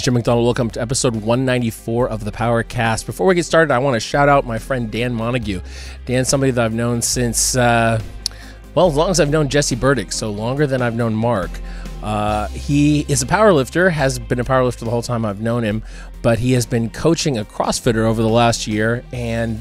is Jim McDonald. Welcome to episode 194 of the Power Cast. Before we get started, I want to shout out my friend Dan Montague. Dan's somebody that I've known since, uh, well, as long as I've known Jesse Burdick, so longer than I've known Mark. Uh, he is a power lifter, has been a power lifter the whole time I've known him, but he has been coaching a CrossFitter over the last year, and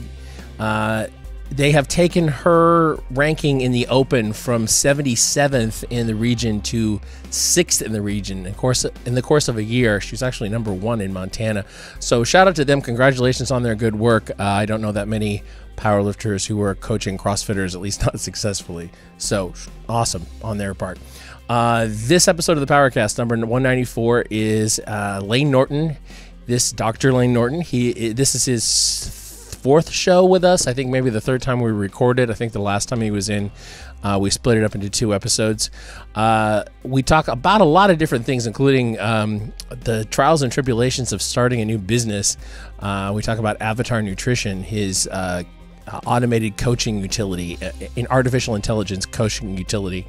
uh, they have taken her ranking in the open from 77th in the region to sixth in the region. In course, in the course of a year, she's actually number one in Montana. So shout out to them. Congratulations on their good work. Uh, I don't know that many powerlifters who are coaching CrossFitters, at least not successfully. So awesome on their part. Uh, this episode of the Powercast, number 194, is uh, Layne Norton. This Dr. Layne Norton. He this is his fourth show with us. I think maybe the third time we recorded. I think the last time he was in, uh, we split it up into two episodes. Uh, we talk about a lot of different things, including um, the trials and tribulations of starting a new business. Uh, we talk about Avatar Nutrition, his uh, automated coaching utility, uh, in artificial intelligence coaching utility.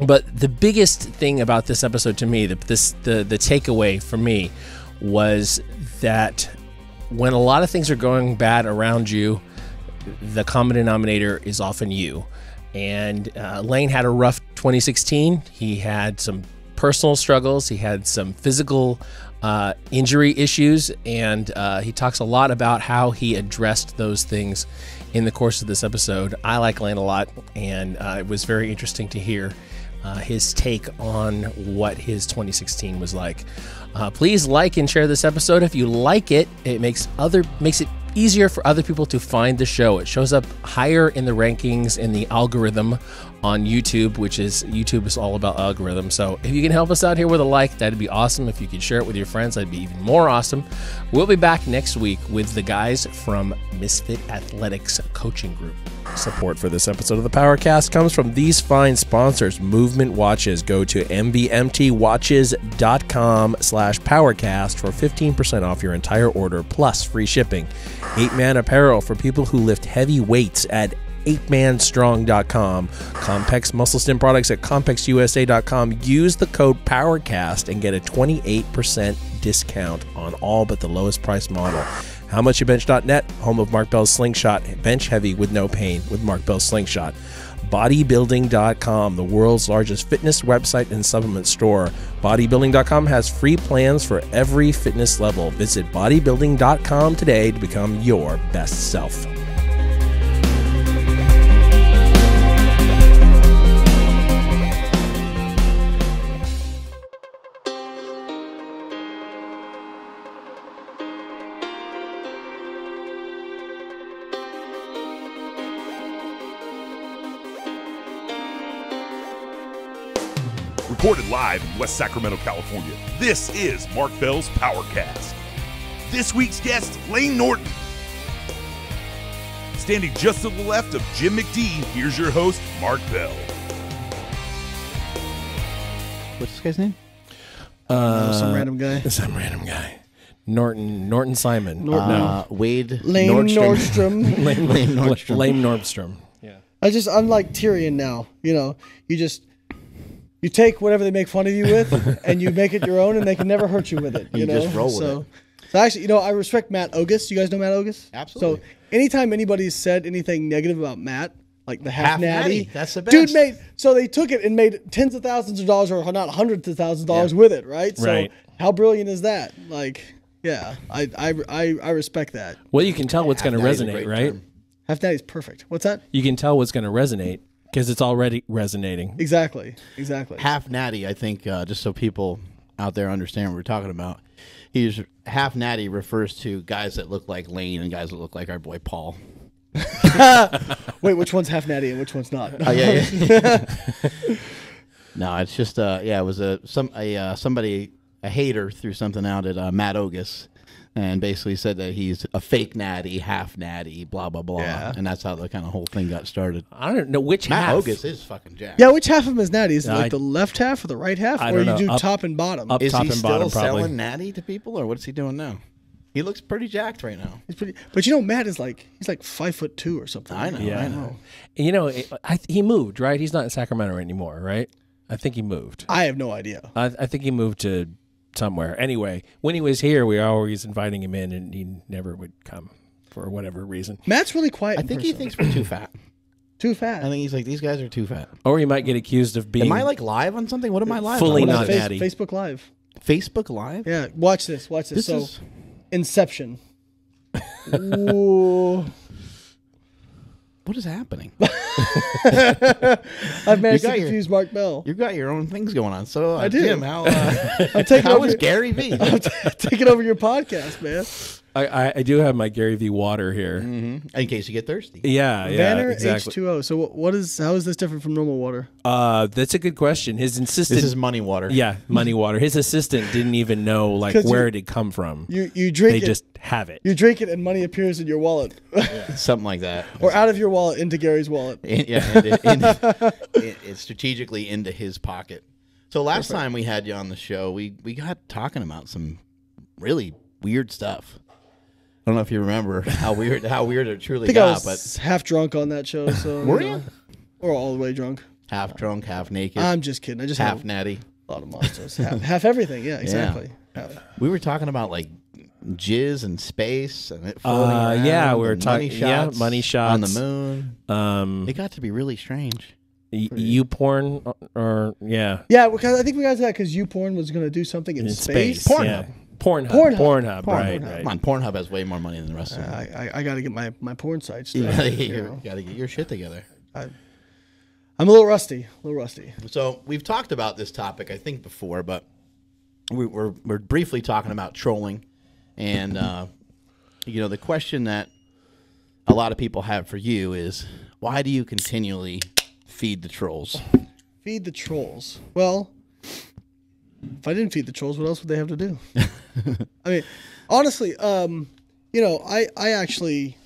But the biggest thing about this episode to me, the, this the the takeaway for me, was that when a lot of things are going bad around you, the common denominator is often you. And uh, Layne had a rough 2016. He had some personal struggles, he had some physical uh, injury issues, and uh, he talks a lot about how he addressed those things in the course of this episode. I like Layne a lot, and uh, it was very interesting to hear uh, his take on what his 2016 was like. Uh, please like and share this episode if you like it. It makes other makes it easier for other people to find the show. It shows up higher in the rankings in the algorithm on YouTube, which is YouTube is all about algorithm. So if you can help us out here with a like, that'd be awesome. If you could share it with your friends, that'd be even more awesome. We'll be back next week with the guys from Misfit Athletics Coaching Group. Support for this episode of the Powercast comes from these fine sponsors, Movement Watches. Go to mvmtwatches.com slash powercast for 15% off your entire order plus free shipping. Apeman Apparel for people who lift heavy weights at apemanstrong.com. Compex Muscle Stim products at compexusa.com. Use the code POWERCAST and get a 28% discount on all but the lowest price model. HowMuchYouBench.net, home of Mark Bell's Slingshot. Bench heavy with no pain with Mark Bell's Slingshot. Bodybuilding.com, the world's largest fitness website and supplement store. Bodybuilding.com has free plans for every fitness level. Visit bodybuilding.com today to become your best self. Recorded live in West Sacramento, California, this is Mark Bell's Powercast. This week's guest, Layne Norton. Standing just to the left of Jim McD, here's your host, Mark Bell. What's this guy's name? Uh, some random guy. Some random guy. Norton Norton Simon. Norton. Uh, Wade Layne Nordstrom. Nordstrom. Layne, Layne Nordstrom. Layne Nordstrom. Yeah. I just I'm like Tyrion now. You know, you just you take whatever they make fun of you with, and you make it your own, and they can never hurt you with it. You, You know? just roll with so, it. So actually, you know, I respect Matt Ogus. You guys know Matt Ogus? Absolutely. So anytime anybody's said anything negative about Matt, like the half, Half natty, natty, that's the best. Dude best. made so they took it and made tens of thousands of dollars, or not hundreds of thousands of dollars Yeah. with it, right? So Right. how brilliant is that? Like, yeah, I I I, I respect that. Well, you can tell what's going to resonate, right? term. Half natty's perfect. What's that? You can tell what's going to resonate because it's already resonating. Exactly. Exactly. half natty. I think uh, just so people out there understand what we're talking about. He's half natty refers to guys that look like Layne and guys that look like our boy Paul. Wait, which one's half natty and which one's not? Oh yeah. yeah. no, it's just uh yeah, it was a some a uh, somebody a hater threw something out at uh, Matt Ogus. And basically said that he's a fake natty, half natty, blah blah blah, Yeah. and that's how the kind of whole thing got started. I don't know which Matt half. Ogus is fucking jacked. Yeah, which half of him is natty? Is it I- like the left half or the right half, I or don't you know. do Up- top and bottom? up Is top he and still bottom, probably. selling natty to people, or what's he doing now? He looks pretty jacked right now. He's pretty, but you know, Matt is like he's like five foot two or something. I know. Yeah. I know. You know, it, I, he moved, right? He's not in Sacramento anymore, right? I think he moved. I have no idea. I, I think he moved to somewhere. Anyway, when he was here, we were always inviting him in, and he never would come for whatever reason. Matt's really quiet. I in think he thinks we're too fat. too fat. I think he's like these guys are too fat. Or he might get accused of being. Am I like live on something? What am I live Fully on? Not is Face- natty. Facebook Live. Facebook Live. Yeah, watch this. Watch this. This so, is Inception. Ooh. What is happening? I've managed You to got your- confuse Mark Bell. You've got your own things going on. So uh, I do. Jim, how uh, I'm taking how over. was your- Gary V? I'm t- taking over your podcast, man. I, I, I do have my Gary V water here. In case you get thirsty. Yeah, yeah, Banner exactly. H2O. So what, what is? How is this different from normal water? Uh, that's a good question. His assistant, This is money water. yeah, money water. His assistant didn't even know like where you- it had come from. You you drink it they it. just have it. you drink it and money appears in your wallet, something like that. or out of your wallet into Gary's wallet. In- yeah, and it, in- it's strategically into his pocket. So last time we had you on the show, we we got talking about some really weird stuff. I don't know if you remember how weird how weird it I truly think I got, was half drunk on that show. So Were know, you? Or all the way drunk. half drunk, half naked, I'm just kidding. I just half have natty. a lot of monsters. half, half everything. Yeah, exactly. Half. We were talking about like jizz and space and it floating Uh, around yeah, we were talking. talking- money shots on the moon. Um, It got to be really strange. y- YouPorn or, or yeah, Yeah, because I think we got to that because YouPorn was going to do something in, in space. space. Yeah. Pornhub. Pornhub. Pornhub. Pornhub. Right. Pornhub. Right. Come on, Pornhub has way more money than the rest of them. I, I, I got to get my, my porn sites. You gotta, get your, know. gotta get your shit together. I'm a little rusty. A little rusty. So we've talked about this topic, I think, before, but we, we're we're briefly talking about trolling, and uh, you know the question that a lot of people have for you is why do you continually feed the trolls? Feed the trolls. Well, if I didn't feed the trolls, what else would they have to do? I mean, honestly, um, you know, I I actually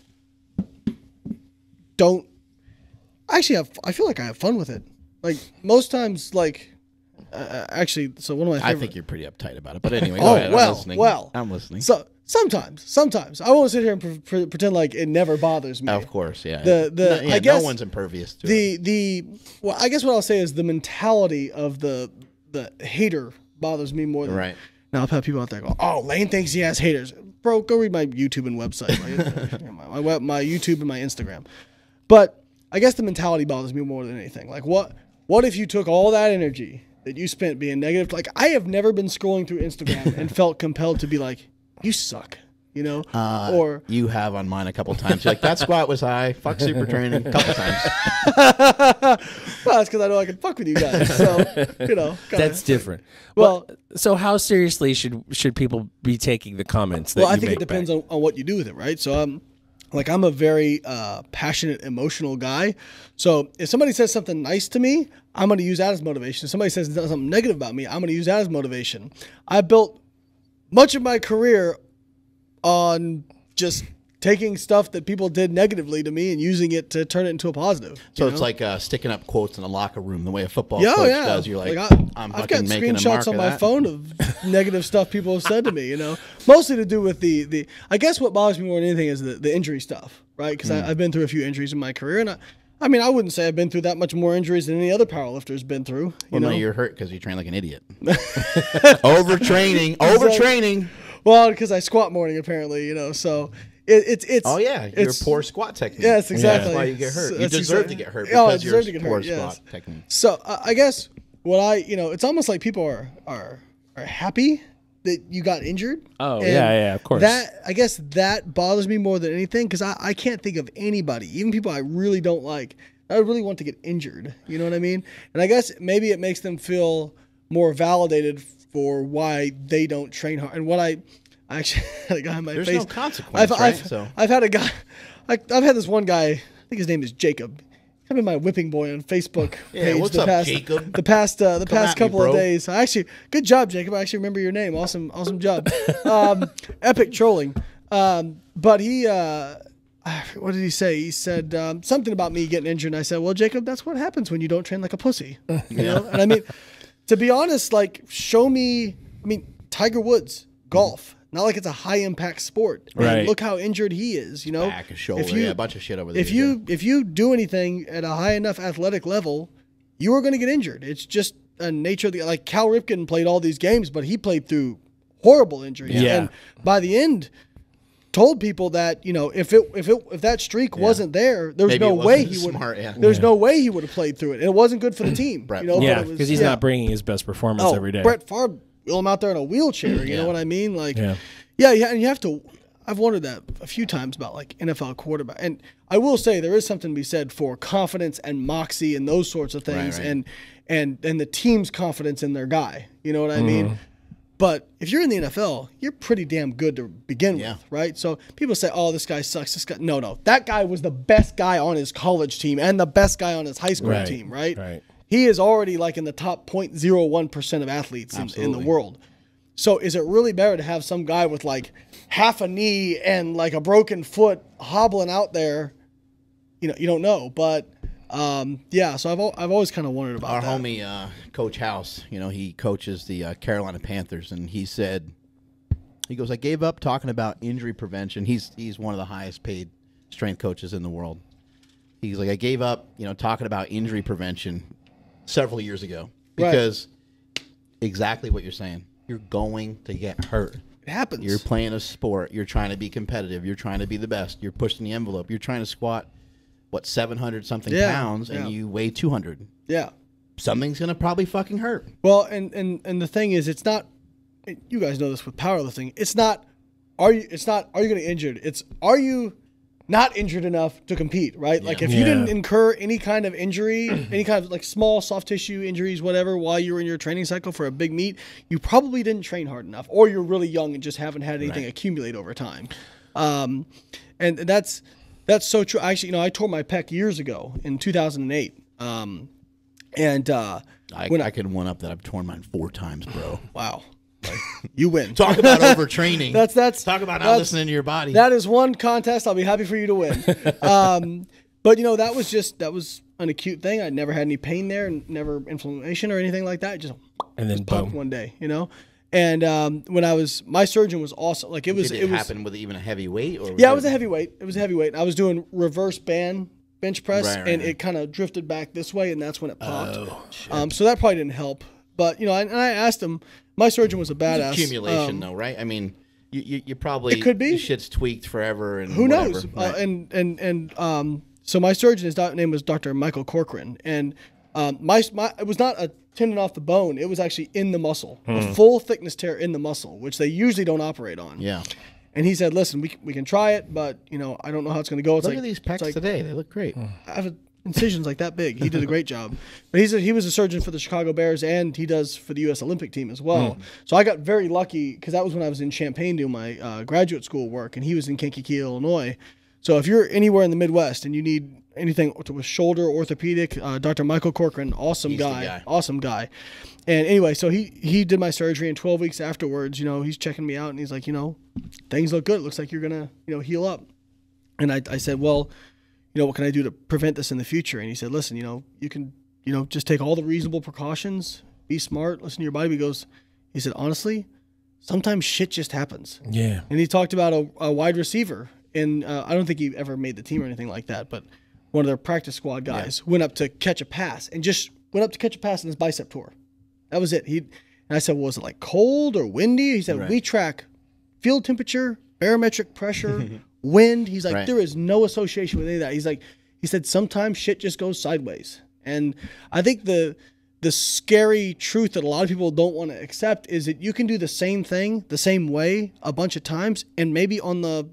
don't. I actually have. I feel like I have fun with it. Like most times, like uh, actually. So one of my I think you're pretty uptight about it, but anyway, Oh go ahead. well, I'm listening. well. I'm listening. So sometimes, sometimes I won't sit here and pre- pre- pretend like it never bothers me. of course, yeah. The- the- no, yeah, I guess no one's impervious to it. the the well, I guess what I'll say is the mentality of the the hater bothers me more than Right. Now I've had people out there go, "Oh, Layne thinks he has haters." Bro, go read my YouTube and website, my, my, my, my YouTube and my Instagram. But I guess the mentality bothers me more than anything. Like, what what if you took all that energy that you spent being negative? Like, I have never been scrolling through Instagram and felt compelled to be like, "You suck," you know, Uh, or you have on mine a couple times. You're like that squat was high. Fuck super training. A couple times. well, that's because I know I can fuck with you guys. So you know, kinda- That's different. Well- Well, so how seriously should should people be taking the comments that well, I think make it depends back? on, on what you do with it, right? So I'm. um like I'm a very uh, passionate, emotional guy. So if somebody says something nice to me, I'm going to use that as motivation. If somebody says something negative about me, I'm going to use that as motivation. I built much of my career on just taking stuff that people did negatively to me and using it to turn it into a positive. So it's know? like uh, sticking up quotes in a locker room, the way a football Yeah, coach yeah. does. You're like, I, I'm I've fucking got making a screenshots on my that. phone of negative stuff people have said to me. You know, mostly to do with the the. I guess what bothers me more than anything is the, the injury stuff, right? Because Hmm. I've been through a few injuries in my career, and I, I mean, I wouldn't say I've been through that much more injuries than any other powerlifter's been through. You Well, know, no, you're hurt because you train like an idiot. Overtraining, overtraining. Well, because I squat morning apparently, you know, so. It, it's it's Oh yeah, your it's- poor squat technique. Yes, exactly. That's why you get hurt. So you deserve exact- to get hurt Oh, I because deserve you're to get poor hurt, yes. squat technique. So uh, I guess what I, you know, it's almost like people are are are happy that you got injured. Oh, And yeah, yeah, of course. That I guess that bothers me more than anything because I, I can't think of anybody, even people I really don't like, I really want to get injured. You know what I mean? And I guess maybe it makes them feel more validated for why they don't train hard. And what I, I actually had a guy in my There's face. no consequence, I've, right? I've, So- I've had a guy. I, I've had this one guy. I think his name is Jacob. He's been my whipping boy on Facebook Yeah, page what's the up, past Jacob? the past uh, the Come past at me, couple of days. I actually good job, Jacob. I actually remember your name. Awesome, awesome job. Um, epic trolling. Um, but he. Uh, what did he say? He said um, something about me getting injured. And I said, "Well, Jacob, that's what happens when you don't train like a pussy." You know. And I mean, to be honest, like show me. I mean, Tiger Woods golf. Not like it's a high impact sport. And Right. look how injured he is. You know, Back, a shoulder, If you- yeah, a bunch of shit over there. if you if you do anything at a high enough athletic level, you are going to get injured. It's just a nature of the like Cal Ripken played all these games, but he played through horrible injuries. Yeah. And by the end, told people that you know if it if it if that streak wasn't there, there was Maybe no way he would. smart, yeah. There's no way he would have played through it. And it wasn't good for the team. Right. You know, Yeah, because he's yeah. not bringing his best performance Oh, every day. Brett Favre wheel him out there in a wheelchair. You know what I mean? Like, Yeah. yeah, yeah, and you have to. I've wondered that a few times about like NFL quarterback, and I will say there is something to be said for confidence and moxie and those sorts of things, right. and and and the team's confidence in their guy. You know what I Mm-hmm. mean? But if you're in the NFL, you're pretty damn good to begin Yeah. with, right? So people say, "Oh, this guy sucks." This guy, no, no, that guy was the best guy on his college team and the best guy on his high school Right, team, right? right. He is already like in the top 0.01 percent of athletes in, in the world. So is it really better to have some guy with like half a knee and like a broken foot hobbling out there? You know, you don't know, but um, yeah. So I've al- I've always kind of wondered about Our that. homie, uh, Coach House, you know, he coaches the uh, Carolina Panthers, and he said, he goes, I gave up talking about injury prevention. He's he's one of the highest paid strength coaches in the world. He's like, I gave up, you know, talking about injury prevention several years ago Right. because exactly what you're saying. You're going to get hurt. It happens. You're playing a sport. You're trying to be competitive. You're trying to be the best. You're pushing the envelope. You're trying to squat what 700 something Yeah, pounds, and yeah. you weigh 200 yeah. something's gonna probably fucking hurt. Well, and and and the thing is, it's not. You guys know this with powerlifting. It's not. Are you? It's not. Are you going to get injured? It's are you not injured enough to compete? Right. Like if you didn't incur any kind of injury, any kind of like small soft tissue injuries, whatever, while you were in your training cycle for a big meet, you probably didn't train hard enough, or you're really young and just haven't had anything accumulate over time. Um, and that's that's so true. Actually, you know, I tore my pec years ago in 2008. Um, and uh, I, when I can one up that I've torn mine four times, bro. Wow. you win. Talk about overtraining. That's that's talk about not that's- listening to your body. That is one contest I'll be happy for you to win. um, but you know that was just that was an acute thing. I never had any pain there, and never inflammation or anything like that. It just and then popped boom. one day, you know. And um, when I was, my surgeon was awesome. Like it was, Did it, it, was. happen with even a heavy weight? Or Yeah, it was a heavyweight. It was a heavyweight. I was doing reverse band bench press, Right, right, and right. it kind of drifted back this way, and that's when it popped. Oh, um, so that probably didn't help. But you know, and, and I asked him. My surgeon was a badass. accumulation, Um, though, right? I mean, you, you, you probably It could be. shit's tweaked forever, and who whatever, knows? Uh, and and and um, so my surgeon, his name was Dr. Michael Corcoran, and um, my my it was not a tendon off the bone; it was actually in the muscle, a full thickness tear in the muscle, which they usually don't operate on. yeah. And he said, "Listen, we can- we can try it, but you know, I don't know how it's going to go." It's Look like at these pecs like, today; they look great. I have incisions like that big. He did a great job. But he's a, he was a surgeon for the Chicago Bears and he does for the U.S. Olympic team as well. So I got very lucky because that was when I was in Champaign doing my uh, graduate school work, and he was in Kankakee, Illinois. So if you're anywhere in the Midwest and you need anything with shoulder orthopedic, uh, Dr. Michael Corcoran, awesome guy, guy. awesome guy. And anyway, so he he did my surgery, and 12 weeks afterwards, you know, he's checking me out, and he's like, you know, things look good. It looks like you're gonna, you know, heal up. And I, I said, well, you know, what can I do to prevent this in the future? And he said, listen, you know, you can, you know, just take all the reasonable precautions, be smart, listen to your body. He goes, he said, honestly, sometimes shit just happens. Yeah. And he talked about a, a wide receiver, and uh, I don't think he ever made the team or anything like that, but one of their practice squad guys went up to catch a pass and just went up to catch a pass and his bicep tore. That was it. He and I said, well, was it like cold or windy? He said, Right. we track field temperature, barometric pressure, wind. He's like, Right. there is no association with any of that. He's like, he said, sometimes shit just goes sideways. And I think the the scary truth that a lot of people don't want to accept is that you can do the same thing the same way a bunch of times, and maybe on the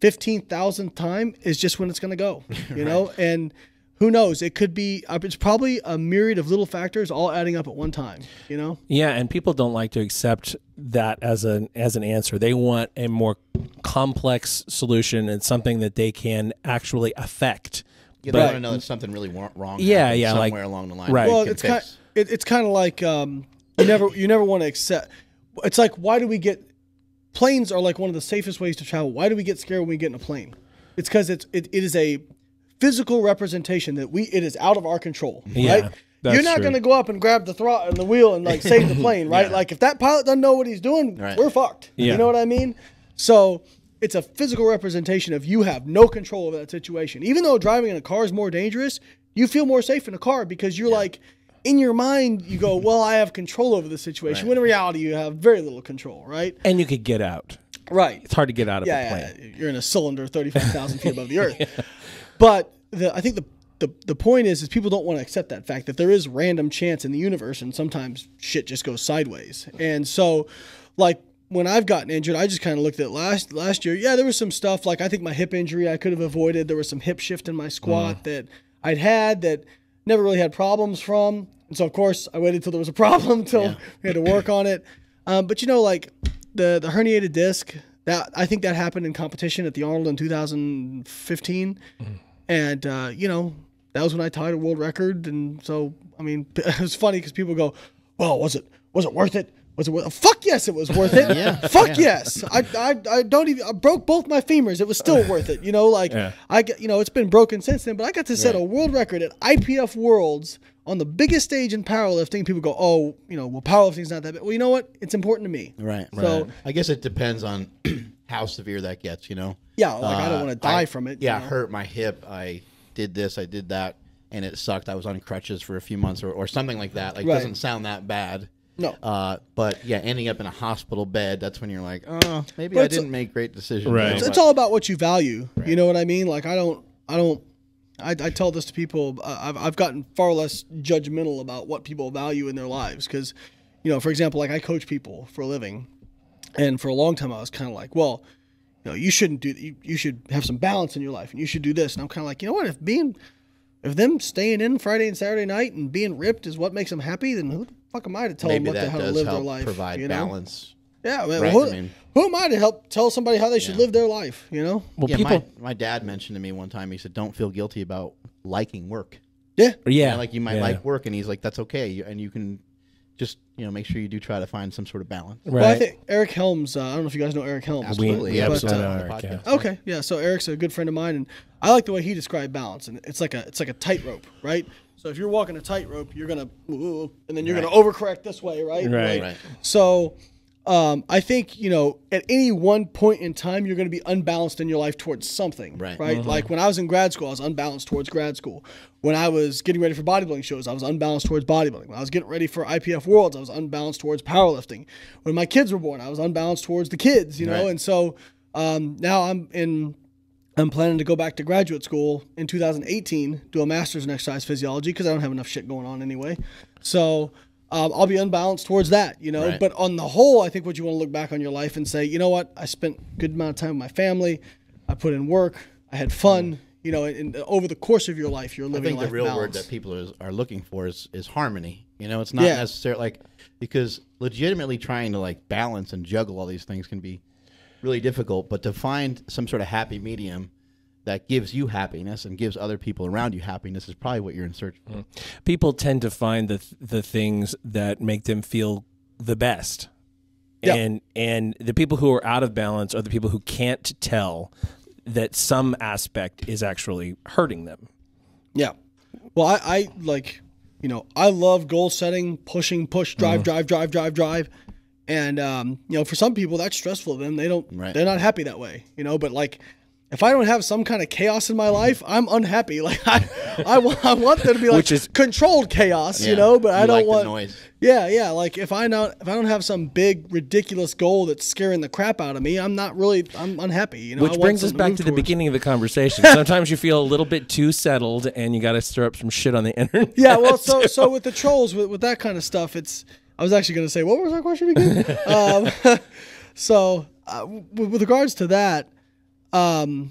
fifteen thousandth time is just when it's going to go. You know, and who knows? It could be. uh, It's probably a myriad of little factors all adding up at one time. You know. Yeah, and people don't like to accept that as an as an answer. They want a more complex solution and something that they can actually affect. You But- don't want to know that something really wa- wrong. Yeah, happened yeah, like- somewhere along the line. right. well, it's kind. fix. It, it's kind of like um, you never you never want to accept. It's like why do we get planes are like one of the safest ways to travel. Why do we get scared when we get in a plane? It's because it's it, it is a physical representation that we it is out of our control. Yeah, right? that's You're not going to go up and grab the throttle and the wheel and like save the plane, right? Yeah. Like if that pilot doesn't know what he's doing, Right. we're fucked. Yeah. You know what I mean? So it's a physical representation of you have no control over that situation. Even though driving in a car is more dangerous, you feel more safe in a car because you're like in your mind you go, well, I have control over the situation. Right. When in reality you have very little control, right? And you could get out. Right. It's hard to get out of a plane. yeah, you're in a cylinder 35,000 feet above the earth. But the, I think the, the the point is is people don't want to accept that fact that there is random chance in the universe and sometimes shit just goes sideways. And so like when I've gotten injured, I just kind of looked at last last year. Yeah, there was some stuff like I think my hip injury I could have avoided. There was some hip shift in my squat mm. that I'd had that never really had problems from. And so of course I waited till there was a problem till we had to work on it. Um, but you know, like the the herniated disc that I think that happened in competition at the Arnold in 2015, and uh, you know that was when I tied a world record. And so I mean, it was funny because people go, "Well, was it was it worth it?" Was it worth? Fuck yes, it was worth it. Yeah, Fuck yeah. yes. I, I, I don't even. I broke both my femurs. It was still worth it. You know, like Yeah. I get. You know, it's been broken since then. But I got to set a world record at IPF Worlds on the biggest stage in powerlifting. People go, oh, you know, well, powerlifting's not that big. Well, you know what? It's important to me. Right. So I guess it depends on how severe that gets. You know. Yeah, like I don't Uh, want to die I- from it. Yeah, you know? hurt my hip. I did this. I did that, and it sucked. I was on crutches for a few months, or, or something like that. Like Right. doesn't sound that bad. No. Uh, but yeah, ending up in a hospital bed. That's when you're like, oh, maybe But I didn't make great decisions. Right. It's, it's all about what you value. You know what I mean? Like I don't, I don't, I, I tell this to people. Uh, I've, I've gotten far less judgmental about what people value in their lives because, you know, for example, like I coach people for a living, and for a long time I was kind of like, well, you know, you shouldn't do. You, you should have some balance in your life, and you should do this. And I'm kind of like, you know what? If being, if them staying in Friday and Saturday night and being ripped is what makes them happy, then who the fuck am I to tell maybe them what the how to live their help life? provide you know? balance. Yeah, man, Right, who, I mean- who am I to help tell somebody how they should live their life? You know? Well, yeah, people. my, my dad mentioned to me one time. He said, "Don't feel guilty about liking work. Yeah. yeah. You know, like you might yeah. like work, and he's like, that's okay, and you can just you know make sure you do try to find some sort of balance. Right. Well, I think Eric Helms. Uh, I don't know if you guys know Eric Helms. Absolutely, we yeah, absolutely but, uh, know Eric, podcast. yeah. Okay, yeah. So Eric's a good friend of mine, and I like the way he described balance. And it's like a it's like a tightrope, right? So if you're walking a tightrope, you're gonna and then you're Right. gonna overcorrect this way, right? Right. Right. So um, I think you know at any one point in time you're going to be unbalanced in your life towards something, Right. Right. Like when I was in grad school, I was unbalanced towards grad school. When I was getting ready for bodybuilding shows, I was unbalanced towards bodybuilding. When I was getting ready for IPF Worlds, I was unbalanced towards powerlifting. When my kids were born, I was unbalanced towards the kids, you know. Right. And so um, now I'm in. I'm planning to go back to graduate school in 2018, do a master's in exercise physiology because I don't have enough shit going on anyway. So um, I'll be unbalanced towards that, you know. Right. But on the whole, I think what you want to look back on your life and say, you know what, I spent a good amount of time with my family. I put in work. I had fun. You know, and, and over the course of your life, you're living. I think the life real word that people is, are looking for is, is harmony. You know, it's not Yeah. necessarily like because legitimately trying to like balance and juggle all these things can be really difficult. But to find some sort of happy medium that gives you happiness and gives other people around you happiness is probably what you're in search for. people tend to find the the things that make them feel the best. Yeah. And and the people who are out of balance are the people who can't tell that some aspect is actually hurting them. Yeah. Well, I, I like, you know, I love goal setting, pushing, push, drive, drive, drive, drive, drive. And um, you know, for some people that's stressful to them. They don't Right. they're not happy that way. You know, but like if I don't have some kind of chaos in my life, I'm unhappy. Like I, I, want, I want there to be like Which is- controlled chaos, you know. But I don't like the want noise. Yeah, yeah. Like if I not if I don't have some big ridiculous goal that's scaring the crap out of me, I'm not really I'm unhappy. You know, Which want brings us something back move to the beginning of the conversation. Sometimes you feel a little bit too settled and you got to stir up some shit on the internet. Yeah, well, so so with the trolls, with, with that kind of stuff, it's. I was actually going to say, what was our question again? um, so, uh, with, with regards to that, um,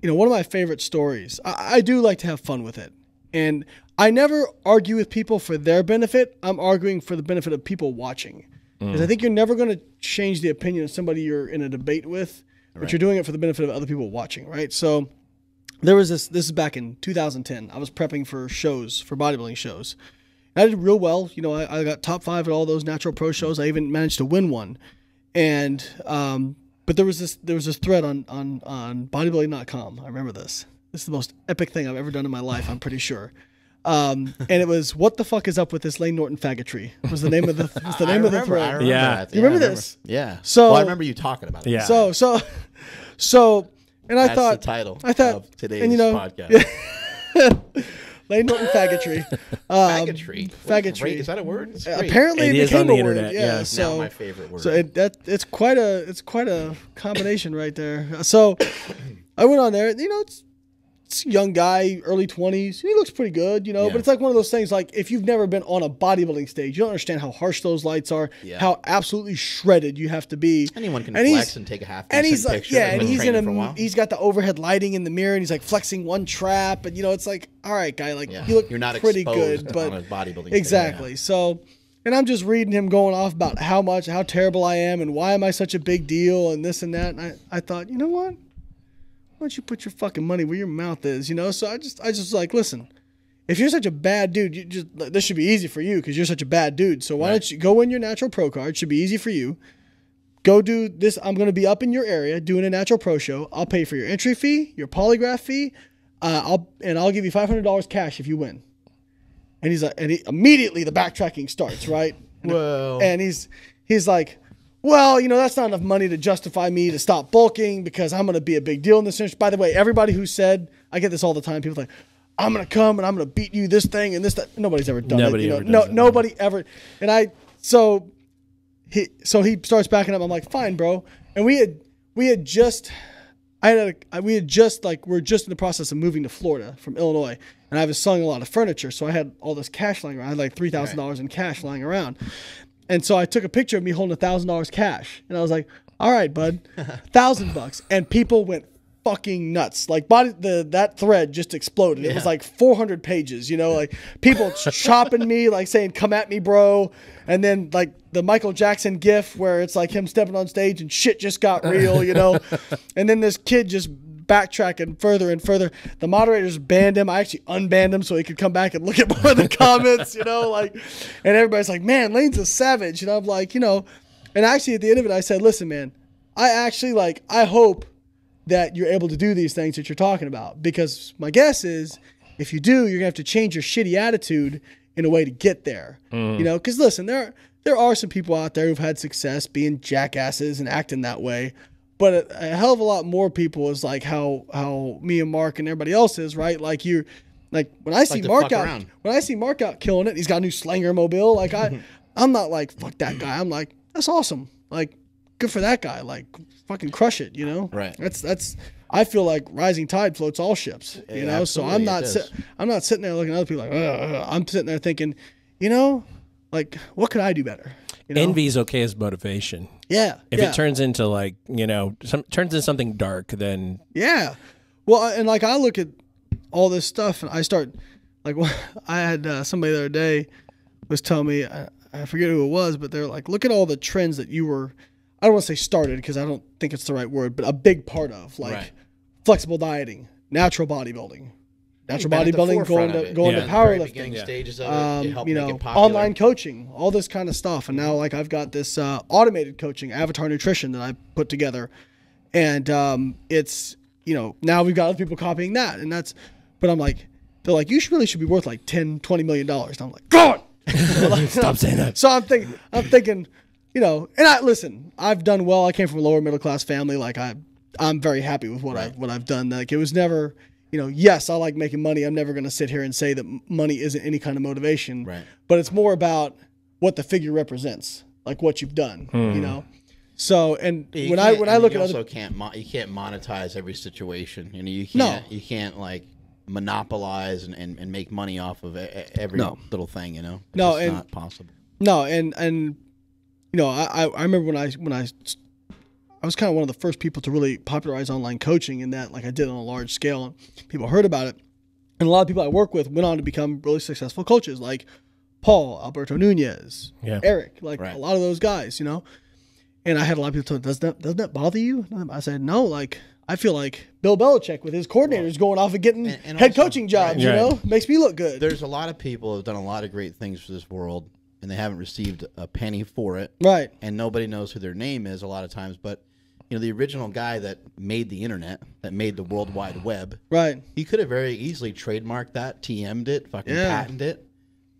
you know, one of my favorite stories. I, I do like to have fun with it, and I never argue with people for their benefit. I'm arguing for the benefit of people watching, because I think you're never going to change the opinion of somebody you're in a debate with, but you're doing it for the benefit of other people watching, right? So there was this this is back in 2010 i was prepping for shows for bodybuilding shows. And i did real well. You know I, I got top five at all those natural pro shows. I even managed to win one. And um, but there was this there was this thread on on on bodybuilding.com i remember this this is the most epic thing i've ever done in my life i'm pretty sure um, and it was what the fuck is up with this layne norton faggotry was the name of the was the I name of the remember, I thread remember Yeah. that. You Yeah, I remember this? Yeah. So- well, I remember you talking about it. Yeah. so so so and i That's thought the title I thought- of today's and you know- podcast. Layne Norton faggotry. Um, Faggotry. faggotry. Great. Is that a word? It's great. Apparently, It it, is became on the a word. internet, Yeah, yeah. Now so my favorite word. so it, that it's quite a it's quite a combination right there. So I went on there. You know, it's, it's a young guy, early twenties. He looks pretty good, you know. Yeah. But it's like one of those things. Like if you've never been on a bodybuilding stage, you don't understand how harsh those lights are. Yeah. How absolutely shredded you have to be. Anyone can And flex and take a half and he's decent like, picture. yeah, and he's training in a a, he's got the overhead lighting in the mirror, and he's like flexing one trap, and you know, it's like, all right, guy, like Yeah. you look You're not pretty good, but on a bodybuilding exactly. So, and I'm just reading him going off about how much, how terrible I am, and why am I such a big deal, and this and that, and I, I thought, you know what? Why don't you put your fucking money where your mouth is, you know? So I just, I just was like, listen. If you're such a bad dude, you just this should be easy for you because you're such a bad dude. So why don't you go in your natural pro card? It Should be easy for you go do this. I'm going to be up in your area doing a natural pro show. I'll pay for your entry fee, your polygraph fee. Uh, I'll and I'll give you five hundred dollars cash if you win. And he's like, and he, immediately the backtracking starts, right? Well, And he's he's like, well, you know, that's not enough money to justify me to stop bulking because I'm going to be a big deal in this industry. By the way, everybody who said I get this all the time. People like, I'm going to come and I'm going to beat you this thing and this that. Nobody's ever done Nobody it. You know? ever no, does that. nobody ever. And I so he so he starts backing up. I'm like, fine, bro. And we had we had just I had a, we had just like we're just in the process of moving to Florida from Illinois, and I was selling a lot of furniture, so I had all this cash lying around. I had like three thousand dollars in cash lying around, and so I took a picture of me holding a thousand dollars cash, and I was like, "All right, bud, thousand bucks," and people went fucking nuts. Like body the that thread just exploded. It was like 400 pages, you know, like people chopping me, like saying, "Come at me, bro," and then like the Michael Jackson gif where it's like him stepping on stage and shit just got real, you know, and then this kid just backtracking further and further. The moderators banned him. I actually unbanned him so he could come back and look at more of the comments, you know, like, and everybody's like, "Man, Layne's a savage," and I'm like, you know, and actually at the end of it, I said, "Listen, man, I actually like, I hope." that you're able to do these things that you're talking about. Because my guess is if you do, you're gonna have to change your shitty attitude in a way to get there. Mm. You know, because listen, there there are some people out there who've had success being jackasses and acting that way. But a, hell of a lot more people is like how how me and Mark and everybody else is, right? Like you like when I see Mark out around. when I see Mark out killing it, he's got a new Slanger mobile. Like I I'm not like fuck that guy. I'm like, that's awesome. Like good for that guy. Like fucking crush it, you know? Right. That's that's. I feel like rising tide floats all ships, you Yeah, know. So I'm not sit, I'm not sitting there looking at other people like. I'm sitting there thinking, you know, like what could I do better? You know? Envy is okay as motivation. Yeah. If yeah. it turns into like you know some turns into something dark, then Yeah. Well, and like I look at all this stuff and I start like I had uh, somebody the other day was telling me I, I forget who it was, but they're like, look at all the trends that you were. I don't want to say started because I don't think it's the right word, but a big part of like Right. flexible dieting, natural bodybuilding, natural been bodybuilding, going to going Yeah. to In the very powerlifting Yeah. stages of it, um, it helped you know, it online coaching, all this kind of stuff. And now, like, I've got this uh, automated coaching, Avatar Nutrition, that I put together, and um, it's you know now we've got other people copying that, and that's. But I'm like, they're like, you should really should be worth like 10, 20 million dollars. And I'm like, go on. stop saying that. So I'm thinking, I'm thinking, you know, and I listen. I've done well. I came from a lower middle class family. Like I, I'm very happy with what I what I've done. Like it was never, you know, yes, I like making money. I'm never going to sit here and say that money isn't any kind of motivation. Right. But it's more about what the figure represents, like what you've done. You hmm. know. So and you when I can't- when I and look you at also other, can't mo- you can't monetize every situation. You know, you can't you can't like monopolize and, and, and make money off of every No. little thing. You know, it's No, just and- not possible. No, and and you know, I I I remember when I when I I was kind of one of the first people to really popularize online coaching in that like I did on a large scale and people heard about it. And a lot of people I work with went on to become really successful coaches like Paul, Alberto Nunez, Yeah. Eric, like Right. a lot of those guys, you know. And I had a lot of people tell me, does that doesn't that bother you? I said, no, like I feel like Bill Belichick with his coordinators going off and getting And- and head also- coaching jobs, right. you know, makes me look good. There's a lot of people who have done a lot of great things for this world, and they haven't received a penny for it. right. and nobody knows who their name is a lot of times. But you know, the original guy that made the internet, that made the World Wide Web, Right. he could have very easily trademarked that, TM'd it, fucking Yeah. patented it,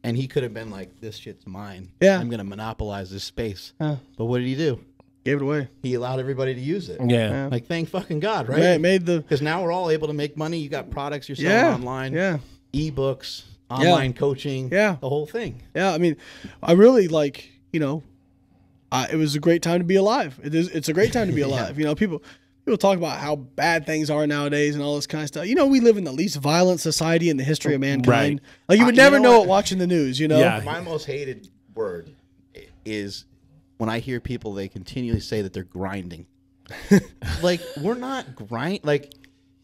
and he could have been like, "This shit's mine. Yeah. I'm gonna monopolize this space." Huh. But what did he do? Gave it away. He allowed everybody to use it. Yeah. Like, thank fucking God, Right. right? Made the Because now we're all able to make money. You got products you're selling yeah online. Yeah. ebooks, online coaching, Yeah. the whole thing. Yeah, I mean, I really like you know, I, it was a great time to be alive. It is. It's a great time to be alive. You know, people people talk about how bad things are nowadays and all this kind of stuff. You know, we live in the least violent society in the history of mankind. Like you would Uh, you never know know, it watching the news. You know. Yeah. My most hated word is when I hear people they continually say that they're grinding. like we're not grind. Like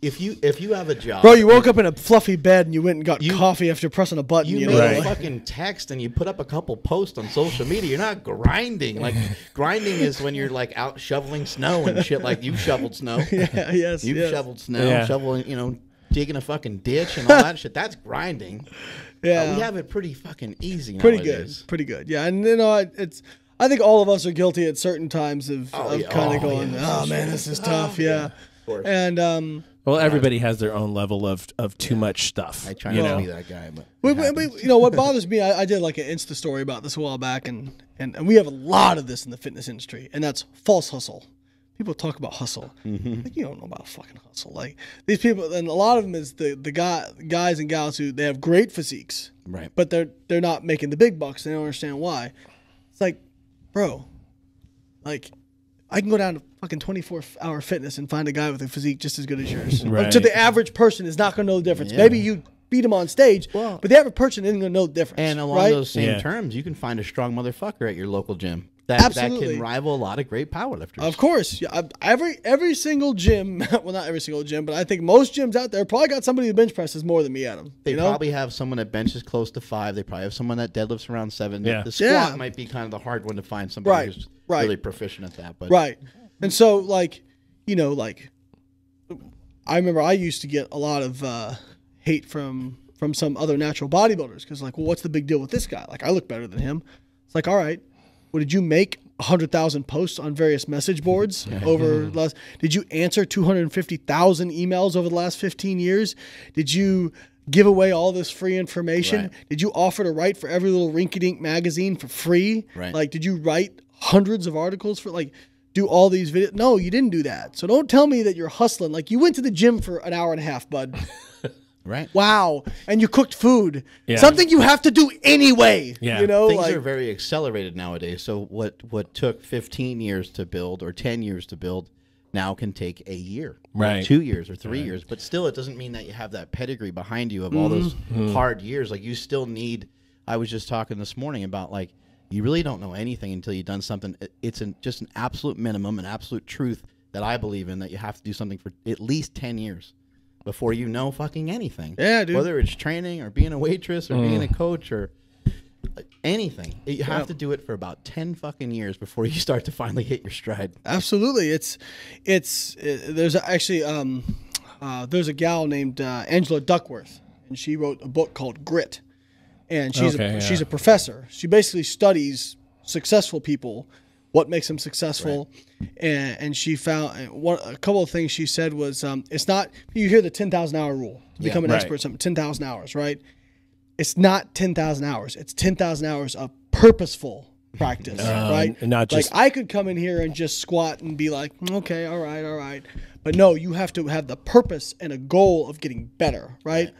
if you if you have a job, Bro, you woke up in a fluffy bed and you went and got You- coffee after pressing a button. You You, made know, a fucking text and you put up a couple posts on social media. You're not grinding. Like grinding is when you're like out shoveling snow and shit. Like you shoveled snow. yeah, yes, You yes. shoveled snow, Yeah. shoveling, you know, digging a fucking ditch and all that shit. That's grinding. Yeah, Uh, we have it pretty fucking easy pretty nowadays. good, pretty good. Yeah, and you know, it's. I think all of us are guilty at certain times of, Oh, of yeah. kind of Oh, going, yeah. "Oh man, this is tough." yeah. Of course. and um, Well, everybody has their own level of, of too much stuff. I try you not know. to be that guy, but We, it we, we- happens. you know what bothers me? I, I did like an Insta story about this a while back, and, and and we have a lot of this in the fitness industry, and that's false hustle. People talk about hustle, Mm-hmm. like you don't know about fucking hustle. Like these people, and a lot of them is the the guy guys and gals who they have great physiques, Right. But they're they're not making the big bucks. They don't understand why. It's like, bro, like I can go down to fucking 24 hour fitness and find a guy with a physique just as good as yours. Right. To the average person is not going to know the difference. Maybe you beat him on stage, Well- but the average person isn't going to know the difference. And along right? those same Yeah. terms, you can find a strong motherfucker at your local gym that, that Absolutely. can rival a lot of great powerlifters. Of course, yeah. Every every single gym, well, not every single gym, but I think most gyms out there probably got somebody who bench presses more than me at them. They you know? probably have someone that benches close to five. They probably have someone that deadlifts around seven. Yeah. The squat Yeah. might be kind of the hard one to find somebody Right, who's right. really proficient at that. But Right. And so, like, you know, like, I remember I used to get a lot of uh, hate from from some other natural bodybuilders because, like, well, what's the big deal with this guy? Like, I look better than him. It's like, all right, well, did you make hundred thousand posts on various message boards over the last? Did you answer two hundred fifty thousand emails over the last fifteen years? Did you? Give away all this free information. Right. Did you offer to write for every little rinky dink magazine for free? Right. Like, did you write hundreds of articles for like do all these videos? No, you didn't do that. So don't tell me that you're hustling. Like you went to the gym for an hour and a half, bud. right. Wow, and you cooked food. Yeah. Something you have to do anyway. Yeah. you know, Things like are very accelerated nowadays. So what what took 15 years to build or 10 years to build now can take a year, Right. Two years or three years. But still, it doesn't mean that you have that pedigree behind you of all those Mm-hmm. hard years. Like you still need. I was just talking this morning about like you really don't know anything until you've done something. It's an, just an absolute minimum, an absolute truth that I believe in that you have to do something for at least 10 years before you know fucking anything. Yeah, dude. Whether it's training or being a waitress or being a coach or anything. You have to do it for about 10 fucking years before you start to finally hit your stride. Absolutely, it's it's uh there's actually um uh, there's a gal named uh, Angela Duckworth, and she wrote a book called Grit, and she's Okay, a, yeah. she's a professor. She basically studies successful people, what makes them successful, and and she found one a couple of things she said was um, it's not you hear the ten thousand hour rule become an right. expert something ten thousand hours right. It's not ten thousand hours. It's ten thousand hours of purposeful practice, right? and not just- like I could come in here and just squat and be like, "Mm, okay, all right, all right. But no, you have to have the purpose and a goal of getting better, right?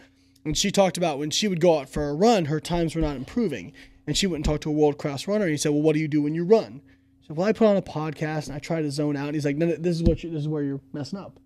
And she talked about when she would go out for a run, her times were not improving. And she went and talked to a world class runner, and he said, "Well, what do you do when you run?" She said, "Well, I put on a podcast and I try to zone out." And he's like, "No, no, this is what you, this is where you're messing up.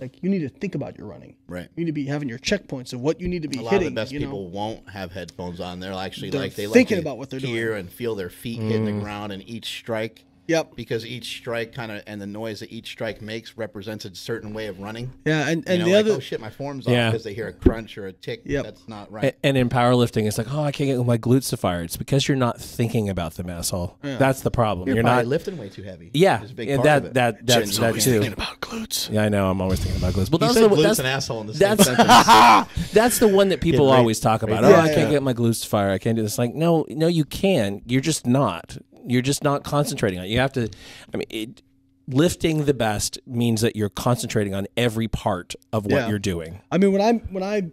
Like you need to think about your running. Right. You need to be having your checkpoints of what you need to be A lot hitting. of the best you know? people won't have headphones on. They're actually They're like they thinking like to about what they're hear doing. and feel their feet hitting the mm. ground and each strike. Yep. Because each strike kind of and the noise that each strike makes represents a certain way of running. Yeah, and You and know, the like, other oh shit, my form's Yeah. off because they hear a crunch or a tick. Yep. That's not right. And in powerlifting, it's like, oh, I can't get my glutes to fire. It's because you're not thinking about them, asshole. That's the problem. You're, You're, not. lifting way too heavy. Yeah, Is a big and part that of it. that that's Jen's that too. thinking about glutes. Yeah, I know. I'm always thinking about glutes. Well, You that's said the glutes that's, and asshole in the same that's sentence. that's the one that people right- always talk about. right Oh, there. I can't Yeah. get my glutes to fire. I can't do this. Like, no, no, you can. You're just not. You're just not concentrating on it. You have to. I mean, it, lifting the best means that you're concentrating on every part of what Yeah. you're doing. I mean, when I when I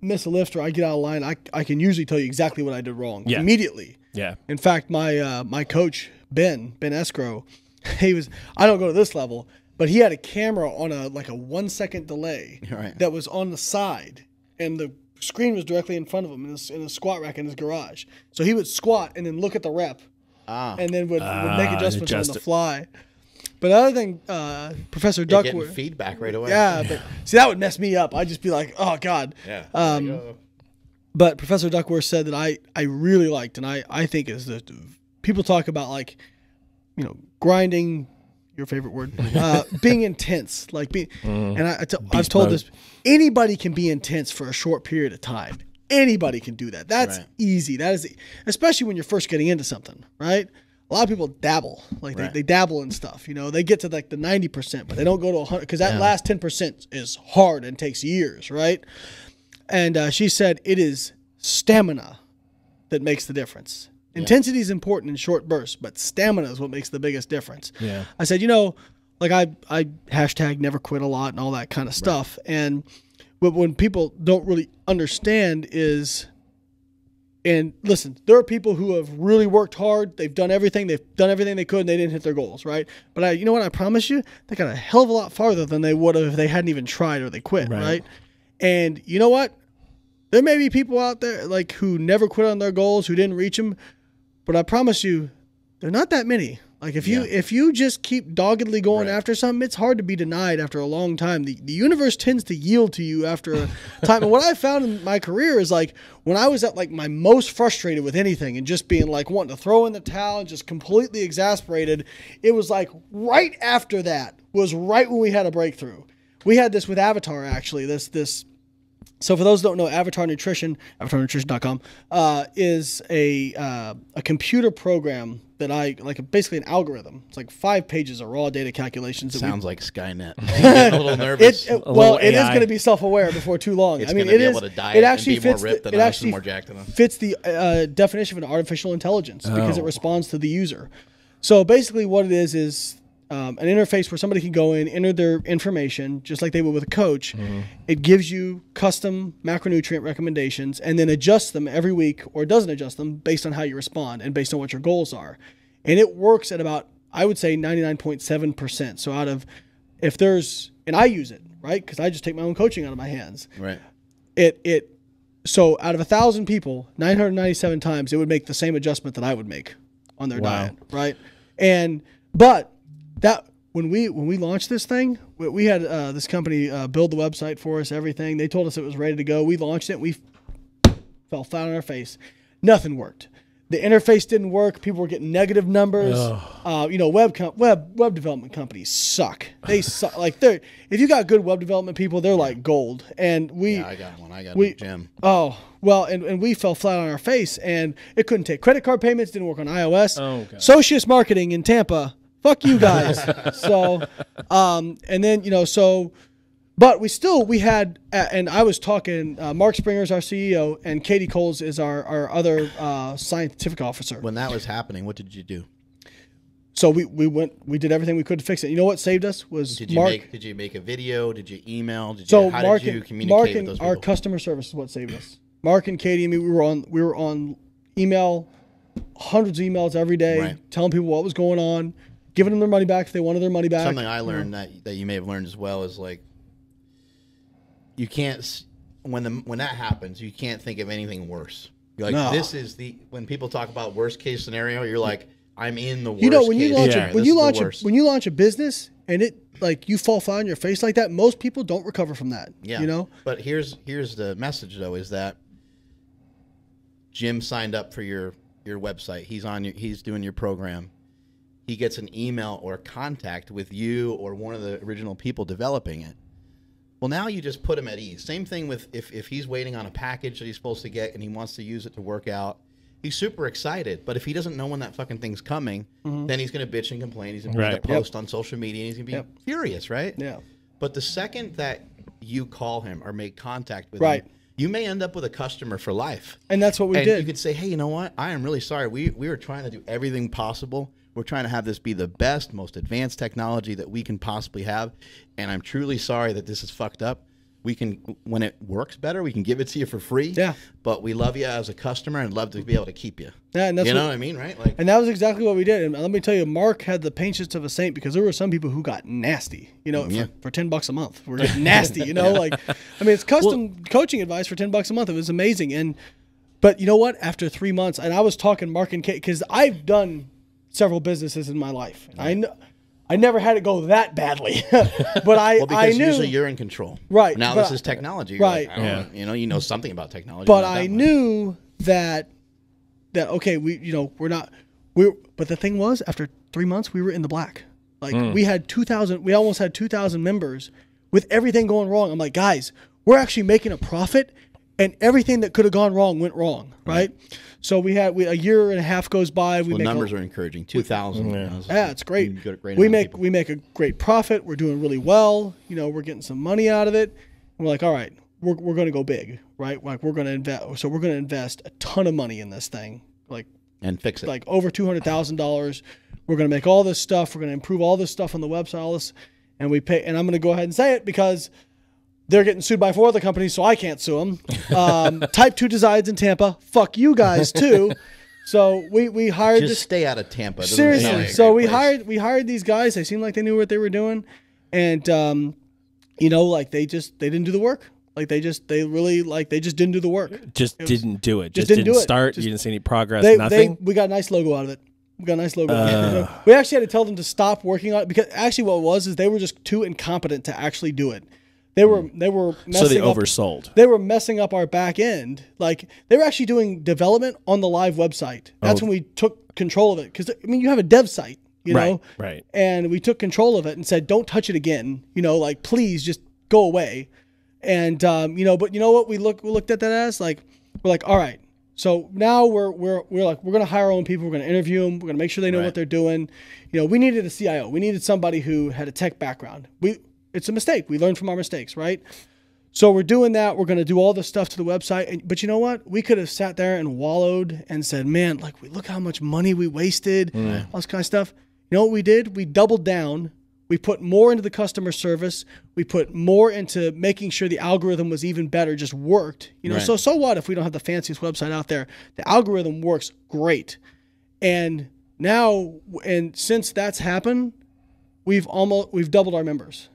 miss a lift or I get out of line, I, I can usually tell you exactly what I did wrong Yeah. immediately. Yeah. In fact, my uh, my coach Ben Ben Esgro, he was I don't go to this level, but he had a camera on a like a one second delay Right. that was on the side, and the screen was directly in front of him in his, in a squat rack in his garage. So he would squat and then look at the rep, Ah, and then would, would make Ah, adjustments on the fly. But the other thing, uh, Professor You're getting Duckworth. feedback right away. Yeah, but see that would mess me up. I'd just be like, oh god. yeah. Um, go. But Professor Duckworth said that I I really liked, and I I think is that people talk about like, you know, grinding. Your favorite word, uh, being intense, like being, and I, I t- I've Beast told mode. this. Anybody can be intense for a short period of time. Anybody can do that. That's Right. easy. That is, especially when you're first getting into something, right? A lot of people dabble, like Right. they, they dabble in stuff. You know, they get to like the ninety percent, but they don't go to hundred because that last ten percent is hard and takes years, right? And uh, she said it is stamina that makes the difference. Intensity is important in short bursts, but stamina is what makes the biggest difference. Yeah. I said, you know, like I I hashtag never quit a lot and all that kind of stuff. And what when people don't really understand is and listen, there are people who have really worked hard. They've done everything. They've done everything they could, and they didn't hit their goals, right? But I, you know what? I promise you, they got a hell of a lot farther than they would have if they hadn't even tried or they quit, Right. right? And you know what? There may be people out there like who never quit on their goals, who didn't reach them, but I promise you, they're not that many. Like if you Yeah. if you just keep doggedly going Right. after something, it's hard to be denied after a long time. The the universe tends to yield to you after a time. And what I found in my career is like when I was at like my most frustrated with anything and just being like wanting to throw in the towel and just completely exasperated, it was like right after that was right when we had a breakthrough. We had this with Avatar actually. This this so for those who don't know, Avatar Nutrition, avatarnutrition.com, uh, is a uh, a computer program that I like basically an algorithm. It's like five pages of raw data calculations. That we- Sounds like Skynet. A little nervous. it, it- A well, little it is going to be self-aware before too long. It's I mean, gonna it be is. able to diet it and actually be more fits. ripped the, than it us actually more jacked than us. fits the uh, definition of an artificial intelligence because it Oh. responds to the user. So basically, what it is is um, an interface where somebody can go in, enter their information, just like they would with a coach. It gives you custom macronutrient recommendations, and then adjusts them every week, or doesn't adjust them based on how you respond and based on what your goals are. And it works at about, I would say, ninety nine point seven percent. So out of, if there's, and I use it right because I just take my own coaching out of my hands Right. it it so out of a thousand people 997 times it would make the same adjustment that i would make on their Wow. diet right and but that when we when we launched this thing we, we had uh, this company uh, build the website for us everything they told us it was ready to go we launched it we fell flat on our face nothing worked the interface didn't work people were getting negative numbers uh, you know web com- web web development companies suck they suck like they're if you got good web development people they're like gold and we Yeah, I got one. I got we a gym. Oh well, and, and we fell flat on our face, and it couldn't take credit card payments. Didn't work on iOS. Oh, God. Socius Marketing in Tampa. Fuck you guys. so, um, and then you know, so, but we still we had, uh, and I was talking. Uh, Mark Springer's our CEO, and Katie Coles is our our other uh, scientific officer. When that was happening, what did you do? So we we went we did everything we could to fix it. You know what saved us was Did you Mark. make? Did you make a video? Did you email? Did So how Mark did you and, communicate Mark with and those our people? customer service is what saved us. Mark and Katie and me, we were on we were on email, hundreds of emails every day, Right. telling people what was going on, giving them their money back if they wanted their money back. Something I learned that that you may have learned as well is like you can't when the when that happens, you can't think of anything worse. You're like No. this is the when people talk about worst case scenario, you're like I'm in the worst. you know when you launch scenario. a, when This you launch a, when you launch a business and it like you fall flat on your face like that, most people don't recover from that. Yeah. You know? But here's here's the message though is that Jim signed up for your your website. He's on your he's doing your program. He gets an email or contact with you or one of the original people developing it. Well, now you just put him at ease. Same thing with if, if he's waiting on a package that he's supposed to get and he wants to use it to work out. He's super excited, but if he doesn't know when that fucking thing's coming, mm-hmm. then he's going to bitch and complain. He's going Right. to Yep. post on social media and he's going to be Yep. furious, right? Yeah. But the second that you call him or make contact with Right. him, you may end up with a customer for life. And that's what we and did. you could say, hey, you know what? I am really sorry. We, we were trying to do everything possible. We're trying to have this be the best, most advanced technology that we can possibly have. And I'm truly sorry that this is fucked up. we can when it works better, we can give it to you for free. Yeah. But we love you as a customer and love to be able to keep you. Yeah, and that's you know what- what I mean, right? Like And that was exactly what we did. And let me tell you, Mark had the patience of a saint because there were some people who got nasty, you know, Yeah. for, for 10 bucks a month. We're getting nasty, you know, like, I mean, it's custom coaching advice for 10 bucks a month. It was amazing. And, but you know what? After three months, and I was talking Mark and Kate, because I've done several businesses in my life. I know. I never had it go that badly, but I, well, because I knew, usually you're in control. Right, Now this I- is technology. You're like, right. I don't Yeah. you know, you know something about technology. but not that I much. knew that that okay, we you know we're not we. are But the thing was, after three months, we were in the black. Like hmm. we had two thousand, we almost had two thousand members with everything going wrong. I'm like, guys, we're actually making a profit, and everything that could have gone wrong went wrong, right? So we had we, a year and a half goes by. We Well, make a- numbers are encouraging. Two thousand. yeah, it's great. You great we make people. we make a great profit. We're doing really well. You know, we're getting some money out of it. We're like, all right, we're, we're going to go big, right? Like we're going to invest. So we're going to invest a ton of money in this thing, like and fix it. like over two hundred thousand dollars. We're going to make all this stuff. We're going to improve all this stuff on the website, all this, and we pay. And I'm going to go ahead and say it because they're getting sued by four other companies, so I can't sue them. Um, Type Two Designs in Tampa. Fuck you guys too. So we we hired Just this stay out of Tampa. It doesn't seriously. like So we place. hired we hired these guys. They seemed like they knew what they were doing, and um, you know, like they just they didn't do the work. Like they just they really like they just didn't do the work. Just didn't do it. Just, didn't didn't, do it. start. Just- you didn't see any progress. They, they nothing. we got a nice logo out of it. We got a nice logo. out of it. We actually had to tell them to stop working on it because actually what it was is they were just too incompetent to actually do it. They were they were messing so they up, oversold. they were messing up our back end. Like they were actually doing development on the live website. That's Oh. when we took control of it. Because I mean, you have a dev site, you Right, know, right. And we took control of it and said, "Don't touch it again." You know, like please just go away. And um, you know, but you know what? We look we looked at that as like we're like, all right. So now we're we're we're like we're gonna hire our own people. We're gonna interview them. We're gonna make sure they know what they're doing. You know, we needed a CIO. We needed somebody who had a tech background. We it's a mistake. We learn from our mistakes, right? So we're doing that. We're going to do all the stuff to the website. And, but you know what? We could have sat there and wallowed and said, man, like, we look how much money we wasted, mm. all this kind of stuff. You know what we did? We doubled down. We put more into the customer service. We put more into making sure the algorithm was even better, just worked. You know, Right. so so what if we don't have the fanciest website out there? The algorithm works great. And now and since that's happened, we've almost we've doubled our members.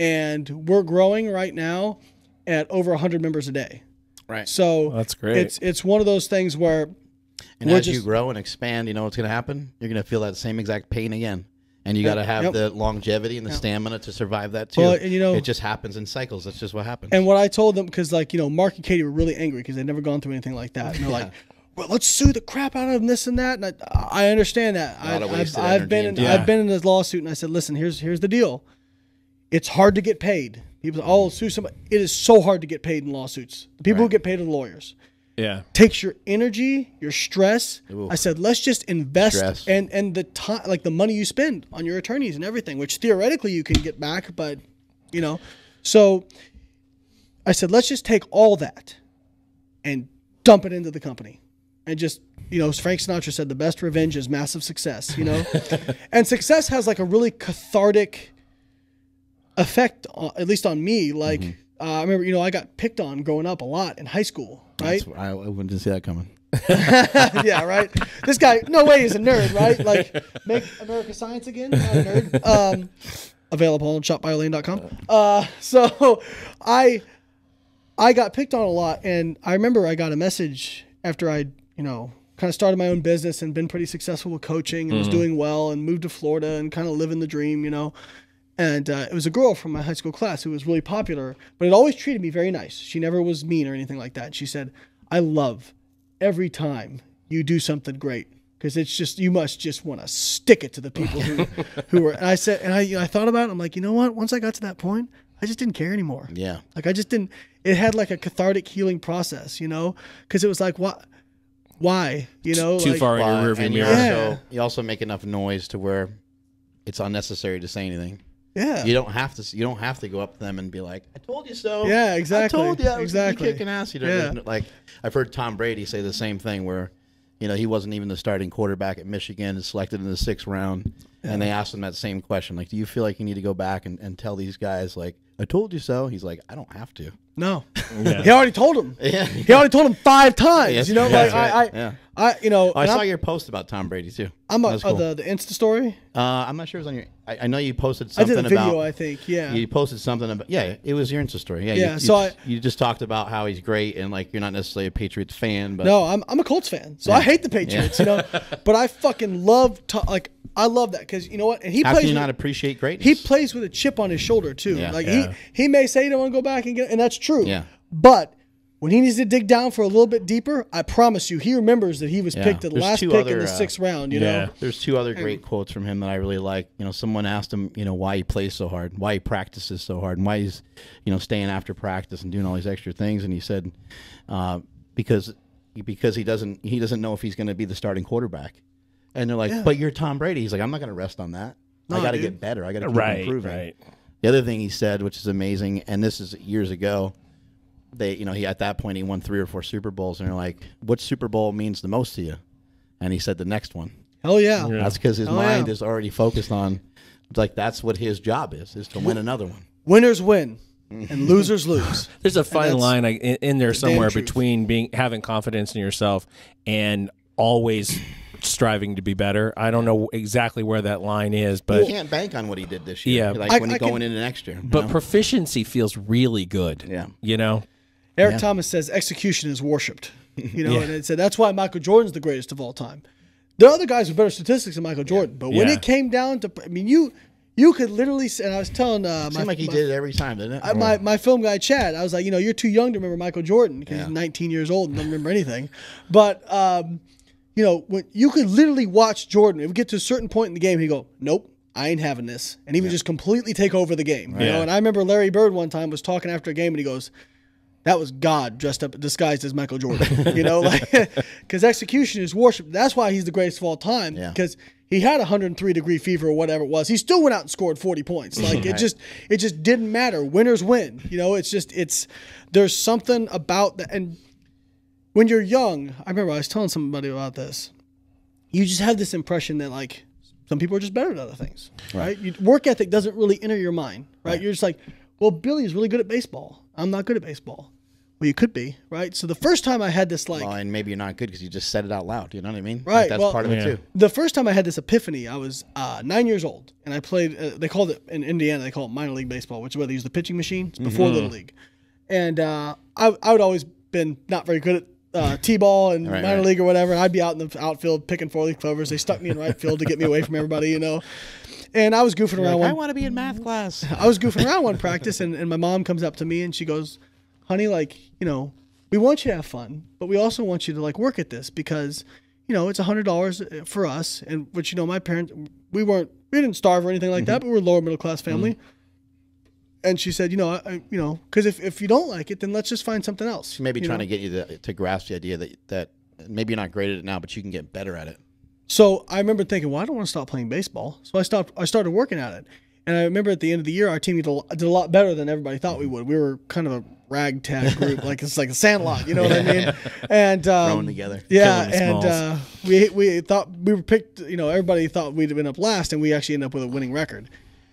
And we're growing right now at over 100 members a day. Right. So That's great. It's it's one of those things where And we're as you grow and expand, you know what's going to happen? You're going to feel that same exact pain again. And you got to have Yep. the longevity and the stamina to survive that too. Well, and you know- it just happens in cycles. That's just what happens. And what I told them, because like you know, Mark and Katie were really angry because they'd never gone through anything like that, and they're like, "Well, let's sue the crap out of them, this and that." And I, I understand that. A lot I, of I've, I've been in, energy and I've been in this lawsuit, and I said, "Listen, here's here's the deal. It's hard to get paid. People, oh, sue somebody. It is so hard to get paid in lawsuits. The people who get paid are the lawyers. yeah. takes your energy, your stress. I said, let's just invest Stress. and and the time, like the money you spend on your attorneys and everything, which theoretically you can get back, but you know. So I said, let's just take all that and dump it into the company, and just you know, as Frank Sinatra said, the best revenge is massive success. You know, and success has like a really cathartic effect, on, at least on me. Like uh, I remember, you know, I got picked on growing up a lot in high school, right? That's- I, wouldn't see that coming. yeah, right. This guy, no way, he's a nerd, right? Like, make America Science again. Not a nerd. Um, available on shopbiolayne.com. Uh, so I, I got picked on a lot, and I remember I got a message after I, you know, kind of started my own business and been pretty successful with coaching and was doing well and moved to Florida and kind of living the dream, you know. And uh, it was a girl from my high school class who was really popular, but it always treated me very nice. She never was mean or anything like that. She said, I love every time you do something great because it's just you must just want to stick it to the people who who were and I said and I I thought about it I'm like you know what once I got to that point I just didn't care anymore Yeah. like I just didn't it had like a cathartic healing process you know because it was like what why you know Too like, far in Well, your rearview and you mirror. Yeah. also you also make enough noise to where it's unnecessary to say anything. Yeah You don't have to. You don't have to go up to them and be like, "I told you so." Yeah, exactly. I told you. I exactly. Kicking ass. You know, yeah. Like I've heard Tom Brady say the same thing, where You know, he wasn't even the starting quarterback at Michigan, is selected in the sixth round. And they asked him that same question, like, do you feel like you need to go back and, and tell these guys, like, I told you so? He's like, I don't have to. No, he already told him. Yeah. He already told him five times. Yes, you know, that's like I, right. I, Yeah. I, you know, Oh, I saw I'm, your post about Tom Brady too. I'm a, That was uh, the the Insta story. Uh, I'm not sure it was on your. I, I know you posted something I did a video, about. I think. Yeah. You posted something about. Yeah, it was your Insta story. Yeah. Yeah, You, so you, I- you just talked about how he's great and like you're not necessarily a Patriots fan, but No, I'm, I'm a Colts fan, so I hate the Patriots, you know. But I fucking love to, like I love that because you know what, and he how plays. can you with- not appreciate greatness? he plays with a chip on his shoulder too. Yeah. like Yeah. he he may say he don't want to go back and get, and that's true. Yeah. But when he needs to dig down for a little bit deeper, I promise you, he remembers that he was Yeah. picked at the There's last pick other, in the uh, sixth round. You Yeah. know, There's two other great quotes from him that I really like. You know, someone asked him, you know, why he plays so hard, why he practices so hard, and why he's, you know, staying after practice and doing all these extra things. And he said, uh, because because he doesn't he doesn't know if he's going to be the starting quarterback. And they're like, but you're Tom Brady. He's like, I'm not going to rest on that. I got to get better. I got to keep Right, improving. right. The other thing he said, which is amazing, and this is years ago, they, you know, he at that point he won three or four Super Bowls, and they're like, "What Super Bowl means the most to you?" And he said the next one. hell yeah. That's because his Oh, mind yeah. is already focused on, like that's what his job is, is to win another one. Winners win and losers lose. There's a fine line I- in, in there somewhere between being having confidence in yourself and always striving to be better. I don't know exactly where that line is, but You can't bank on what he did this year. Yeah. like I- when I he's can- going into next year. but know? proficiency feels really good. Yeah. You know? Eric Thomas says execution is worshipped. You know, Yeah. and it said that's why Michael Jordan's the greatest of all time. There are other guys with better statistics than Michael Jordan, but when Yeah. it came down to, I mean, you you could literally. And I was telling uh, my like he my- did it every time, didn't it? I, my, my film guy Chad, I was like, you know, you're too young to remember Michael Jordan because Yeah. he's 19 years old and doesn't remember anything. But um, you know, when you could literally watch Jordan, it would get to a certain point in the game, he'd go, "Nope, I ain't having this," and he would just completely take over the game. You Yeah. know, and I remember Larry Bird one time was talking after a game and he goes. That was God dressed up, disguised as Michael Jordan. You know, like because execution is worship. That's why he's the greatest of all time. Yeah. Because he had 103 degree fever or whatever it was. He still went out and scored 40 points. Like it just it just didn't matter. Winners win. You know, it's just it's there's something about that and when you're young, I remember I was telling somebody about this. You just have this impression that like some people are just better at other things, right? You, work ethic doesn't really enter your mind, right? You're just like, well, Billy's really good at baseball. I'm not good at baseball. Well, you could be, right? So the first time I had this like well, and maybe you're not good because you just said it out loud. You know what I mean? Like, Right, that's well- part of Yeah. it too. the first time I had this epiphany, I was uh, nine years old, and I played. Uh, they called it in Indiana. They call it minor league baseball, which is where they use the pitching machine. It's before Mm-hmm. little league, and uh, I I would always been not very good at. Uh, T-ball and Right, minor right. league or whatever, and I'd be out in the outfield picking four-leaf clovers. They stuck me in right field to get me away from everybody, you know. And I was goofing around. Like, one, I want to be in math class. I was goofing around one practice, and, and my mom comes up to me and she goes, "Honey, like you know, we want you to have fun, but we also want you to like work at this because you know it's a hundred dollars uh, for us, and which you know my parents we weren't we didn't starve or anything like mm-hmm. that, but we're lower middle class family." Mm-hmm. And she said, "You know, I, I- you know, because if, if you don't like it, then let's just find something else." Maybe you trying know? to get you to, to grasp the idea that that maybe you're not great at it now, but you can get better at it. So I remember thinking, well, I don't want to stop playing baseball. So I stopped. I started working at it, and I remember at the end of the year, our team did a, did a lot better than everybody thought we would. We were kind of a ragtag group, like it's like a Sandlot, you know what I mean? And um, Thrown together. Yeah, and uh, we we thought we were picked. You know, everybody thought we'd have been up last, and we actually ended up with a winning record.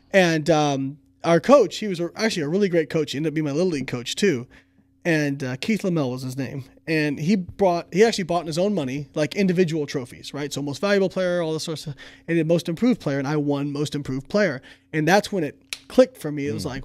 And um, our coach, he was actually a really great coach. He ended up being my little league coach too. And uh, Keith Lamel was his name, and he brought he actually bought in his own money like individual trophies, right? So most valuable player, all this sort of stuff, and then most improved player, and I won most improved player, and that's when it clicked for me. It was like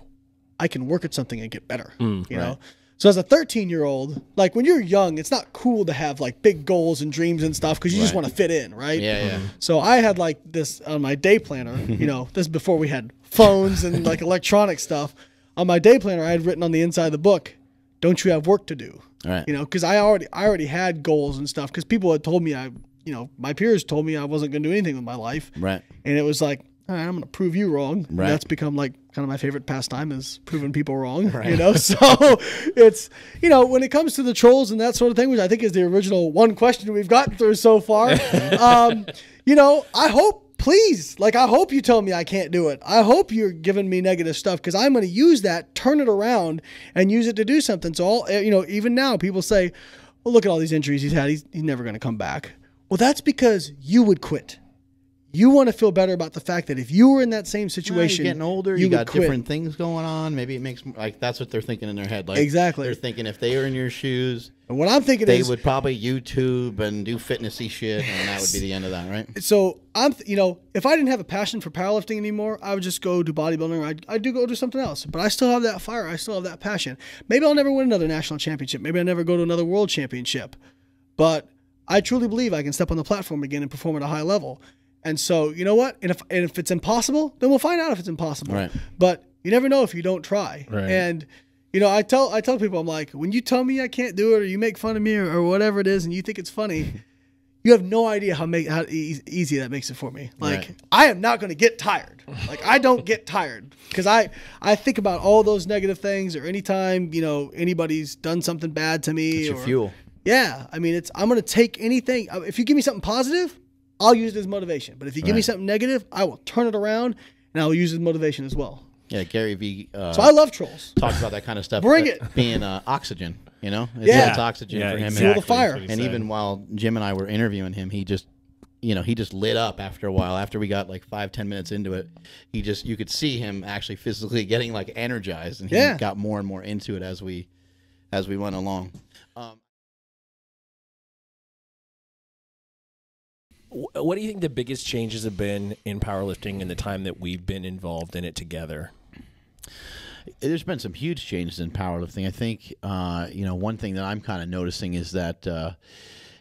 I can work at something and get better, you know. So as a 13 year old, like when you're young, it's not cool to have like big goals and dreams and stuff because you just want to fit in, right? Yeah, yeah. So I had like this on my day planner, you know, this is before we had phones and like electronic stuff. On my day planner, I had written on the inside of the book, "Don't you have work to do?" Right. You know, because I already I already had goals and stuff. Because people had told me I, you know, my peers told me I wasn't going to do anything with my life, Right. and it was like, all right, I'm going to prove you wrong. Right. That's become like kind of my favorite pastime is proving people wrong. Right. You know, so it's you know when it comes to the trolls and that sort of thing, which I think is the original one question we've gotten through so far. um, you know, I hope. Please, like I hope you tell me I can't do it. I hope you're giving me negative stuff because I'm going to use that, turn it around, and use it to do something. So, all, eh, you know, even now people say, "Well, look at all these injuries he's had. He's, he's never going to come back." Well, that's because you would quit. You want to feel better about the fact that if you were in that same situation, you're getting older. You, would got quit. different things going on. Maybe it makes like that's what they're thinking in their head. Like Exactly. they're thinking if they were in your shoes, And what I'm thinking they is, would probably YouTube and do fitnessy shit, and that would be the end of that, right? so I'm, th- you know, if I didn't have a passion for powerlifting anymore, I would just go do bodybuilding. I'd, I'd do go do something else. But I still have that fire. I still have that passion. Maybe I'll never win another national championship. Maybe I'll never go to another world championship. But I truly believe I can step on the platform again and perform at a high level. And so, you know what? And if and if it's impossible, then we'll find out if it's impossible. Right. But you never know if you don't try. Right. And you know, I tell I tell people I'm like, when you tell me I can't do it, or you make fun of me, or, or whatever it is, and you think it's funny, you have no idea how make how e- easy that makes it for me. Like Right. I am not going to get tired. Like I don't get tired because I I think about all those negative things, or anytime you know anybody's done something bad to me. It's your or, fuel. Yeah, I mean, it's I'm gonna take anything. uh, If you give me something positive, I'll use it as motivation. But if you give me something negative, I will turn it around and I will use it as motivation as well. Yeah, Gary V. Uh, So I love trolls. talked about that kind of stuff. Bring uh, it. being uh, oxygen. You know, it's, Yeah. it's oxygen Yeah, for him. exactly. Fuel the fire. That's what he And said. even while Jim and I were interviewing him, he just, you know, he just lit up after a while. After we got like five, ten minutes into it, he just, you could see him actually physically getting like energized, and he Yeah. got more and more into it as we, as we went along. Um, What do you think the biggest changes have been in powerlifting in the time that we've been involved in it together? there's been some huge changes in powerlifting. I think, uh, you know, one thing that I'm kind of noticing is that, uh,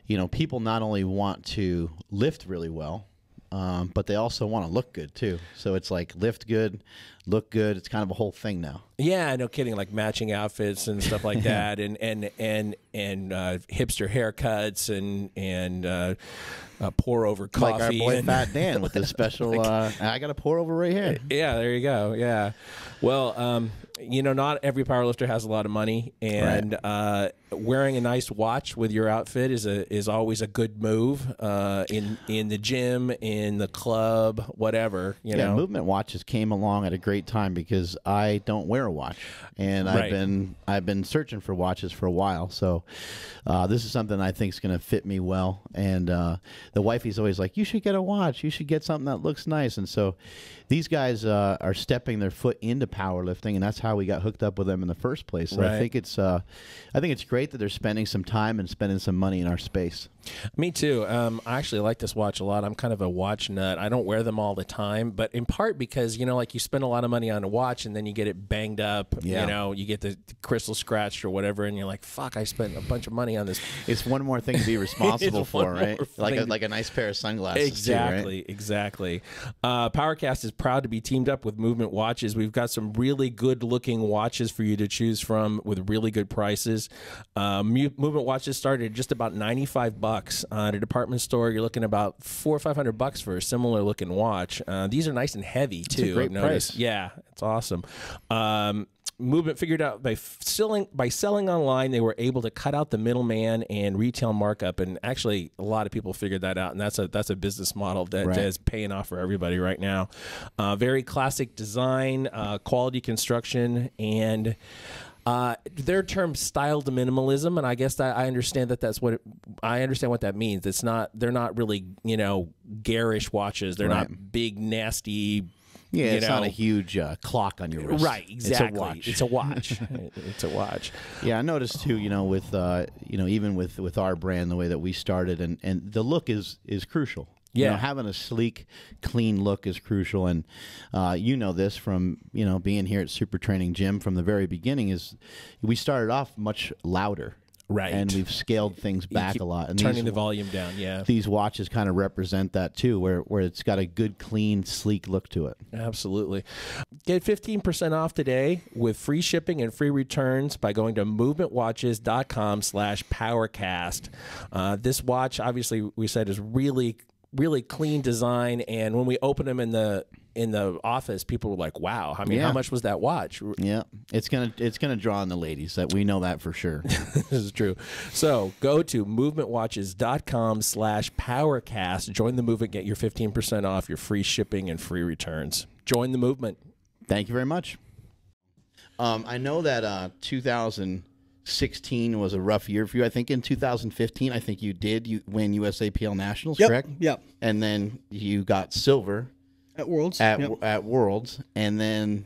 you know, people not only want to lift really well, um, but they also want to look good too. So it's like lift good, look good. It's kind of a whole thing now. Yeah, no kidding. Like matching outfits and stuff like that, and and and and uh, hipster haircuts and and uh, uh, pour over coffee. Like our boy and, Fat Dan with the special. uh, I got a pour over right here. Yeah, there you go. Yeah. Well, um, you know, not every powerlifter has a lot of money, and uh, wearing a nice watch with your outfit is a is always a good move uh, in in the gym, in the club, whatever. You yeah, know. movement watches came along at a great time because I don't wear a watch, and Right. I've been I've been searching for watches for a while. So uh, this is something I think is going to fit me well. And uh, the wifey's always like, "You should get a watch. You should get something that looks nice." And so these guys uh, are stepping their foot into powerlifting, and that's how we got hooked up with them in the first place. So Right. I think it's uh, I think it's great that they're spending some time and spending some money in our space. Me too. Um, I actually like this watch a lot. I'm kind of a watch nut. I don't wear them all the time, but in part because you know, like you spend a lot of money on a watch and then you get it banged up. Yeah. You know, you get the, crystal scratched or whatever, and you're like, "Fuck! I spent a bunch of money on this." It's one more thing to be responsible for, right? Like a, like a nice pair of sunglasses. too, right? Exactly, exactly. Uh, Powercast is proud to be teamed up with Movement Watches. We've got some really good looking watches for you to choose from with really good prices. Uh, Movement Watches started at just about ninety five bucks uh, at a department store. You're looking about four or five hundred bucks for a similar looking watch. Uh, these are nice and heavy too. great price. Yeah, it's awesome. Um, Movement figured out by selling by selling online, they were able to cut out the middleman and retail markup. And actually, a lot of people figured that out, and that's a that's a business model that Right. is paying off for everybody right now. Uh, very classic design, uh, quality construction, and. Uh, their term styled minimalism, and I guess that I understand that that's what it, I understand what that means. It's not they're not really you know garish watches. They're not big nasty. Yeah, you it's not a huge uh, clock on your wrist. Right, exactly. It's a watch. It's a watch. it's a watch. yeah, I noticed too. You know, with uh, you know, even with with our brand, the way that we started, and and the look is is crucial. You Yeah. know, having a sleek, clean look is crucial, and uh, you know this from you know being here at Super Training Gym from the very beginning. Is we started off much louder, Right. and we've scaled things back a lot. And turning these, the volume down. Yeah, these watches kind of represent that too, where where it's got a good, clean, sleek look to it. absolutely. Get 15% off today with free shipping and free returns by going to movementwatches.com slash powercast. Uh, this watch, obviously, we said is really, really clean design. And when we opened them in the in the office, people were like, wow, I mean, Yeah. how much was that watch? Yeah, it's gonna it's gonna draw in the ladies. That we know that for sure. this is true. So go to movementwatches.com slash powercast. Join the movement. Get your 15% off your free shipping and free returns. Join the movement. Thank you very much. Um, I know that uh, 16 was a rough year for you. I think in 2015, I think you did you win USAPL Nationals, Yep. correct? Yep. And then you got silver At Worlds. at Yep. at Worlds, and then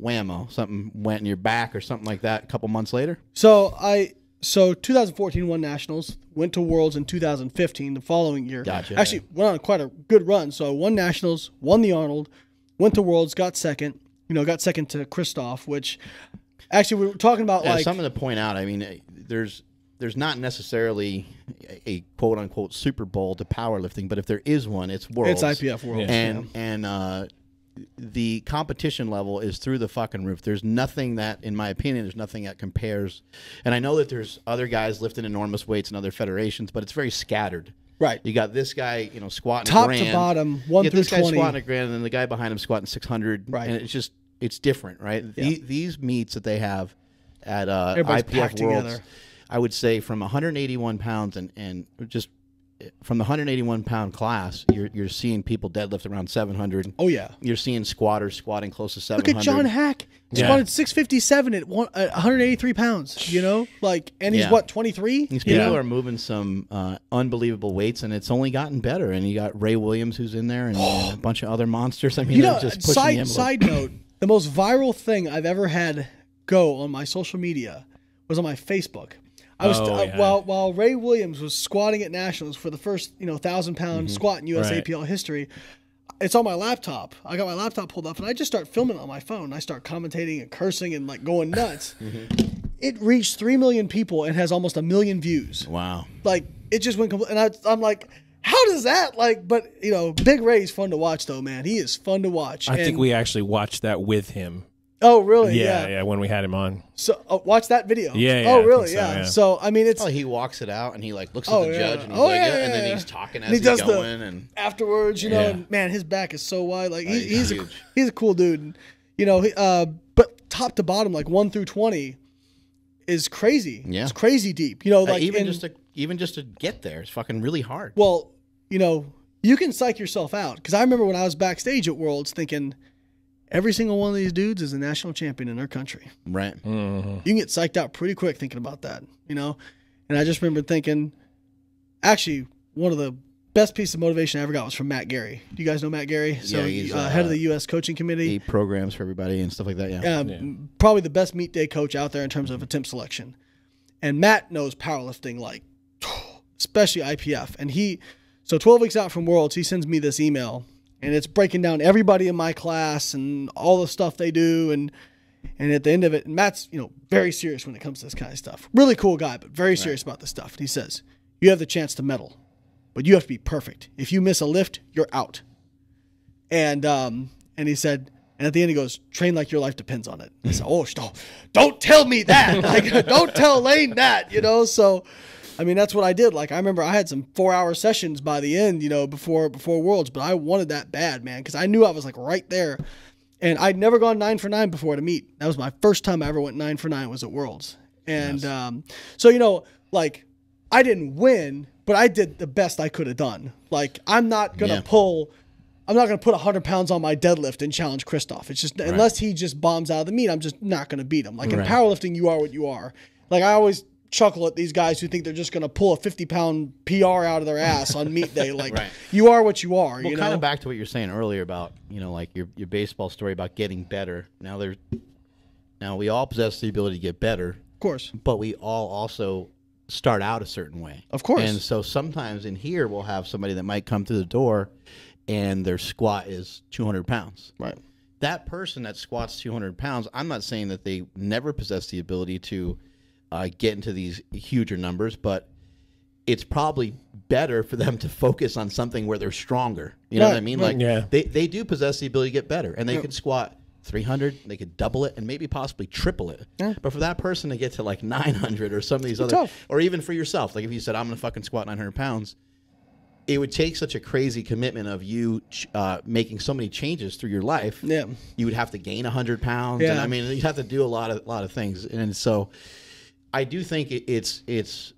whammo, something went in your back or something like that. A couple months later. So I so 2014 won nationals, went to Worlds in 2015 the following year. Gotcha. Actually went on quite a good run. So I won nationals, won the Arnold, went to Worlds, got second. You know, got second to Christoph, which actually we were talking about Yeah, like something to point out. I mean, eh, there's there's not necessarily a, a quote unquote Super Bowl to powerlifting, but if there is one, it's Worlds. it's IPF Worlds. and and uh, the competition level is through the fucking roof. There's nothing that, in my opinion, there's nothing that compares. And I know that there's other guys lifting enormous weights in other federations, but it's very scattered. Right. You got this guy, you know, squatting Top a to bottom, one you get this through guy 20. squatting a grand, and then the guy behind him squatting 600. Right. And it's just it's different, right? The, these meets that they have at uh, IPF Worlds, together. I would say from 181 pounds and and just from the 181 pound class, you're you're seeing people deadlift around 700. oh yeah. You're seeing squatters squatting close to 700. Look at John Haack. He Yeah. squatted 657 at, one, at 183 pounds, you know? Like and he's Yeah. what, 23? These people know? are moving some uh, unbelievable weights, and it's only gotten better. And you got Ray Williams who's in there, and, and a bunch of other monsters. I mean, You know, just pushing side side note, the most viral thing I've ever had go on my social media was on my Facebook. I was Oh, uh, while while Ray Williams was squatting at nationals for the first you know thousand pound Mm-hmm. squat in USAPL history. It's on my laptop. I got my laptop pulled up and I just start filming on my phone. I start commentating and cursing and like going nuts. Mm-hmm. It reached three million people and has almost a million views. Wow. Like it just went complete. And I, I'm like, how does that like? But you know, Big Ray's fun to watch though, man. He is fun to watch. I think we actually watched that with him. Oh really? Yeah, Yeah. yeah, when we had him on. So uh, watch that video. Yeah, yeah, Oh really? so, yeah. yeah. So I mean, it's Oh, he walks it out and he like looks at Oh, the yeah. judge and he's Oh, like, yeah, yeah, and then he's talking as And he he's does the- going, and afterwards, you know, Yeah. and man, his back is so wide. Like he, he's he's a, he's a cool dude. And, you know, he, uh, but top to bottom, like one through twenty, is crazy. Yeah. it's crazy deep. You know, Uh, like even in- just to even just to get there, it's fucking really hard. well, you know, you can psych yourself out because I remember when I was backstage at Worlds thinking. Every single one of these dudes is a national champion in their country. right? you can get psyched out pretty quick thinking about that, you know? And I just remember thinking, actually, one of the best pieces of motivation I ever got was from Matt Gary. Do you guys know Matt Gary? So, Yeah, he's, uh, head of uh, the U.S. coaching committee. Eight programs for everybody and stuff like that. Yeah. Um, Probably the best meet day coach out there in terms of attempt selection. And Matt knows powerlifting like, especially IPF. And he, so 12 weeks out from Worlds, he sends me this email and it's breaking down everybody in my class and all the stuff they do. And, and at the end of it, and Matt's, you know, very serious when it comes to this kind of stuff. Really cool guy, but very serious about this stuff. And he says, you have the chance to medal, but you have to be perfect. If you miss a lift, you're out. And um, and he said, and at the end he goes, train like your life depends on it. I said, oh, don't, don't tell me that. Like, don't tell Layne that, you know. So, I mean, that's what I did. Like, I remember I had some four-hour sessions by the end, you know, before before Worlds, but I wanted that bad, man, because I knew I was like right there. And I'd never gone nine for nine before at a meet. That was my first time I ever went nine for nine was at Worlds. And um, so, you know, like I didn't win, but I did the best I could have done. Like I'm not gonna Yeah. pull, I'm not gonna put hundred pounds on my deadlift and challenge Christoph. It's just unless he just bombs out of the meet, I'm just not gonna beat him. Like in powerlifting, you are what you are. Like I always chuckle at these guys who think they're just gonna pull a 50 pound PR out of their ass on meet day. Like Right. you are what you are. Well, you kind of back to what you're saying earlier about you know like your your baseball story about getting better. Now there, now we all possess the ability to get better, of course. but we all also start out a certain way. Of course. And so sometimes in here we'll have somebody that might come through the door, and their squat is 200 pounds. Right. That person that squats 200 pounds, I'm not saying that they never possess the ability to uh, get into these huger numbers, but it's probably better for them to focus on something where they're stronger. You know what I mean? Like Yeah. they, they do possess the ability to get better, and they could squat 300, they could double it, and maybe possibly triple it. But for that person to get to like 900 or some of these other, tough. or even for yourself, like if you said I'm gonna fucking squat 900 pounds, it would take such a crazy commitment of you uh, making so many changes through your life. Yeah. you would have to gain 100 pounds, and I mean you'd have to do a lot of lot of things, and so I do think it, it's it's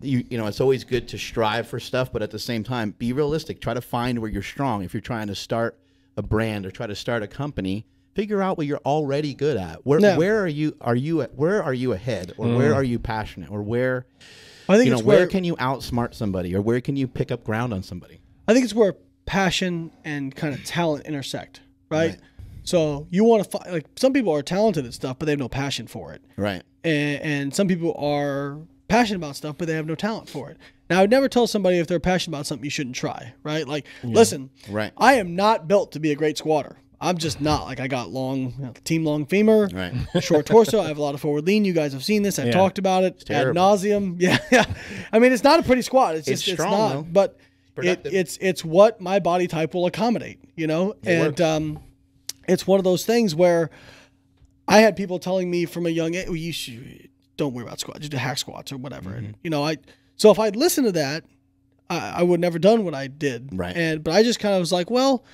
you you know it's always good to strive for stuff, but at the same time be realistic. Try to find where you're strong. If you're trying to start a brand or try to start a company, figure out what you're already good at. Where Yeah. where are you are you where are you ahead or where mm. are you passionate or where I think you know where, where can you outsmart somebody or where can you pick up ground on somebody? I think it's where passion and kind of talent intersect, right? Right. So you want to find like some people are talented at stuff, but they have no passion for it, Right. and, and some people are passionate about stuff, but they have no talent for it. Now, I would never tell somebody if they're passionate about something you shouldn't try, right? Like, listen, Right. I am not built to be a great squatter. I'm just not. Like, I got long, you know, team long femur, Right. short torso. I have a lot of forward lean. You guys have seen this. I've Yeah. talked about it ad nauseum. Yeah, yeah. I mean, it's not a pretty squat. It's It's just, it's, strong, not. though. But it, it's it's what my body type will accommodate. You know, and works. um, it's one of those things where I had people telling me from a young age, well, you should, don't worry about squats, just do hack squats or whatever. Mm-hmm. And you know, I so if I'd listened to that, I, I would never done what I did. Right. And but I just kind of was like, well,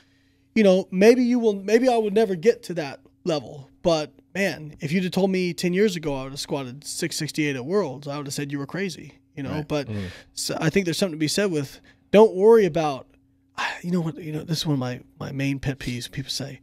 you know, maybe you will, maybe I would never get to that level. But man, if you'd have told me ten years ago I would have squatted six sixty eight at Worlds, I would have said you were crazy. You know. Right. But so I think there's something to be said with don't worry about. ah, You know what? You know this is one of my my main pet peeves. People say,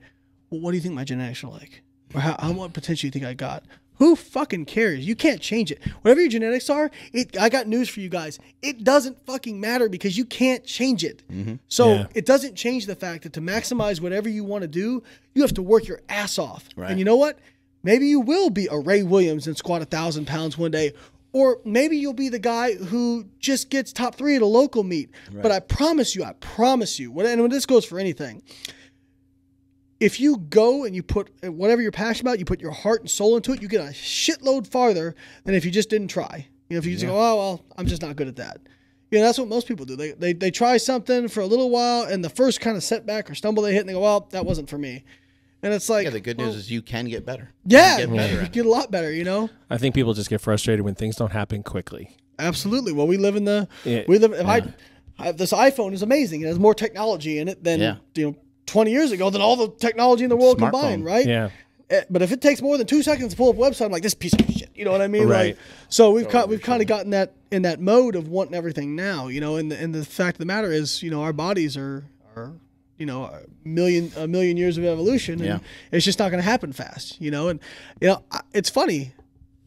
"Well, what do you think my genetics are like, or how, how what potential you think I got?" Who fucking cares? You can't change it. Whatever your genetics are, it. I got news for you guys. It doesn't fucking matter because you can't change it. Mm-hmm. So Yeah. it doesn't change the fact that to maximize whatever you want to do, you have to work your ass off. Right. And you know what? Maybe you will be a Ray Williams and squat a thousand pounds one day. Or maybe you'll be the guy who just gets top three at a local meet. But I promise you, I promise you, and when this goes for anything, if you go and you put uh, whatever you're passionate about, you put your heart and soul into it, you get a shitload farther than if you just didn't try. You know, if you just go, oh well, I'm just not good at that. You know, that's what most people do. They, they they try something for a little while, and the first kind of setback or stumble they hit, and they go, well, that wasn't for me. And it's like, Yeah, the good well, news oh. is you can get better. yeah, You you get better. at it. get a lot better. You know, I think people just get frustrated when things don't happen quickly. absolutely. Well, we live in the Yeah. we live. If I, I this iPhone is amazing. It has more technology in it than Yeah. you know 20 years ago than all the technology in the world Smartphone. combined, right? Yeah. Eh, But if it takes more than two seconds to pull up a website, I'm like this piece of shit. You know what I mean? Right. Like, so we've kind we've kind of gotten that in that mode of wanting everything now. You know, and the, and the fact of the matter is, you know, our bodies are are you know a million a million years of evolution, and Yeah. it's just not going to happen fast. You know, and you know it's funny.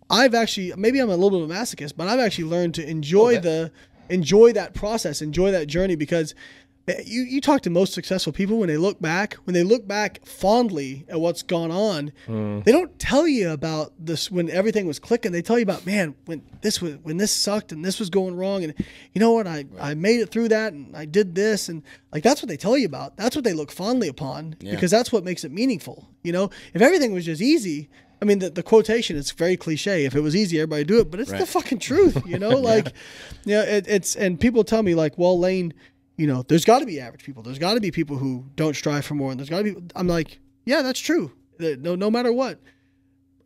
I've actually maybe I'm a little bit of a masochist, but I've actually learned to enjoy the enjoy that process, enjoy that journey because Eh, you you talk to most successful people when they look back, when they look back fondly at what's gone on, mm. they don't tell you about this when everything was clicking. They tell you about man when this was when this sucked and this was going wrong and you know what I I made it through that and I did this and like that's what they tell you about. That's what they look fondly upon because that's what makes it meaningful. You know, if everything was just easy. I mean, the, the quotation is very cliche. If it was easy, everybody do it. But it's the fucking truth, you know. Like, you know, it, it's and people tell me like, well, Layne, you know, there's got to be average people. There's got to be people who don't strive for more, and there's got to be. I'm like, yeah, that's true. No, no matter what,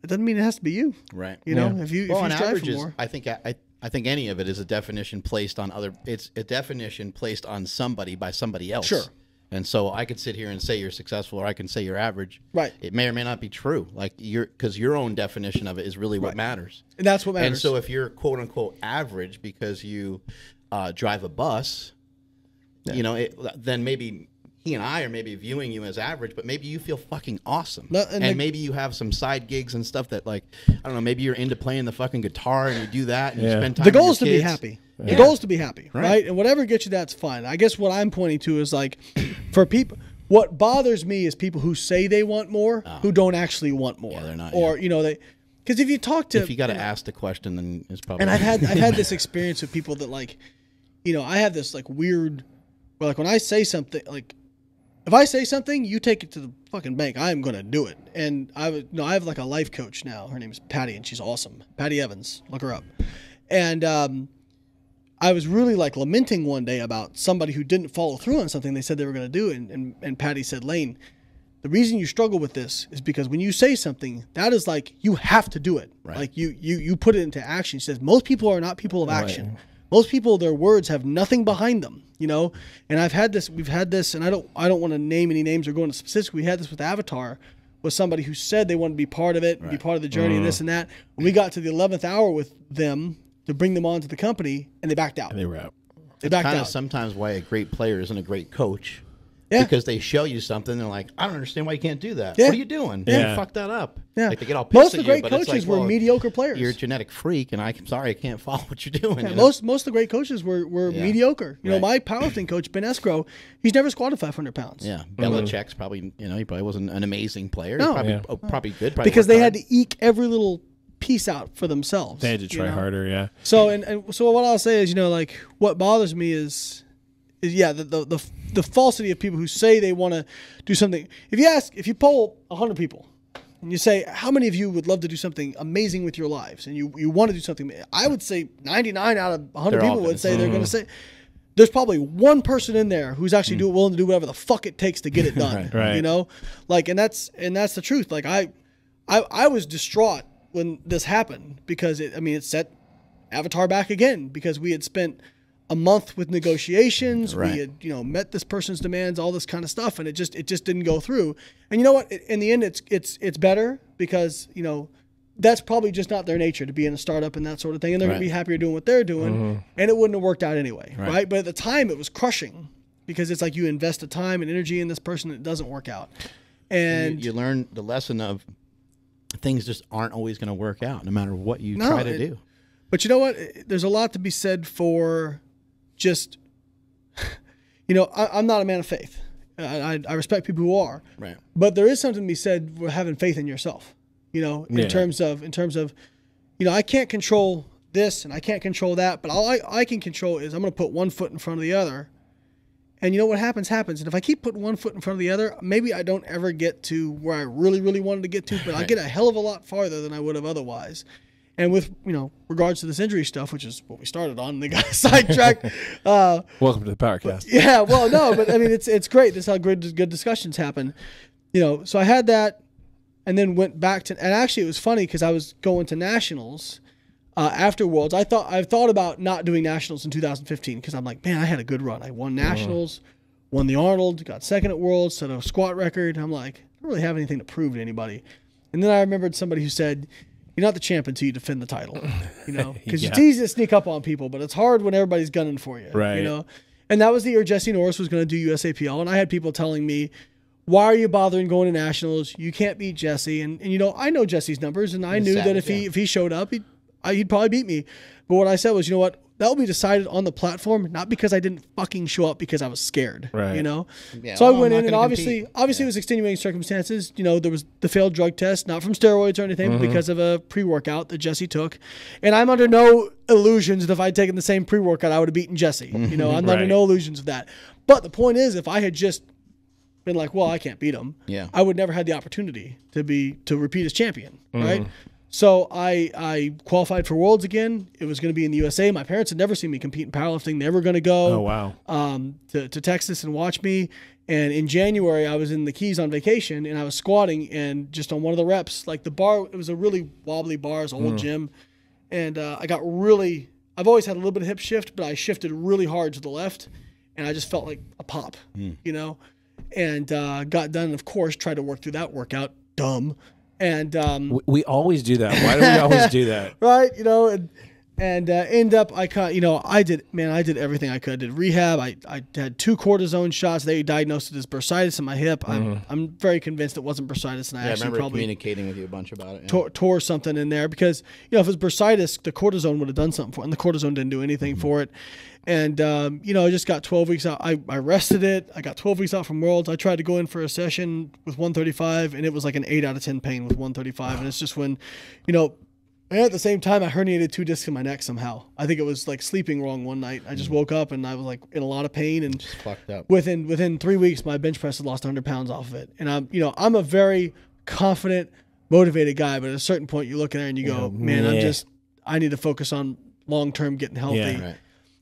it doesn't mean it has to be you. Right. You know, if you well, if you strive average for more, I think I, I think any of it is a definition placed on other. It's a definition placed on somebody by somebody else. Sure. And so I could sit here and say you're successful, or I can say you're average. Right. It may or may not be true. Like your because your own definition of it is really what matters. and that's what matters. And so if you're quote unquote average because you uh, drive a bus, you know, it, then maybe he and I are maybe viewing you as average, but maybe you feel fucking awesome. No, and and the- maybe you have some side gigs and stuff that like I don't know, maybe you're into playing the fucking guitar and you do that and you spend time the goal is to be kids. happy. The goal is to be happy, right. Right. And whatever gets you that's fine. I guess what I'm pointing to is like, for people, what bothers me is people who say they want more, who don't actually want more. Ah. they're not, Or you know they, because if you talk to If you got to ask the question, then it's probably and I've had I've had this experience with people that like, you know, I have this like weird, where like when I say something, like, if I say something, you take it to the fucking bank. I am gonna do it. And I have no, I have like a life coach now. Her name's Patty, and she's awesome. Patty Evans, look her up. And um, I was really like lamenting one day about somebody who didn't follow through on something they said they were gonna do, and and, and Patty said, Layne. The reason you struggle with this is because when you say something, that is like you have to do it. Right. Like you you you put it into action. She says most people are not people of action. Most people, their words have nothing behind them. You know, and I've had this. We've had this, and I don't I don't want to name any names or go into specifics. We had this with Avatar, with somebody who said they wanted to be part of it, and be part of the journey, and this mm. and that. When we got to the eleventh hour with them to bring them on to the company, and they backed out. They were out. They backed kind out. of sometimes why a great player isn't a great coach Yeah. Because they show you something, they're like, I don't understand why you can't do that. Yeah. What are you doing? Yeah. You fucked that up. Yeah. Like they get all pissed Most of at the great you, coaches like, were well, mediocre players. You're a genetic freak, and I, am sorry, I can't follow what you're doing. Yeah, you know? most most of the great coaches were, were Yeah. mediocre. You know, my powerlifting coach Ben Esgro, he's never squatted 500 pounds. Yeah, mm-hmm. Belichick's probably you know he probably wasn't an amazing player. No. Probably Yeah. oh, probably good. Probably because they hard. had to eke every little piece out for themselves. They had to you try know? harder. Yeah. So and, and so what I'll say is, you know, like what bothers me is, is yeah, the the the, the falsity of people who say they want to do something. If you ask, if you poll hundred people, and you say how many of you would love to do something amazing with your lives, and you you want to do something, I would say ninety nine out of hundred They're all people would say they're going to say. There's probably one person in there who's actually mm. do, willing to do whatever the fuck it takes to get it done. Right. Right. You know, like, and that's and that's the truth. Like, I, I, I was distraught when this happened because it. I mean, it set Avatar back again because we had spent a month with negotiations. Right. We had, you know, met this person's demands, all this kind of stuff, and it just it just didn't go through. And you know what? In the end, it's it's it's better because you know that's probably just not their nature to be in a startup and that sort of thing, and they're gonna be happier doing what they're doing, mm-hmm. and it wouldn't have worked out anyway, right. But at the time, it was crushing because it's like you invest the time and energy in this person, and it doesn't work out. And you, you learn the lesson of things just aren't always going to work out, no matter what you No, try to it- do. But you know what? There's a lot to be said for just, you know, I, I'm not a man of faith. I, I, respect people who are, Right. but there is something to be said for having faith in yourself. You know, in Yeah. terms of in terms of, you know, I can't control this and I can't control that, but all I, I can control is I'm going to put one foot in front of the other. And you know what happens happens. And if I keep putting one foot in front of the other, maybe I don't ever get to where I really really wanted to get to, but I get a hell of a lot farther than I would have otherwise. And with you know regards to this injury stuff, which is what we started on, they got sidetracked. Uh, Welcome to the Powercast. yeah, well, no, but I mean, it's it's great. This is how good good discussions happen. You know, so I had that, and then went back to, and actually it was funny because I was going to nationals uh, after Worlds. I thought I thought about not doing nationals in 2015 because I'm like, man, I had a good run. I won nationals, won the Arnold, got second at Worlds, set a squat record. I'm like, I don't really have anything to prove to anybody. And then I remembered somebody who said. You're not the champ until you defend the title, you know, because Yeah. it's easy to sneak up on people, but it's hard when everybody's gunning for you, Right. You know, and that was the year Jesse Norris was going to do USAPL, and I had people telling me, "Why are you bothering going to nationals? You can't beat Jesse." And, and you know, I know Jesse's numbers, and I knew that if he if he showed up, he'd I, he'd probably beat me. But what I said was, you know what? That will be decided on the platform, not because I didn't fucking show up because I was scared. Right. You know. Yeah, so I well, I'm went in, and obviously, compete. obviously, it was extenuating circumstances. You know, there was the failed drug test, not from steroids or anything, Mm-hmm. but because of a pre-workout that Jesse took. And I'm under no illusions that if I'd taken the same pre-workout, I would have beaten Jesse. You know, I'm under no illusions of that. But the point is, if I had just been like, well, I can't beat him, Yeah. I would never had the opportunity to be to repeat as champion, Mm-hmm. right? So I I qualified for Worlds again. It was going to be in the USA. My parents had never seen me compete in powerlifting. They were going to go Oh wow. um, to, to Texas and watch me. And in January, I was in the Keys on vacation and I was squatting and just on one of the reps, like the bar, it was a really wobbly bar, it's an old gym. And uh, I got really, I've always had a little bit of hip shift, but I shifted really hard to the left and I just felt like a pop, you know? And uh, got done, and of course, tried to work through that workout. Dumb. And um, We, we always do that. Why do we always do that? right? You know, and and uh, end up I caught you know I did man I did everything I could. I did rehab. I, I had two cortisone shots. They diagnosed it as bursitis in my hip. I'm I'm very convinced it wasn't bursitis, and I Yeah, I actually remember probably communicating with you a bunch about it. yeah. tore, tore something in there because you know if it was bursitis, the cortisone would have done something for it, and the cortisone didn't do anything for it. And um, you know, I just got 12 weeks out. I, I rested it. I got 12 weeks out from Worlds. I tried to go in for a session with 135, and it was like an eight out of 10 pain with 135. And it's just when, you know, and at the same time, I herniated two discs in my neck somehow. I think it was like sleeping wrong one night. I just mm. woke up and I was like in a lot of pain and just fucked up. within within three weeks, my bench press had lost 100 pounds off of it. And I'm, you know, I'm a very confident, motivated guy. But at a certain point, you look at there and you go, man, I'm just, I need to focus on long term getting healthy. Yeah. Right.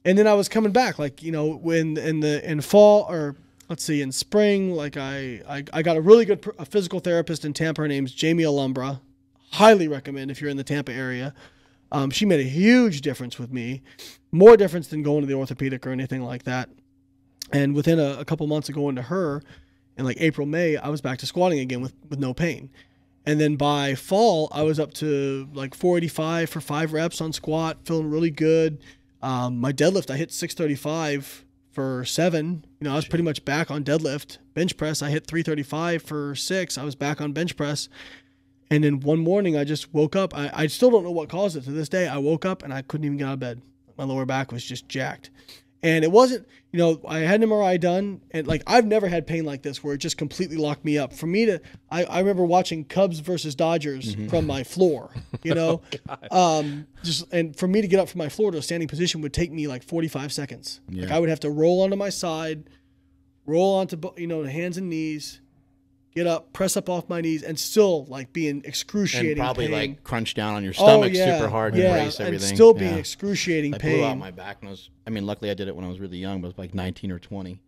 And then I was coming back, like you know, when in the in fall or let's see, in spring, like I I, I got a really good pr- a physical therapist in Tampa. Her name's Jamie Alumbra. Highly recommend if you're in the Tampa area. Um, she made a huge difference with me, more difference than going to the orthopedic or anything like that. And within a, a couple months of going to her, in like April May, I was back to squatting again with with no pain. And then by fall, I was up to like 485 for five reps on squat, feeling really good. Um, my deadlift, I hit 635 for seven. You know, I was pretty much back on deadlift. Bench press, I hit 335 for six. I was back on bench press. And then one morning, I just woke up. I, I still don't know what caused it to this day. I woke up and I couldn't even get out of bed. My lower back was just jacked. And it wasn't, you know, I had an MRI done, and like I've never had pain like this where it just completely locked me up. For me to, I, I remember watching Cubs versus Dodgers from my floor, you know, um, just and for me to get up from my floor to a standing position would take me like 45 seconds. Like I would have to roll onto my side, roll onto you know the hands and knees, get up, press up off my knees, and still like being excruciating and probably pain. like crunch down on your Oh, stomach yeah, super hard yeah, and brace and still being Yeah. excruciating I pain. blew out my back and I was I mean luckily I did it when I was really young, but I was like 19 or 20.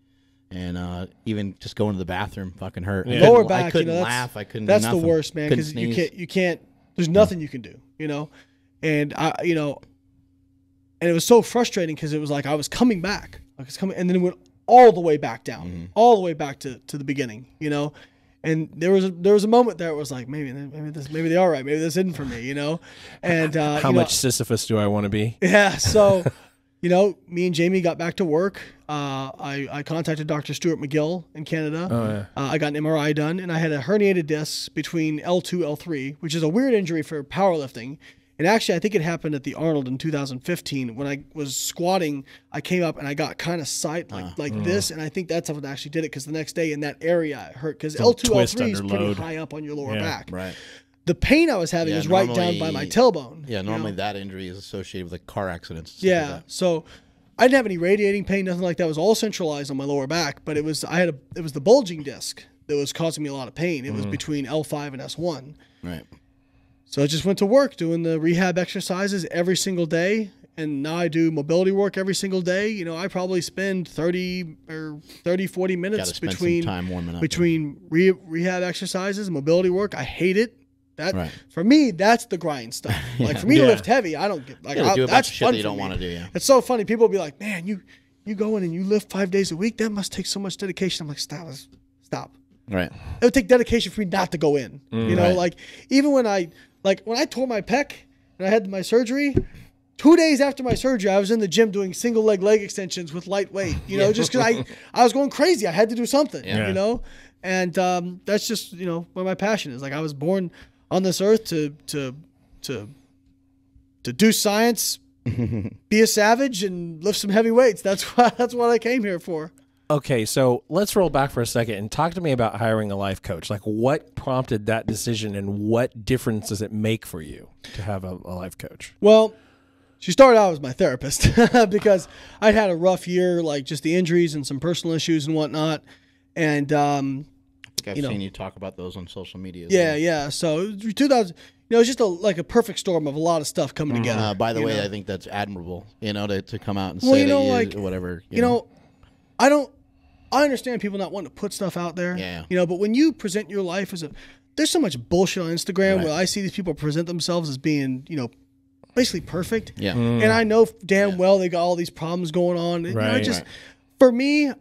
And uh, even just going to the bathroom fucking hurt. I Yeah. couldn't- lower back, you couldn't know, laugh. I couldn't. do That's the worst, man, because you can't, you can't. There's nothing you can do, you know, and I, you know, and it was so frustrating because it was like I was coming back, like it's coming, and then it went all the way back down, Mm-hmm. all the way back to, to the beginning, you know, and there was a, there was a moment there it was like maybe maybe this maybe they are right, maybe this isn't for me, you know, and uh, How you know, much Sisyphus do I want to be? yeah. So, you know, me and Jamie got back to work. Uh, I, I contacted Dr. Stuart McGill in Canada. Oh, yeah. uh, I got an MRI done, and I had a herniated disc between L2 L3, which is a weird injury for powerlifting. And actually, I think it happened at the Arnold in 2015 when I was squatting. I came up and I got kind of side like ah. like this, and I think that's what actually did it because the next day in that area it hurt because L2 L3 is pretty load. high up on your lower Yeah. back. Right. The pain I was having Yeah, is right down by my tailbone. Yeah. you know? Normally that injury is associated with like car accidents. and stuff Yeah. like So I didn't have any radiating pain, nothing like that. It was all centralized on my lower back, but it was I had a it was the bulging disc that was causing me a lot of pain. It was mm. between L5 and S1. Right. So I just went to work doing the rehab exercises every single day. And now I do mobility work every single day. You know, I probably spend 30 or 30, 40 minutes between time warming up. between re- rehab exercises mobility work. I hate it. That Right. for me, that's the grind stuff. Like for me Yeah. to lift heavy, I don't get like Yeah, I- do a bunch that's of shit fun that you don't wanna do, yeah. It's so funny. People will be like, "Man, you you go in and you lift five days a week. That must take so much dedication." I'm like, "Stop, stop." Right. It would take dedication for me not to go in. Mm. you know, Right. like even when I like when I tore my pec and I had my surgery. Two days after my surgery, I was in the gym doing single leg leg extensions with light weight. You know, just because I I was going crazy. I had to do something. Yeah. You know, and um, that's just you know where my passion is. Like I was born on this earth to to to to do science, be a savage, and lift some heavy weights. That's what that's what I came here for. Okay, so let's roll back for a second and talk to me about hiring a life coach. Like, what prompted that decision, and what difference does it make for you to have a, a life coach? Well, she started out as my therapist because I'd had a rough year, like just the injuries and some personal issues and whatnot. And um, I think I've You know. seen you talk about those on social media. yeah, well. yeah. So 2000, you know, it's just a like a perfect storm of a lot of stuff coming together. Uh, by the way, know? I think that's admirable. You know, to, to come out and Well, say you know, that you, like, or whatever. you know, I don't. I understand people not wanting to put stuff out there. Yeah. You know, but when you present your life as a, there's so much bullshit on Instagram Right. where I see these people present themselves as being, you know, basically perfect. Yeah. And I know damn well they got all these problems going on. And, you know, I Right. just, Right. for me,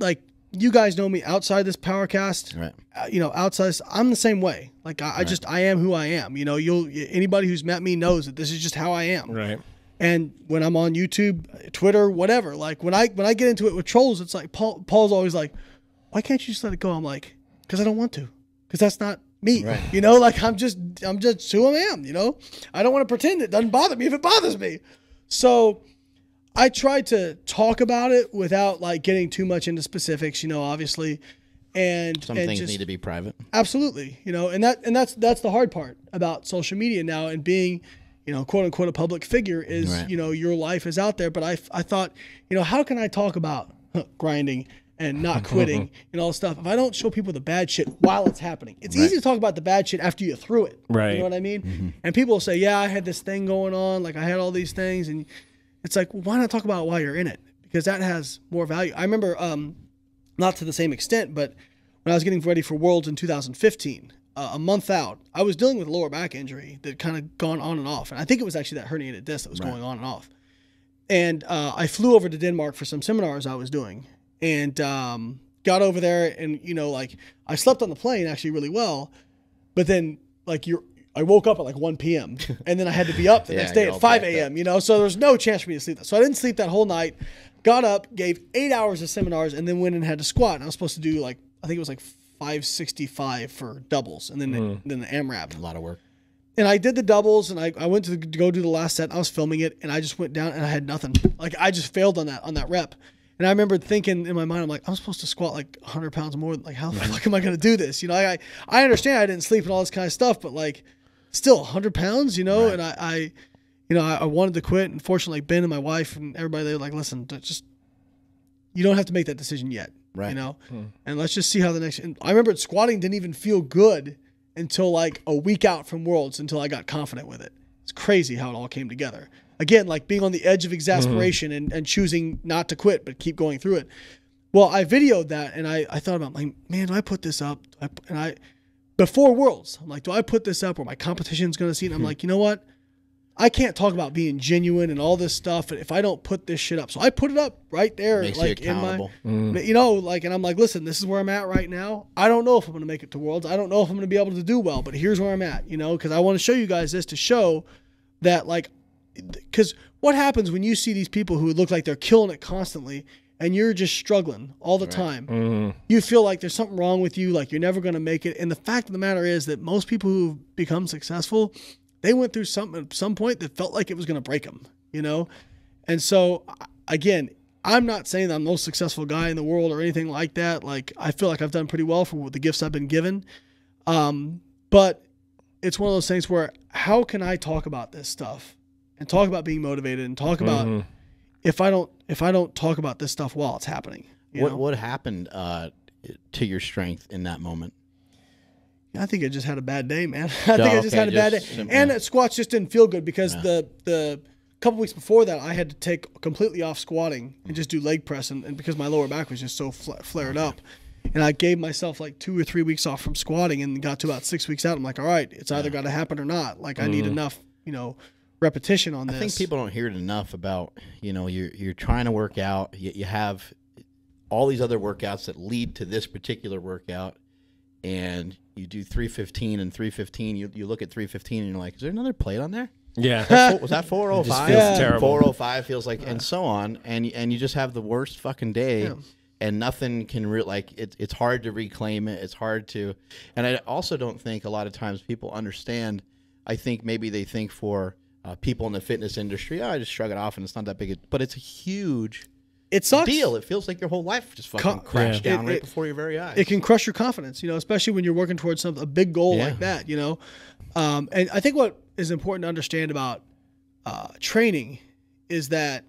like you guys know me outside this Powercast. Right. Uh, you know, outside, this, I'm the same way. Like I, I just, I am who I am. You know, you'll anybody who's met me knows that this is just how I am. Right. And when I'm on YouTube, Twitter, whatever, like when I when I get into it with trolls, it's like Paul Paul's always like, "Why can't you just let it go?" I'm like, "Cause I don't want to, cause that's not me." Right. You know, like I'm just I'm just who I am. You know, I don't want to pretend it doesn't bother me if it bothers me. So I try to talk about it without like getting too much into specifics. You know, obviously, and Some and things just, need to be private. absolutely you know and that and that's that's the hard part about social media now and being you know quote unquote a public figure is Right. you know your life is out there. But i i thought you know how can i talk about grinding and not quitting and all stuff if i don't show people the bad shit while it's happening? It's easy to talk about the bad shit after you're through it. Right. you know what i mean? And people will say yeah i had this thing going on. Like i had all these things. And it's like well, why not talk about it while you're in it? Because that has more value. I remember um not to the same extent, but when I was getting ready for Worlds in 2015, uh, a month out, I was dealing with a lower back injury that kind of gone on and off, and I think it was actually that herniated disc that was going on and off. And uh, I flew over to Denmark for some seminars I was doing, and um, got over there, and you know, like I slept on the plane actually really well, but then like you're I woke up at like 1 p.m. and then I had to be up the Yeah, next day at 5 a.m. You know, so there's no chance for me to sleep. So I didn't sleep that whole night. Got up, gave eight hours of seminars, and then went and had to squat. And I was supposed to do like I think it was like 565 for doubles, and then the, hmm. then the AMRAP A lot of work. and I did the doubles and I, I went to, the, to go do the last set. I was filming it and I just went down and I had nothing. Like I just failed on that on that rep. And I remember thinking in my mind, I'm like, I'm supposed to squat like 100 pounds more. Like, how the fuck am I going to do this? You know, I, I understand I didn't sleep and all this kind of stuff, but like, still 100 pounds, you know. And I, I, you know, I, I wanted to quit. And fortunately, Ben and my wife and everybody they were like, listen, just you don't have to make that decision yet. Right. You know, hmm. and let's just see how the next. And I remember squatting didn't even feel good until like a week out from Worlds until I got confident with it. It's crazy how it all came together. Again, like being on the edge of exasperation mm-hmm. and, and choosing not to quit but keep going through it. Well, I videoed that and I, I thought about like, man, do I put this up? I, and I before Worlds, I'm like, do I put this up where my competition's going to see it? And I'm hmm. like, you know what? I can't talk about being genuine and all this stuff if I don't put this shit up. So I put it up right there, Makes you like in my, accountable. Mm. you know, like, and I'm like, listen, this is where I'm at right now. I don't know if I'm going to make it to Worlds. I don't know if I'm going to be able to do well, but here's where I'm at, you know, because I want to show you guys this to show that, like, because what happens when you see these people who look like they're killing it constantly and you're just struggling all the time? Mm-hmm. You feel like there's something wrong with you, like you're never going to make it. And the fact of the matter is that most people who've become successful, they went through something at some point that felt like it was going to break them, you know? And so, again, I'm not saying that I'm the most successful guy in the world or anything like that. Like, I feel like I've done pretty well for the gifts I've been given. Um, but it's one of those things where how can I talk about this stuff and talk about being motivated and talk about if I don't if I don't talk about this stuff while it's happening. You What know? what happened uh, to your strength in that moment? I think I just had a bad day, man. I think I just okay, had a bad day, just sim- and yeah. squats just didn't feel good because the the couple weeks before that I had to take completely off squatting and just do leg press, and, and because my lower back was just so fla- flared up, and I gave myself like two or three weeks off from squatting, and got to about six weeks out. I'm like, all right, it's either got to happen or not. Like I need mm-hmm. enough, you know, repetition on this. I think people don't hear it enough about you know you're you're trying to work out. You, you have all these other workouts that lead to this particular workout, and you do 315 and 315. You you look at 315 and you're like, is there another plate on there? Yeah. Four- was that 405? feels Yeah. terrible. 405 feels like, and so on, and and you just have the worst fucking day, and nothing can re- like it's it's hard to reclaim it. It's hard to, and I also don't think a lot of times people understand. I think maybe they think for uh, people in the fitness industry, oh, I just shrug it off and it's not that big, a, but it's a huge it sucks. deal. It feels like your whole life just fucking Co- crashed Yeah. down It- right it- before your very eyes. it can crush your confidence, you know, especially when you're working towards some a big goal Yeah. like that, you know. Um, and I think what is important to understand about uh, training is that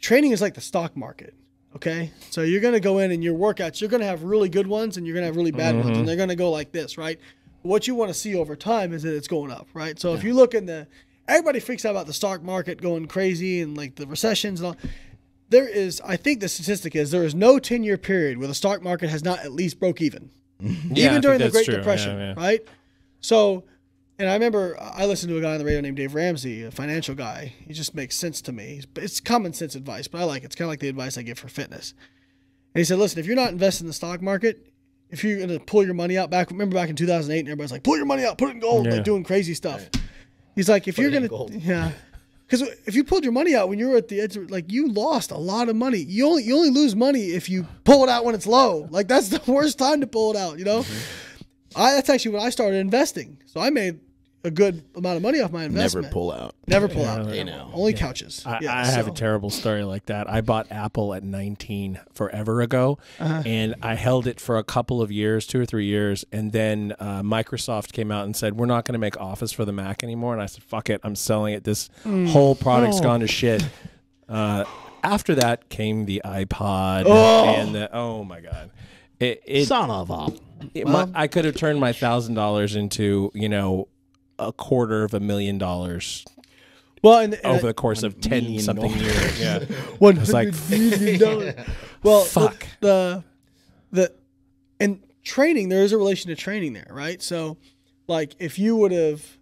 training is like the stock market. Okay, so you're going to go in and your workouts, you're going to have really good ones and you're going to have really bad ones, and they're going to go like this, right? What you want to see over time is that it's going up, right? So if you look in the, everybody freaks out about the stock market going crazy and like the recessions and all there is i think the statistic is there is no 10 year period where the stock market has not at least broke even. Yeah, even during the great true. depression Yeah, yeah. right? So and i remember i listened to a guy on the radio named dave ramsey a financial guy. He just makes sense to me. It's common sense advice but i like it. It's kind of like the advice i give for fitness. And he said listen if you're not investing in the stock market if you're going to pull your money out back remember back in 2008 and everybody's like pull your money out put it in gold Yeah. like doing crazy stuff. He's like if you're going to, yeah because if you pulled your money out when you were at the edge, of, like you lost a lot of money. You only you only lose money if you pull it out when it's low. Like that's the worst time to pull it out. You know, Mm-hmm. I that's actually when I started investing. So I made a good amount of money off my investment. Never pull out. Never pull out. They know. Only couches. I, Yeah, I have a terrible story like that. I bought Apple at 19 forever ago, Uh-huh. and I held it for a couple of years, two or three years, and then uh, Microsoft came out and said we're not going to make Office for the Mac anymore. And I said, "Fuck it, I'm selling it. This Mm. whole Oh. product's gone to shit." Uh, after that came the iPod, Oh. and the oh my god, it, it Son of a. it- my, I could have turned my thousand dollars into you know a quarter of a million dollars Well, and, and over the course of ten something years. Yeah. one It's like, million dollars. Well, Fuck. The, the the and training there is a relation to training there, right? So, like if you would have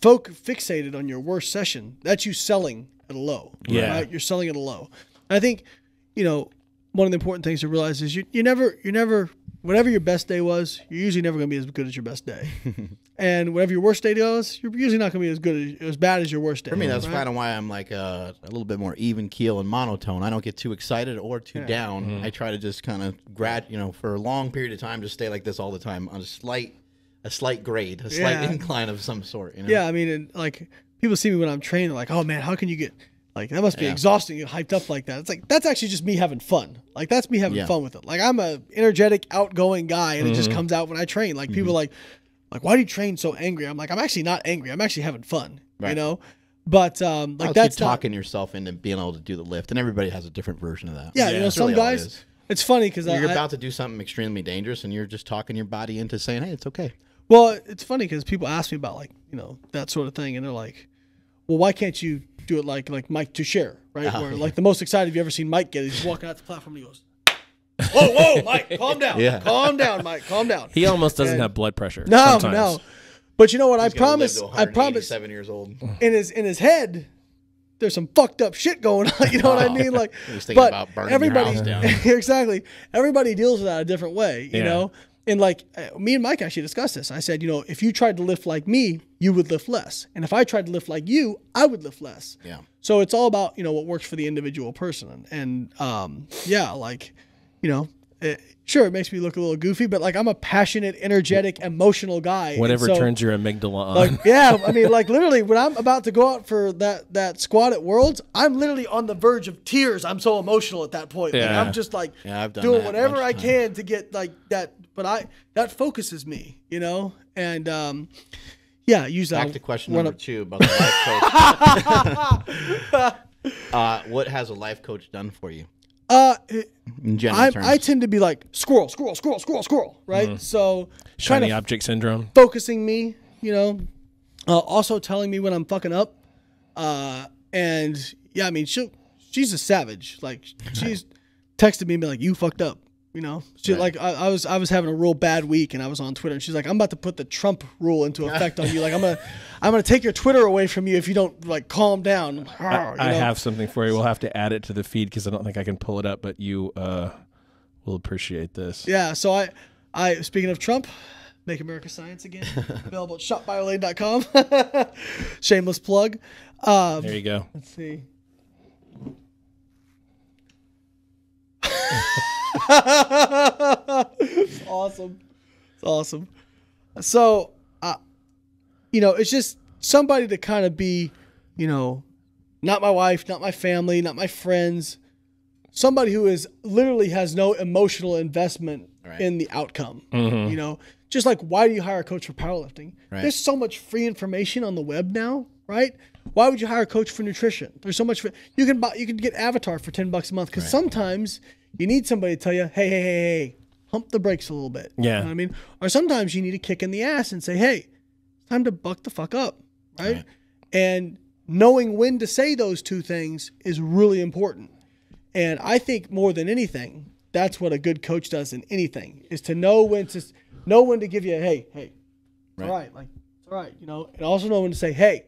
folk fixated on your worst session, that's you selling at a low. Yeah. right? you're selling at a low. I think you know one of the important things to realize is you you never you're never whatever your best day was, you're usually never going to be as good as your best day. and whatever your worst day was, you're usually not going to be as good as, as bad as your worst day. For me, that's right? kind of why I'm like uh, a little bit more even keel and monotone. I don't get too excited or too down. I try to just kind of grad, you know, for a long period of time, just stay like this all the time on a slight, a slight grade, a slight Yeah. incline of some sort. You know? Yeah, I mean, and, like people see me when I'm training, like, oh man, how can you get like that? Must be Yeah. exhausting. You hyped up like that. It's like that's actually just me having fun. Like that's me having Yeah. fun with it. Like I'm a energetic, outgoing guy, and it just comes out when I train. Like people are like, like why do you train so angry? I'm like, I'm actually not angry. I'm actually having fun. You know. But um, like that's you not- talking yourself into being able to do the lift, and everybody has a different version of that. Yeah, you know, That's some really all it guys. It's funny because You're I- about to do something extremely dangerous, and you're just talking your body into saying, "Hey, it's okay." Well, it's funny because people ask me about like you know that sort of thing, and they're like, "Well, why can't you do it like like Mike Tuchscherer, right? Oh, Where like the most excited you've ever seen Mike get, he's walking out the platform and he goes, "Whoa, whoa, Mike, calm down, Yeah. calm down, Mike, calm down." He almost doesn't And- have blood pressure. no, sometimes. no. But you know what? I He's gonna promise. I promise. Seven years old. In his in his head, there's some fucked up shit going on. You know what I mean? Like, He's thinking but about burning your everybody house down. exactly. Everybody deals with that a different way. You Yeah. know. And like uh, me and Mike actually discussed this. I said, you know, if you tried to lift like me, you would lift less, and if I tried to lift like you, I would lift less. Yeah. So it's all about you know what works for the individual person, and, and um, yeah, like, you know, it, sure it makes me look a little goofy, but like I'm a passionate, energetic, emotional guy. Whatever so, turns your amygdala on. Like yeah, I mean, like literally, when I'm about to go out for that that squad at Worlds, I'm literally on the verge of tears. I'm so emotional at that point. Like, Yeah. I'm just like Yeah, I've done doing whatever I can to get like that. But I that focuses me, you know, and um, yeah, use that. Back to question number of- two about the life coach. uh, what has a life coach done for you Uh, in general I? I tend to be like squirrel, squirrel, squirrel, squirrel, squirrel, right? So Shiny object syndrome. focusing me, you know, uh, also telling me when I'm fucking up. Uh, and yeah, I mean, she she's a savage. Like she's texted me and be like, "You fucked up," you know. She like I, I was I was having a real bad week and I was on Twitter and she's like, "I'm about to put the Trump rule into effect on you. Like I'm gonna I'm gonna take your Twitter away from you if you don't like calm down." I, You I have something for you. We'll have to add it to the feed because I don't think I can pull it up, but you uh, will appreciate this. Yeah, so I, I speaking of Trump, make America Science again. Available at shopbiolayne.com. Shameless plug. Um, There you go. let's see. It's awesome. It's awesome. So, uh, you know, it's just somebody to kind of be, you know, not my wife, not my family, not my friends, somebody who is literally has no emotional investment Right. in the outcome. You know, just like why do you hire a coach for powerlifting? Right. There's so much free information on the web now, right? Why would you hire a coach for nutrition? There's so much. For, you can buy, you can get Avatar for ten bucks a month because sometimes you need somebody to tell you, hey, hey, hey, hey, hump the brakes a little bit. Yeah. you know what I mean, or sometimes you need a kick in the ass and say, hey, it's time to buck the fuck up, right? Right. And knowing when to say those two things is really important. And I think more than anything, that's what a good coach does in anything is to know when to know when to give you a hey, hey, it's all right, like it's all right, you know, and also know when to say, hey,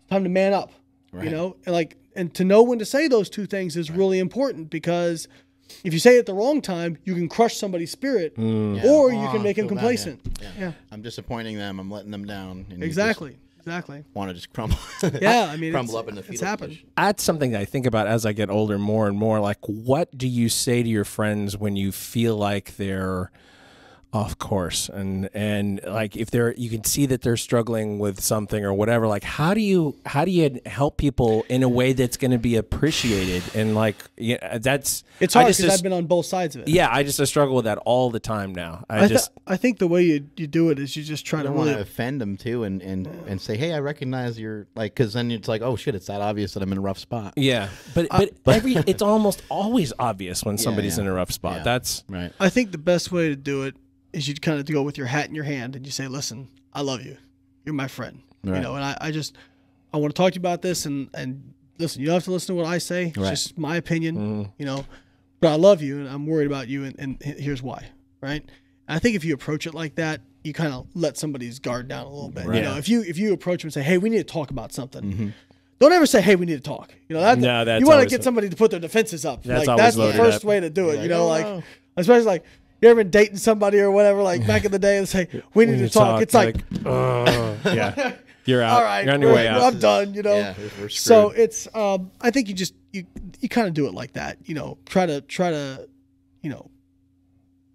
it's time to man up, you know, and like and to know when to say those two things is really important because if you say it at the wrong time, you can crush somebody's spirit, mm. Yeah. or oh, you Oh, can make I him feel bad, complacent. Yeah. Yeah, I'm disappointing them. I'm letting them down. and exactly, exactly. Want to just crumble? Yeah, I mean, crumble up in the it's happened. position. That's something that I think about as I get older more and more. Like, what do you say to your friends when you feel like they're off course and and like if they're you can see that they're struggling with something or whatever like how do you how do you help people in a way that's going to be appreciated and like yeah that's It's hard just- because I've been on both sides of it. yeah i just I struggle with that all the time now i, I, th- just I think the way you, you do it is you just try I to don't want really to offend them too, and and and say, hey, I recognize you're like, because then it's like, oh shit, it's that obvious that I'm in a rough spot. yeah but but, every it's almost always obvious when somebody's yeah. in a rough spot Yeah. that's Right. I think the best way to do it is you kind of go with your hat in your hand and you say, "Listen, I love you. You're my friend." You know, and I, I just I want to talk to you about this and and listen. You don't have to listen to what I say. It's Right. just my opinion. You know, but I love you and I'm worried about you and, and here's why. Right. And I think if you approach it like that, you kind of let somebody's guard down a little bit. You know, if you if you approach them and say, "Hey, we need to talk about something." Don't ever say, "Hey, we need to talk." You know that Mm-hmm. No, that's you want to get somebody to put their defenses up. That's like that's the first up. way to do it. Like, you know, "Oh, like no." especially like you ever been dating somebody or whatever, like back in the day, and say, "We need to you talk." It's like, oh, yeah, you're out. all right, you're on your way out. I'm done. You know. Yeah, we're- we're so it's, um, I think you just you you kind of do it like that. You know, try to try to, you know,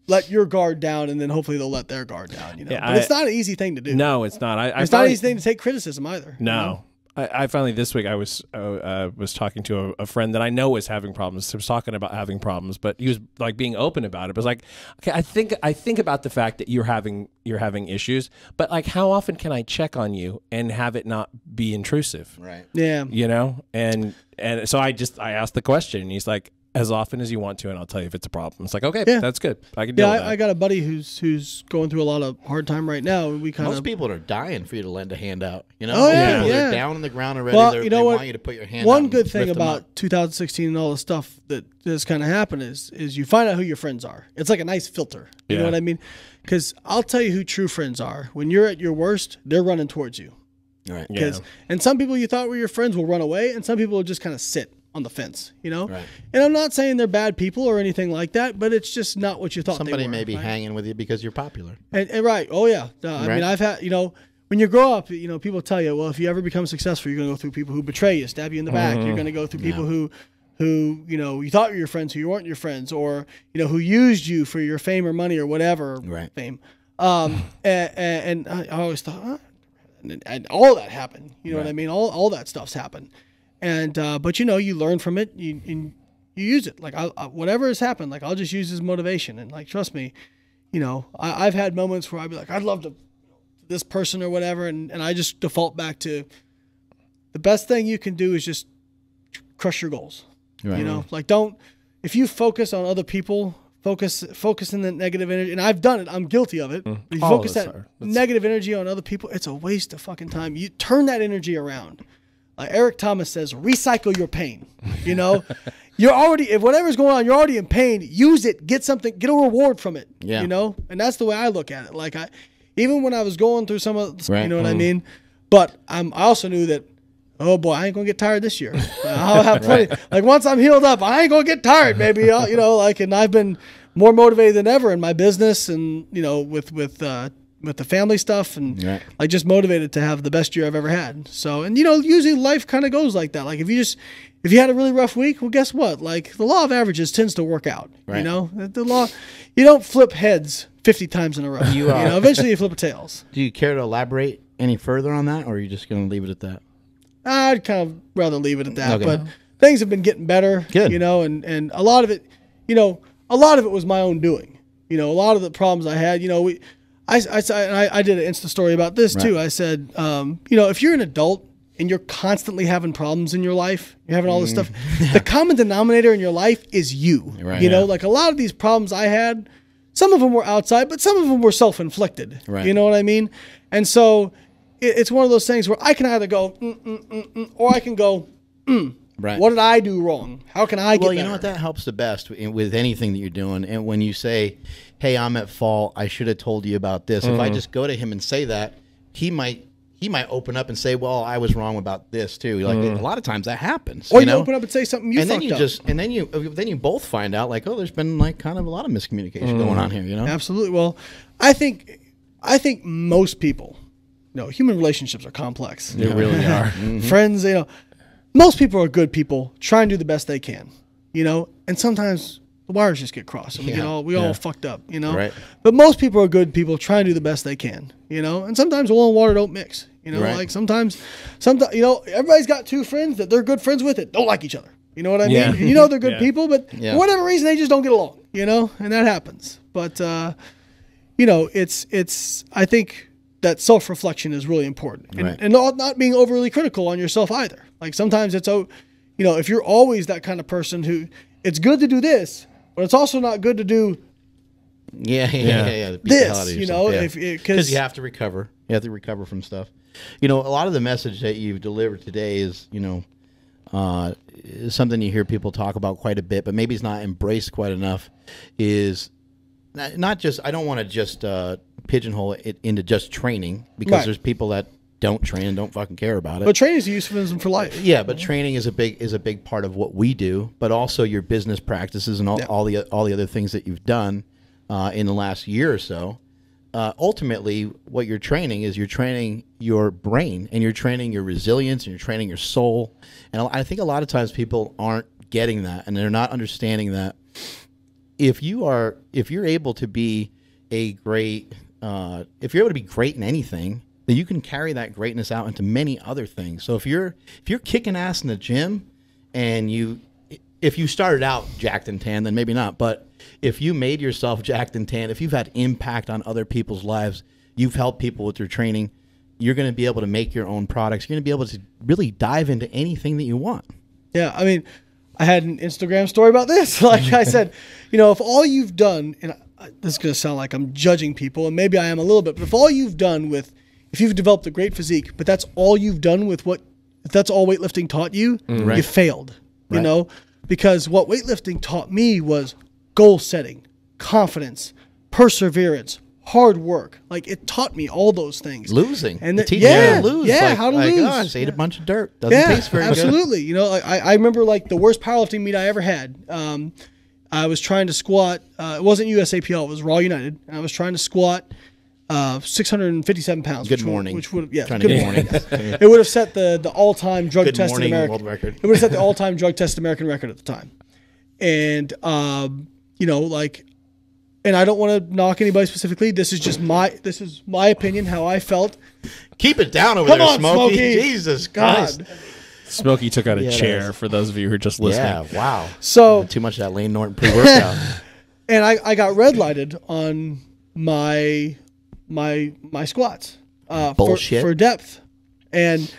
let your guard down, and then hopefully they'll let their guard down. You know, Yeah, but it's not an easy thing to do. No, it's not. I, I it's not an easy thing to take criticism either. you know? No. I, I finally this week I was uh, uh, was talking to a, a friend that I know is having problems. He was talking about having problems, but he was like being open about it. But was like, okay, I think I think about the fact that you're having you're having issues, but like, how often can I check on you and have it not be intrusive? Right. Yeah. You know, and and so I just I asked the question, and he's like, as often as you want to, and I'll tell you if it's a problem. It's like, okay, Yeah. that's good. I can deal Yeah, with that. I, I got a buddy who's who's going through a lot of hard time right now. and We kind Most of people are dying for you to lend a hand out. You know, Oh, yeah, people yeah. are down on the ground already. Well, They're- you know they what? want you to put your hand. One and good thing lift them up. about 2016 and all the stuff that has kind of happened is is you find out who your friends are. It's like a nice filter. You know what I mean? Because I'll tell you who true friends are. When you're at your worst, they're running towards you. right. Yeah. And some people you thought were your friends will run away, and some people will just kind of sit on the fence. You know. Right. And I'm not saying they're bad people or anything like that, but it's just not what you thought. Somebody they were, may be right? hanging with you because you're popular. And, and right. Oh yeah. Uh, I Right. mean, I've had you know when you grow up, you know, people tell you, well, if you ever become successful, you're going to go through people who betray you, stab you in the back. You're going to go through people who, who you know, you thought were your friends, who you weren't your friends, or you know, who used you for your fame or money or whatever Right. fame. Um, and, and I always thought, huh? and, and all that happened. You know what I mean? All all that stuff's happened. And uh, but you know, you learn from it. You and you use it. Like I, I, whatever has happened, like I'll just use as motivation. And like trust me, you know, I, I've had moments where I'd be like, I'd love to this person or whatever, and, and I just default back to the best thing you can do is just crush your goals. Right. You know, like don't if you focus on other people, focus focus in the negative energy, and I've done it. I'm guilty of it. If you All focus that negative energy on other people, it's a waste of fucking time. You turn that energy around. Like Eric Thomas says, recycle your pain. You know, you're already if whatever's going on, you're already in pain. Use it. Get something. Get a reward from it. Yeah. You know, and that's the way I look at it. Like I, even when I was going through some of, you Right. know what I mm-hmm. mean. But I'm. I also knew that. Oh boy, I ain't gonna get tired this year. I'll have plenty. Like once I'm healed up, I ain't gonna get tired. Maybe I'll, uh, you know, like, and I've been more motivated than ever in my business, and you know, with with uh, with the family stuff, and Right. like just motivated to have the best year I've ever had. So, and you know, usually life kind of goes like that. Like if you just if you had a really rough week, well, guess what? Like the law of averages tends to work out. You know, the law. You don't flip heads fifty times in a row. You, uh, know, eventually you flip tails. Do you care to elaborate any further on that, or are you just going to leave it at that? I'd kind of rather leave it at that. Okay. But things have been getting better. Good. You know, and and a lot of it, you know, a lot of it was my own doing. You know, a lot of the problems I had, you know, we, I, I, I, I did an Insta story about this too. I said, um, you know, if you're an adult and you're constantly having problems in your life, you're having all this stuff, the common denominator in your life is you. Mm. Right. You know, Yeah. like a lot of these problems I had, some of them were outside, but some of them were self-inflicted. Right. You know what I mean? And so it, it's one of those things where I can either go, mm, mm, mm, mm, or I can go, Right. what did I do wrong? How can I get well, you better? know what? That helps the best in- with anything that you're doing. And when you say, "Hey, I'm at fault. I should have told you about this." Mm-hmm. If I mm-hmm. just go to him and say that, he might he might open up and say, "Well, I was wrong about this too." Like mm. a lot of times that happens. or you you know? open up and say something you and then you up. just and then you uh, then you both find out like, oh, there's been like kind of a lot of miscommunication mm. going on here. You know? Absolutely. Well, I think I think most people, you know, human relationships are complex. They really are. Mm-hmm. Friends, you know, most people are good people, try and do the best they can, you know, and sometimes the wires just get crossed and we get all we all fucked up, you know. Right. But most people are good people, try and do the best they can, you know. And sometimes oil and water don't mix, you know. Right. Like sometimes, sometimes you know, everybody's got two friends that they're good friends with that don't like each other. You know what I Yeah. mean? You know they're good Yeah. people, but Yeah. for whatever reason they just don't get along, you know, and that happens. But uh, you know, it's it's I think that self reflection is really important, and, Right. and not, not being overly critical on yourself either. Like sometimes it's oh, you know, if you're always that kind of person who it's good to do this, but it's also not good to do Yeah, yeah, yeah. yeah, Beat the This, hell out of you know, yeah. if- 'cause- because you have to recover. You have to recover from stuff. You know, a lot of the message that you've delivered today is, you know, uh, is something you hear people talk about quite a bit, but maybe it's not embraced quite enough. Is not, not just. I don't want to just uh, pigeonhole it into just training because Right. there's people that don't train and don't fucking care about it. But training is a euphemism for life. Yeah, but training is a big is a big part of what we do, but also your business practices and all, all the all the other things that you've done uh, in the last year or so. Uh, ultimately, what you're training is you're training your brain and you're training your resilience and you're training your soul. And I think a lot of times people aren't getting that and they're not understanding that if you are if you're able to be a great uh, if you're able to be great in anything then you can carry that greatness out into many other things. So if you're if you're kicking ass in the gym and you if you started out jacked and tan then maybe not but if you made yourself jacked and tan if you've had impact on other people's lives you've helped people with your training you're going to be able to make your own products. You're going to be able to really dive into anything that you want. Yeah, I mean, I had an Instagram story about this. Like I said, you know, if all you've done, and this is going to sound like I'm judging people, and maybe I am a little bit, but if all you've done with, if you've developed a great physique, but that's all you've done with what, if that's all weightlifting taught you, you failed. You Right. know, because what weightlifting taught me was goal setting, confidence, perseverance, hard work. Like it taught me all those things. losing And It the- teaches you yeah, how to lose yeah, like, how to like, lose. I just ate a bunch of dirt doesn't yeah, taste very good absolutely. You know, I, I remember like the worst powerlifting meet I ever had. Um, I was trying to squat. Uh, it wasn't USAPL. It was Raw United. And I was trying to squat uh, 657 pounds. Good which would- morning. which would yeah, Trying good morning. morning. it would have set the the all time drug Good tested morning American world record. It would have set the all time drug tested American record at the time. And um, you know, like, and I don't want to knock anybody specifically. This is just my this is my opinion, how I felt. Keep it down over Come there, on, Smokey. Smokey. Jesus Christ. God. Smokey took out a Yeah, chair for those of you who are just listening. Yeah, wow. So Too much of that Layne Norton pre-workout. and I, I got red lighted on my my my squats uh, for, Bullshit. for depth, and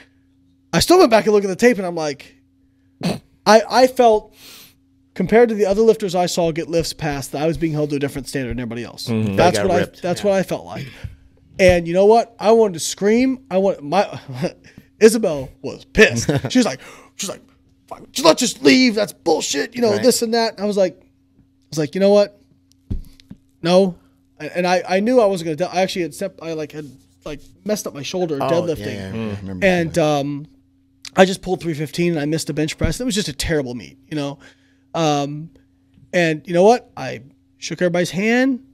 I still went back and looked at the tape, and I'm like, I I felt compared to the other lifters I saw get lifts past that I was being held to a different standard than everybody else. That's got what ripped. I that's what I felt like, and you know what? I wanted to scream. I want my Isabel was pissed. she was like, she's like, "Fuck, let's just leave. That's bullshit. You know Right. this and that. And I was like. I was like, you know what? No, and, and I, I knew I wasn't gonna. I actually had step. I like had like messed up my shoulder Oh, deadlifting, yeah, yeah, remember and um, I just pulled 315 and I missed a bench press. It was just a terrible meet, you know. Um, and you know what? I shook everybody's hand.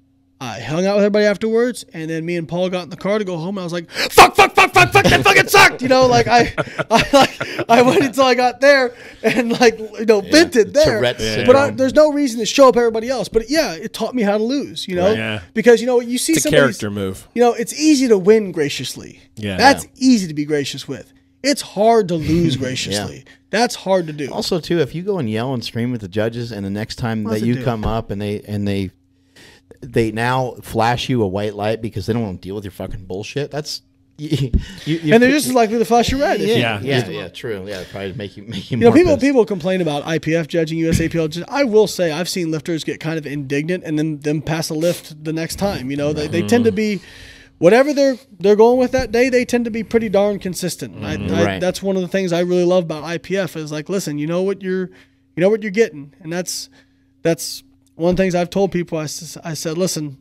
I hung out with everybody afterwards, and then me and Paul got in the car to go home. And I was like, "Fuck, fuck, fuck, fuck, fuck! That fucking sucked!" You know, like I, I like I waited until I got there and like you know vented there. Tourette's But I, there's no reason to show up everybody else. But yeah, it taught me how to lose. You know, Right. Yeah. because you know you see It's a character move. You know, it's easy to win graciously. Yeah. that's easy to be gracious with. It's hard to lose graciously. That's hard to do. Also, too, if you go and yell and scream at the judges, and the next time What's that you do? come up and they and they they now flash you a white light because they don't want to deal with your fucking bullshit. That's you, you, and they're just as likely to flash you red. yeah, Yeah. yeah, yeah, true. Yeah, probably make you make you, You know, people pissed. people complain about IPF judging, USAPL. judging. I will say I've seen lifters get kind of indignant and then them pass a lift the next time. You know, they, they tend to be whatever they're they're going with that day. They tend to be pretty darn consistent. I, I, mm-hmm. Right. That's one of the things I really love about IPF is like, listen, you know what you're you know what you're getting, and that's that's one of the things I've told people. I, I said, listen,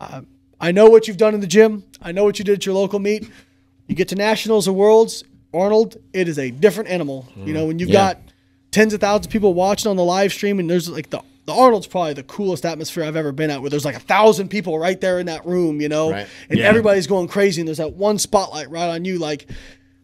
I, I know what you've done in the gym. I know what you did at your local meet. You get to nationals or worlds, Arnold, it is a different animal. You know, when you've Yeah. got tens of thousands of people watching on the live stream, and there's like the the Arnold's probably the coolest atmosphere I've ever been at, where there's like a thousand people right there in that room, you know, Right. and Yeah. everybody's going crazy, and there's that one spotlight right on you, like.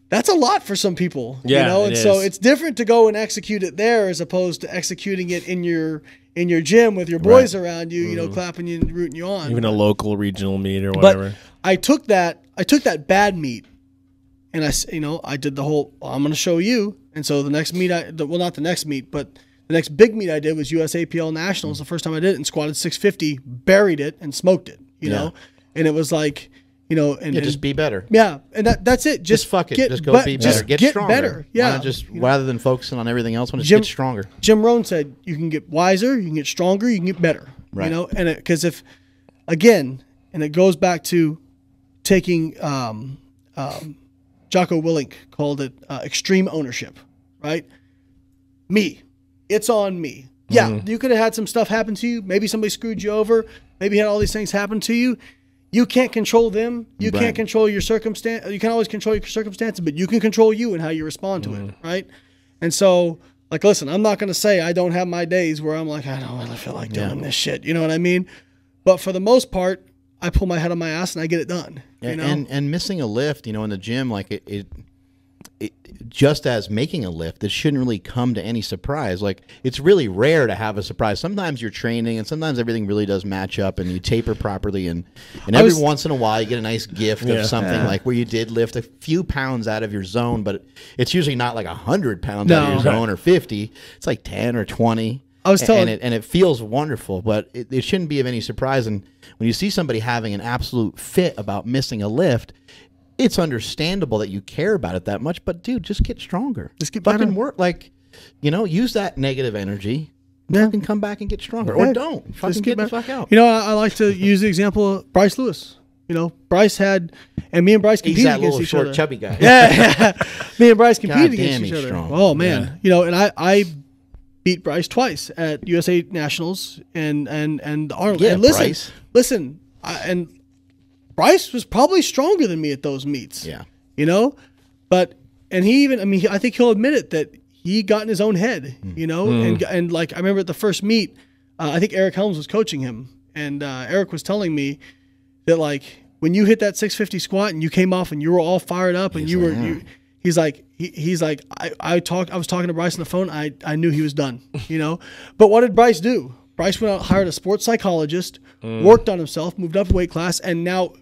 That's a lot for some people, Yeah, you know, it and so is. it's different to go and execute it there as opposed to executing it in your in your gym with your boys around you, you know, clapping you and rooting you on. Mm-hmm. Even a local regional meet or whatever. But. I took that I took that bad meet, and I you know I did the whole well, I'm going to show you. And so the next meet I the, well not the next meet but the next big meet I did was USAPL Nationals. The first time I did it and squatted 650, buried it and smoked it. You know, and it was like you know and Yeah, and- just be better. yeah, and that that's it. Just, Just fuck it. Get, just go but- be better. just Get, get stronger. better. Yeah, just you know? rather than focusing on everything else, want to Jim- get stronger. Jim Rohn said you can get wiser, you can get stronger, you can get better. Right. You know, and because if again, and it goes back to taking um, um, Jocko Willink called it uh, extreme ownership, right? Me, it's on me. Yeah, Mm-hmm. you could have had some stuff happen to you. Maybe somebody screwed you over. Maybe you had all these things happen to you. You can't control them. You Right. can't control your circumstance. You can't always control your circumstances, but you can control you and how you respond to Mm-hmm. it, right? And so, like, listen, I'm not going to say I don't have my days where I'm like, I don't really feel like doing this shit. You know what I mean? but for the most part, I pull my head on my ass and I get it done. You and, know, and and missing a lift, you know, in the gym, like it, it, it, just as making a lift, it shouldn't really come to any surprise. Like it's really rare to have a surprise. Sometimes you're training, and sometimes everything really does match up, and you taper properly, and and every was- once in a while you get a nice gift Yeah. of something like where you did lift a few pounds out of your zone, but it's usually not like a hundred pounds out of No. your zone or fifty. It's like ten or twenty. I was A- telling- and it, and it feels wonderful, but it, it shouldn't be of any surprise. And when you see somebody having an absolute fit about missing a lift, it's understandable that you care about it that much. But dude, just get stronger. Just get fucking better. work. Like, you know, use that negative energy. Yeah. Fucking come back and get stronger, or don't. Just Fucking get the fuck out. You know, I, I like to use the example of Bryce Lewis. You know, Bryce had, and me and Bryce He's competed that against little each short, other. chubby guy. Yeah, me and Bryce competed God against each he's other. strong. Oh man, you know, and I I beat Bryce twice at USA Nationals and and and Arnold. Yeah, and listen, Bryce. listen, I, and Bryce was probably stronger than me at those meets. Yeah. you know, but and he even I mean I think he'll admit it that he got in his own head. You know, and and like I remember at the first meet, uh, I think Eric Helms was coaching him, and uh, Eric was telling me that like when you hit that 650 squat and you came off and you were all fired up and you were you, he's like he, he's like I, I talked I was talking to Bryce on the phone. I I knew he was done you know? But what did Bryce do? Bryce went out hired a sports psychologist worked on himself moved up a weight class and now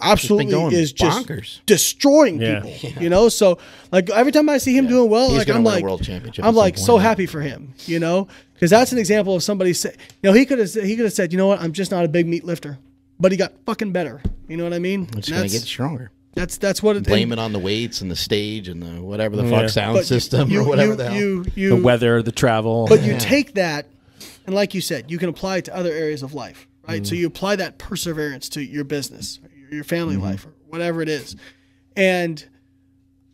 absolutely going is just bonkers. destroying Yeah. people you know so like every time I see him doing well He's like I'm like world championship I'm like so yeah. happy for him you know because that's an example of somebody say you know he could have he could have said you know what I'm just not a big meet lifter but he got fucking better. You know what I mean? It's And gonna get stronger. that's that's what it. Blame and- it on the weights and the stage and the whatever the Yeah. fuck sound but system you, or whatever you, the hell. You you The weather, the travel. but you take that, and like you said, you can apply it to other areas of life, right? Mm-hmm. So you apply that perseverance to your business, or your- your family Mm-hmm. life, or whatever it is, and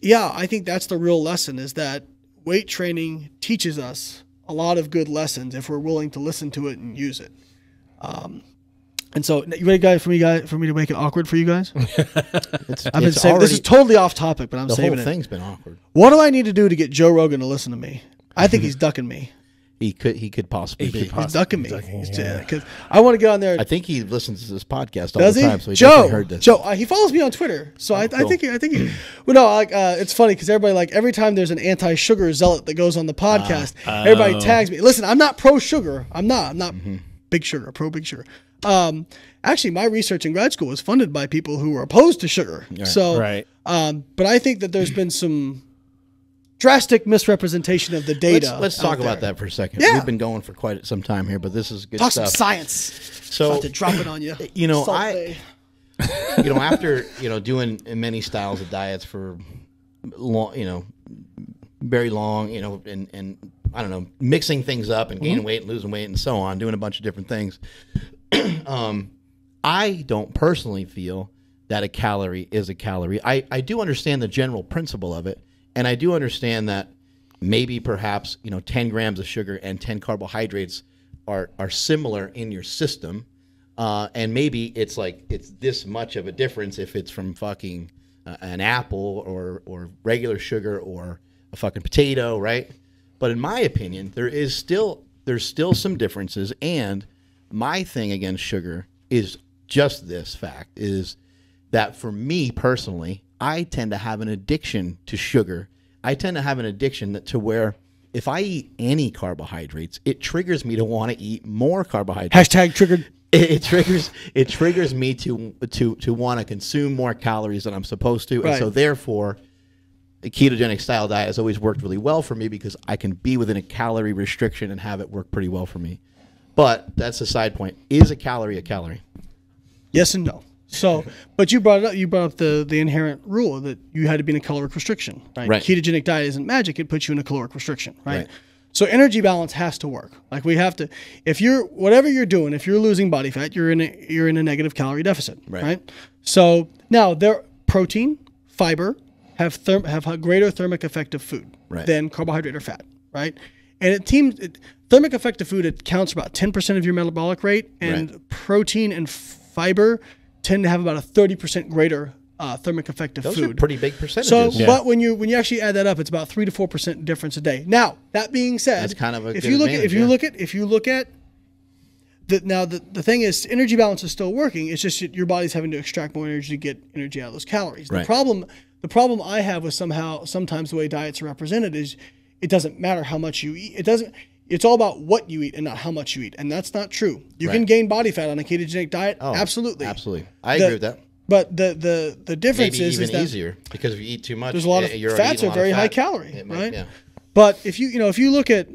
yeah, I think that's the real lesson is that weight training teaches us a lot of good lessons if we're willing to listen to it and use it. Um, and so, you ready, guys, for me, guys, for me to make it awkward for you guys? it's, I've been it's saving. this is totally off topic, but I'm the saving whole it. thing's been awkward. What do I need to do to get Joe Rogan to listen to me? I think he's ducking me. He could he could possibly He be. could He's ducking me. ducking, He's yeah. because I want to get on there. I think he listens to this podcast all Does the he? time, so he Joe, heard this. Joe, uh, he follows me on Twitter, so I, I cool. think I think. He, well, no, like uh, it's funny because everybody like every time there's an anti-sugar zealot that goes on the podcast, everybody Oh. tags me. Listen, I'm not pro sugar. I'm not. I'm not Mm-hmm. big sugar. Pro big sugar. Um, actually, my research in grad school was funded by people who were opposed to sugar. So, Right. Um, but I think that there's been some drastic misrepresentation of the data. let's let's talk about there. that for a second. Yeah. We've been going for quite some time here, but this is good Talk some science. so About to drop it on you. you know, Salt I- you know, after you know doing many styles of diets for long, you know, very long, you know, and and I don't know, mixing things up and Mm-hmm. gaining weight and losing weight and so on, doing a bunch of different things. um, I don't personally feel that a calorie is a calorie. I I do understand the general principle of it, and I do understand that maybe perhaps you know 10 grams of sugar and 10 carbohydrates are are similar in your system uh, and maybe it's like it's this much of a difference if it's from fucking uh, an apple or or regular sugar or a fucking potato, right? But in my opinion, there is still there's still some differences, and my thing against sugar is just this fact is that for me personally, I tend to have an addiction to sugar. I tend to have an addiction that, to where if I eat any carbohydrates, it triggers me to want to eat more carbohydrates Hashtag triggered. it, it triggers it triggers me to to to want to consume more calories than I'm supposed to, and so therefore, the ketogenic style diet has always worked really well for me because I can be within a calorie restriction and have it work pretty well for me. But that's a side point. Is a calorie a calorie? Yes and no. So, but you brought it up. You brought up the the inherent rule that you had to be in a caloric restriction. Right. Right. Ketogenic diet isn't magic. It puts you in a caloric restriction. Right? Right. So energy balance has to work. Like we have to. If you're whatever you're doing, if you're losing body fat, you're in a you're in a negative calorie deficit. Right. So now there protein, fiber have therm, have a greater thermic effect of food Right. than carbohydrate or fat. Right. And it teams it, thermic effect of food it counts for about ten percent of your metabolic rate, and Right. protein and fiber tend to have about a 30% greater uh, thermic effect of Those food. are pretty big percentages. so, percentages. but when you when you actually add that up, it's about three to four percent difference a day. Now, that being said, That's kind of a if good you look at if you yeah. look at if you look at the, now the, the thing is energy balance is still working. It's just your body's having to extract more energy to get energy out of those calories. The problem the problem I have with somehow sometimes the way diets are represented is it doesn't matter how much you eat. It doesn't it's all about what you eat and not how much you eat. And that's not true. You can gain body fat on a ketogenic diet. Oh, absolutely. absolutely. I The- agree with that. But the the the difference Maybe is, even is that easier because if you eat too much, there's a lot eh, of you're fats are a lot of very high calorie, might- right? Yeah. But if you you know if you look at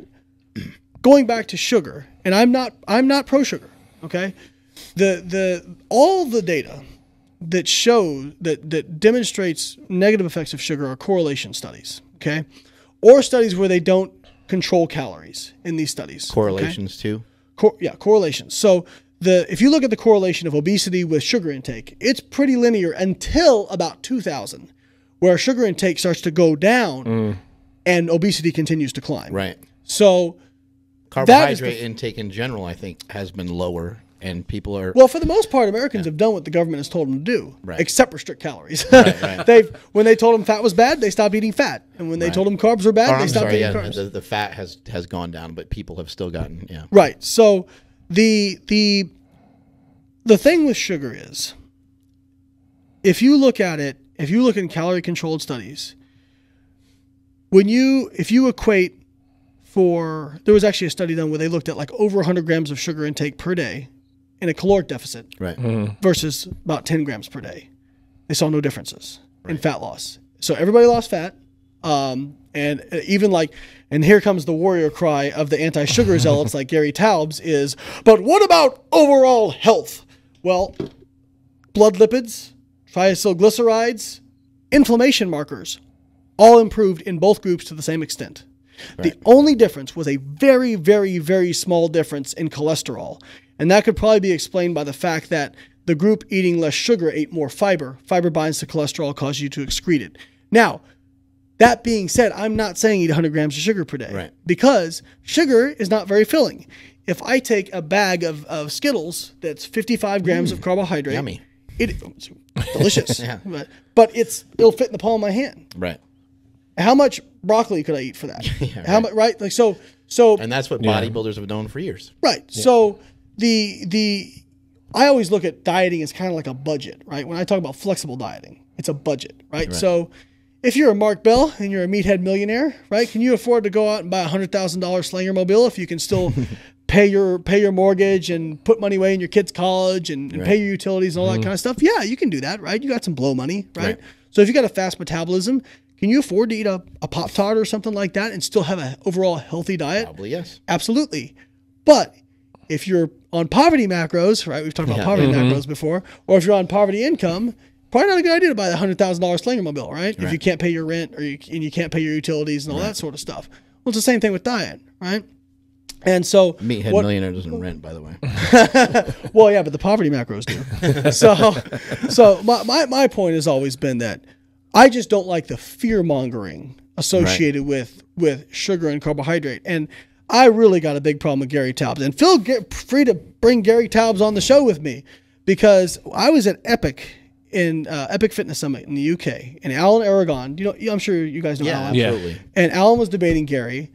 going back to sugar, and I'm not I'm not pro sugar, okay? The the all the data that show that that demonstrates negative effects of sugar are correlation studies, okay? Or studies where they don't control calories in these studies. okay? Correlations too. Cor- yeah, correlations. So the if you look at the correlation of obesity with sugar intake, it's pretty linear until about 2000, where sugar intake starts to go down mm. and obesity continues to climb. Right. So, Carbohydrate intake in general, I think, has been lower, and people are well, for the most part, Americans have done what the government has told them to do, Right. except restrict calories. right. They've when they told them fat was bad, they stopped eating fat, and when they told them carbs were bad, Or, they I'm stopped sorry, eating yeah, carbs. the, the fat has has gone down, but people have still gotten yeah. Right. So the the the thing with sugar is if you look at it, if you look in calorie controlled studies, when you if you equate for there was actually a study done where they looked at like over 100 grams of sugar intake per day in a caloric deficit Right. versus about 10 grams per day. They saw no differences in fat loss. So everybody lost fat. Um, and uh, even like, and here comes the warrior cry of the anti sugar zealots like Gary Taubes is, but what about overall health? Well, blood lipids, triacylglycerides, inflammation markers, all improved in both groups to the same extent. The only difference was a very, very, very small difference in cholesterol. And that could probably be explained by the fact that the group eating less sugar ate more fiber. Fiber binds to cholesterol, causes you to excrete it. Now, that being said, I'm not saying eat 100 grams of sugar per day Right. because sugar is not very filling. If I take a bag of, of Skittles that's 55 grams of carbohydrate, yummy. it it's delicious, Yeah. but, but it's it'll fit in the palm of my hand. Right. How much broccoli could I eat for that? Yeah, How right. much? Right? Like so. So And that's what bodybuilders have known for years. right. So the the I always look at dieting as kind of like a budget, right? When I talk about flexible dieting, it's a budget, right? So if you're a Mark Bell and you're a meathead millionaire, right? Can you afford to go out and buy a hundred thousand dollar Slinger mobile if you can still pay your pay your mortgage and put money away in your kids' college and, and pay your utilities and all that mm-hmm. kind of stuff? Yeah, you can do that, right? You got some blow money, right? Right. So if you got a fast metabolism, can you afford to eat a, a Pop Tart or something like that and still have an overall healthy diet? Probably yes. Absolutely. But if you're on poverty macros, right? We've talked about Yeah. poverty mm-hmm. macros before, or if you're on poverty income, probably not a good idea to buy a hundred thousand dollar Slinger mobile, right? If you can't pay your rent or you, and you can't pay your utilities and all that sort of stuff. Well, it's the same thing with diet, right? And so, Meathead what- millionaire doesn't rent, by the way. well, yeah, but the poverty macros do. so, so my, my, my point has always been that I just don't like the fear mongering associated with with sugar and carbohydrate. And I really got a big problem with Gary Taubes. And feel get free to bring Gary Taubes on the show with me because I was at Epic in uh, Epic Fitness Summit in the UK, and Alan Aragon. You know, I'm sure you guys know Yeah, Alan. Yeah. absolutely. And Alan was debating Gary,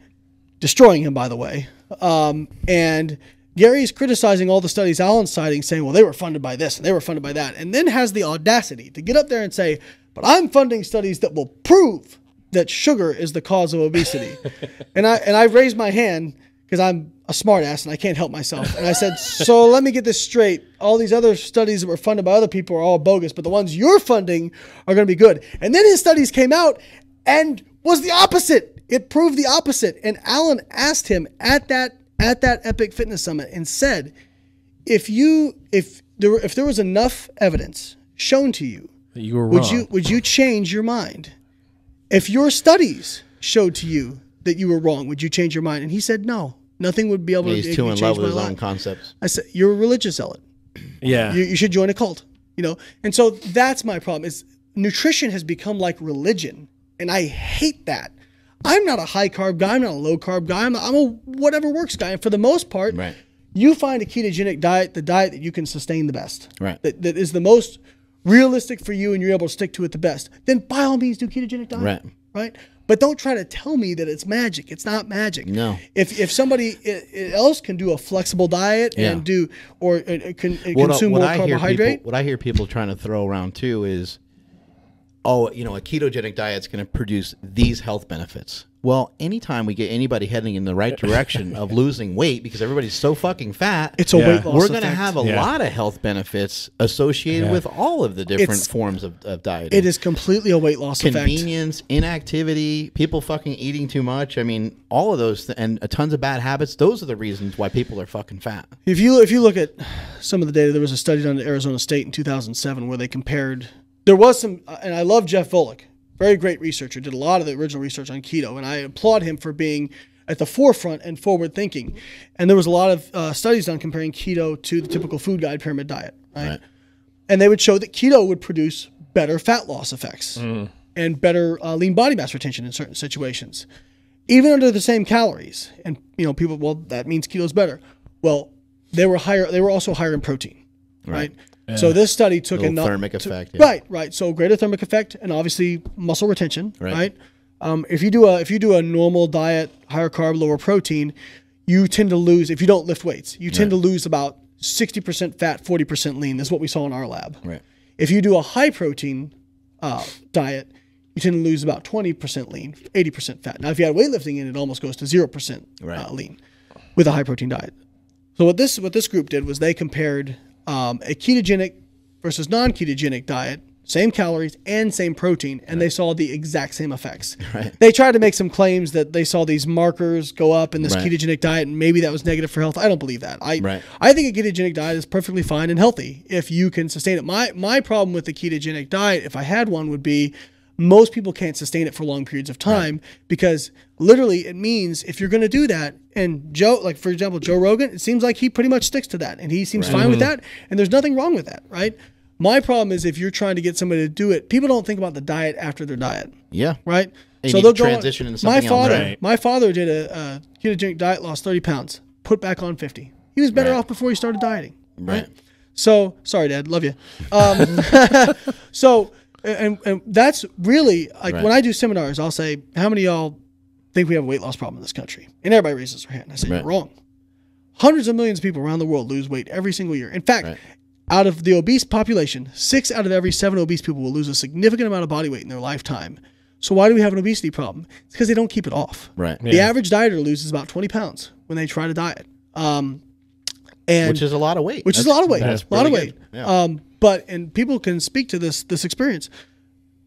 destroying him, by the way. Um, and Gary's criticizing all the studies Alan's citing, saying, well, they were funded by this and they were funded by that. And then has the audacity to get up there and say, but I'm funding studies that will prove that sugar is the cause of obesity. and I and I raised my hand because I'm a smartass and I can't help myself. And I said, so let me get this straight. All these other studies that were funded by other people are all bogus, but the ones you're funding are going to be good. And then his studies came out and was the opposite. It proved the opposite. And Alan asked him at that at that Epic Fitness Summit and said, if you if there were, if there was enough evidence shown to you, You were would you would you change your mind? If your studies showed to you that you were wrong, would you change your mind? And he said no. Nothing would be able to He's too in change love with my his own concepts. I said you're a religious zealot yeah. you, you should join a cult you know and so that's my problem is nutrition has become like religion and i hate that i'm not a high carb guy i'm not a low carb guy i'm, I'm a whatever works guy and for the most part Right. you find a ketogenic diet the diet that you can sustain the best Right. that, that is the most realistic for you and you're able to stick to it the best then by all means do ketogenic diet Right. right? But don't try to tell me that it's magic. It's not magic. No. If if somebody else can do a flexible diet Yeah. and do or uh, uh, con, uh, What consume what more I carbohydrate, people, what I hear people trying to throw around too is, oh, you know, a ketogenic diet's going to produce these health benefits. Well, anytime we get anybody heading in the right direction of losing weight because everybody's so fucking fat, it's a Yeah. weight loss. we're going to have a Yeah. lot of health benefits associated Yeah. with all of the different It's- forms of, of dieting. It is completely a weight loss effect. convenience, inactivity, people fucking eating too much. I mean, all of those th- and uh, tons of bad habits. Those are the reasons why people are fucking fat. If you if you look at some of the data, there was a study done at Arizona State in 2007 where they compared. There was some, uh, and I love Jeff Volek, very great researcher, did a lot of the original research on keto, and I applaud him for being at the forefront and forward thinking. And there was a lot of uh, studies done comparing keto to the typical food guide pyramid diet, right? Right. And they would show that keto would produce better fat loss effects and better uh, lean body mass retention in certain situations even under the same calories. And you know, people, well, that means keto's better. Well, they were higher. They were also higher in protein, right? So this study took a thermic took- effect, yeah. right? Right. So greater thermic effect, and obviously muscle retention, Right. right? Um, if you do a if you do a normal diet, higher carb, lower protein, you tend to lose if you don't lift weights. You tend to lose about sixty percent fat, forty percent lean. That's what we saw in our lab. Right. If you do a high protein uh, diet, you tend to lose about 20% lean, 80% fat. Now, if you add weightlifting in, it almost goes to 0% Right. uh, lean with a high protein diet. So what this what this group did was they compared um, a ketogenic versus non-ketogenic diet, same calories and same protein, and they saw the exact same effects. Right. They tried to make some claims that they saw these markers go up in this Right. ketogenic diet, and maybe that was negative for health. I don't believe that. I Right. I think a ketogenic diet is perfectly fine and healthy if you can sustain it. My my problem with the ketogenic diet, if I had one, would be most people can't sustain it for long periods of time because literally it means if you're going to do that and Joe like for example Joe Rogan it seems like he pretty much sticks to that and he seems fine with that and there's nothing wrong with that right my problem is if you're trying to get somebody to do it people don't think about the diet after their diet Yeah. right And you need to transition into my something else. father Right. my father did a, a ketogenic diet lost 30 pounds put back on 50 he was better Right. off before he started dieting Right. so sorry, Dad, love you. Um, so and, and that's really like Right. when I do seminars, I'll say, "How many of y'all think we have a weight loss problem in this country?" And everybody raises their hand. I say, Right. "You're wrong." Hundreds of millions of people around the world lose weight every single year. In fact, Right. out of the obese population, six out of every seven obese people will lose a significant amount of body weight in their lifetime. So why do we have an obesity problem? It's because they don't keep it off. Right. The average dieter loses about 20 pounds when they try to diet. Um, and Which is a lot of weight. which is a lot of weight. That's a lot of weight. Yeah. Um, but and people can speak to this this experience.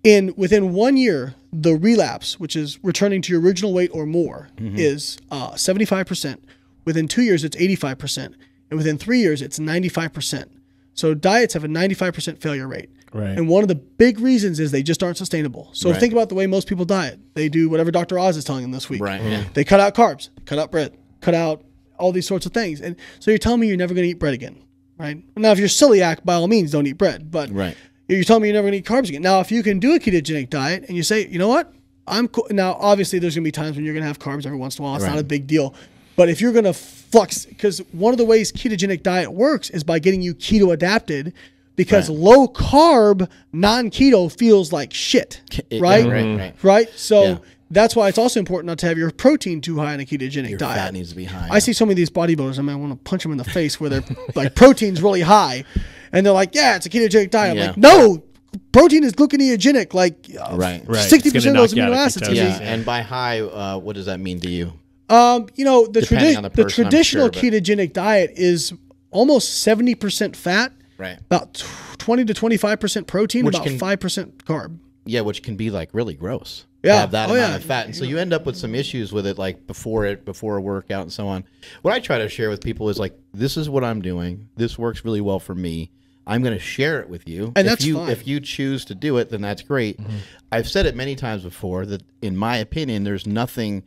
In within one year, the relapse, which is returning to your original weight or more, Mm-hmm. is seventy five percent. Within two years, it's eighty five percent, and within three years, it's ninety five percent. So diets have a ninety five percent failure rate. Right. And one of the big reasons is they just aren't sustainable. So Right. think about the way most people diet. They do whatever Dr. Oz is telling them this week. Right, yeah. They cut out carbs, cut out bread, cut out all these sorts of things. And so you're telling me you're never going to eat bread again, right? Now, if you're celiac, by all means, don't eat bread. But Right. you're telling me you're never going to eat carbs again. Now, if you can do a ketogenic diet and you say, you know what, I'm cool. Now, obviously, there's going to be times when you're going to have carbs every once in a while. It's not a big deal. But if you're going to flux, because one of the ways ketogenic diet works is by getting you keto adapted. Because low carb, non keto feels like shit, It- right? yeah, right, right. Right. So Yeah. That's why it's also important not to have your protein too high in a ketogenic Your diet. fat needs to be high. I see some of these bodybuilders. I mean, I want to punch them in the face where their like protein's really high, and they're like, "Yeah, it's a ketogenic diet." I'm Yeah. like, "No, protein is gluconeogenic. Like, Right. Right. Sixty percent of those amino acids." ketosis. can Yeah, and by high, uh, what does that mean to you? Um, you know, the, Depending tradi- the the person, I'm traditional sure, but- ketogenic diet is almost seventy percent fat, Right. about twenty to twenty five percent protein, Which about five percent carb. Yeah, which can be like really gross. Yeah. have that Oh, amount yeah. of fat, and so you end up with some issues with it, like before it, before a workout, and so on. What I try to share with people is like, this is what I'm doing. This works really well for me. I'm going to share it with you. And if that's you fine. if you choose to do it, then that's great. Mm-hmm. I've said it many times before that, in my opinion, there's nothing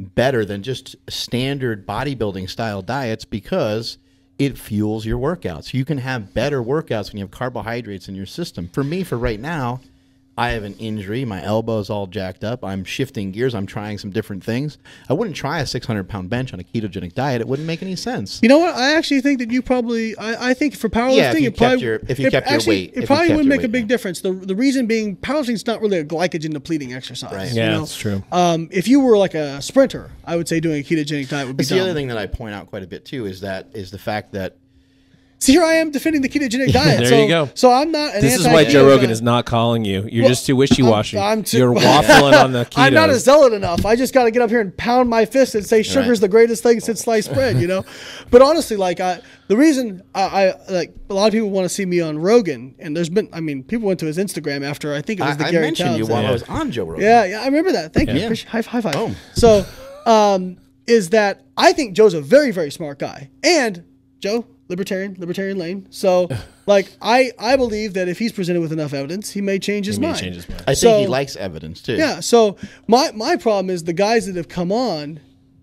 better than just standard bodybuilding style diets because it fuels your workouts. You can have better workouts when you have carbohydrates in your system. For me, for right now, I have an injury. My elbow's all jacked up. I'm shifting gears. I'm trying some different things. I wouldn't try a 600 pound bench on a ketogenic diet. It wouldn't make any sense. You know what? I actually think that you probably. I, I think for powerlifting, Yeah, if you it probably kept your- if you kept your actually, weight- it probably would your make a big yeah. difference. The the reason being, powerlifting's not really a glycogen depleting exercise. Right. you Yeah, know? that's true. Um, if you were like a sprinter, I would say doing a ketogenic diet would be That's the other thing that I point out quite a bit too is that is the fact that See, here I am defending the ketogenic diet. There so, you go. So I'm not. An This is why Joe Rogan is not calling you. You're Well, just too wishy washy. I'm too- You're waffling on the keto. I'm not a zealot enough. I just got to get up here and pound my fist and say sugar's Right. the greatest thing since sliced bread, you know. But honestly, like I, the reason I, I like a lot of people want to see me on Rogan, and there's been, I mean, people went to his Instagram after I think it I, was the I Gary mentioned you while Yeah. I was on Joe Rogan. Yeah, yeah, I remember that. Thank you. Yeah. Appreciate- High, high five. Boom. So, um, is that I think Joe's a very, very smart guy, and Joe, libertarian, libertarian Layne. So, like, I, I believe that if he's presented with enough evidence, he may change his He may mind. change his mind. I think he likes evidence too. Yeah. So my my problem is the guys that have come on,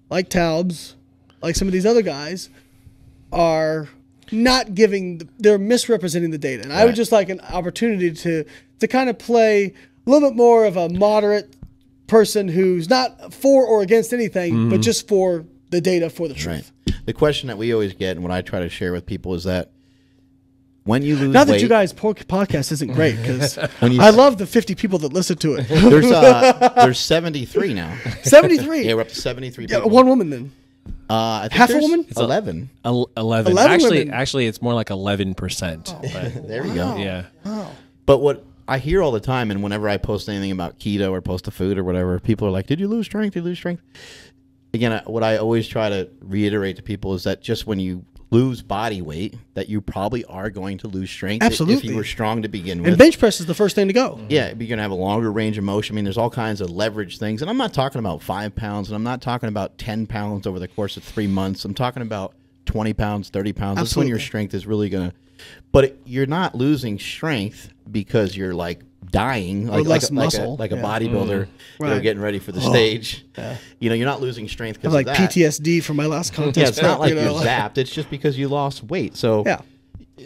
like Taubes, like some of these other guys, are not giving. The, they're misrepresenting the data, and I would just like an opportunity to to kind of play a little bit more of a moderate person who's not for or against anything, but mm-hmm. just for the data for the truth. Right. The question that we always get and what I try to share with people is that when you lose Not weight, that you guys po- podcast isn't great because you I s- love the 50 people that listen to it. there's uh, there's 73 now. 73. Yeah, we're up to 73 Yeah, people. one woman then. uh, I think half a there's woman? 11. El- Eleven. 11 actually, women. actually, it's more like eleven percent. but- There we go. Yeah. But what I hear all the time, and whenever I post anything about keto or post a food or whatever, people are like, "Did you lose strength? Did you lose strength?" Again, what I always try to reiterate to people is that just when you lose body weight, that you probably are going to lose strength. i- If you were strong to begin with, And bench press is the first thing to go. yeah, you're gonna have a longer range of motion. I mean, there's all kinds of leverage things, and I'm not talking about five pounds, and I'm not talking about ten pounds over the course of three months. I'm talking about twenty pounds, thirty pounds. That's when your strength is really gonna. But it, you're not losing strength because you're like dying, like, like, less a, like a like a Yeah. bodybuilder, mm. you know, getting ready for the oh. stage. You know, you're not losing strength because like of that. PTSD from my last contest. Yeah, it's not like you you know, are zapped. It's just because you lost weight. So Yeah.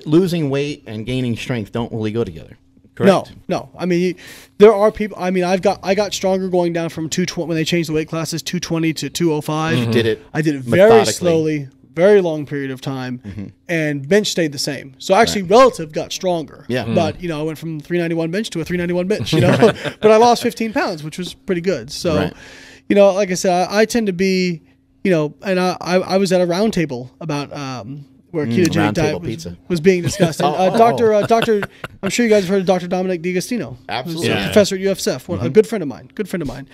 losing weight and gaining strength don't really go together. No, Correct? no. I mean, there are people. I mean, I've got I got stronger going down from two twenty when they changed the weight classes, two twenty to two oh five. Mm-hmm. Did it I did it very slowly, very long period of time, Mm-hmm. and bench stayed the same. So actually, relative got stronger. Yeah. Mhm. But you know, I went from three ninety one bench to a three ninety one bench. You know, but I lost fifteen pounds, which was pretty good. So, Right. you know, like I said, I, I tend to be, you know, and I I, I was at a round table about. Um, where ketogenic diet was, pizza. was being discussed. And, uh, oh, Doctor, uh, Doctor, I'm sure you guys have heard of Dr. Dominic D'Agostino. who's Absolutely. a Yeah. professor at UFSF, one, a good friend of mine, good friend of mine.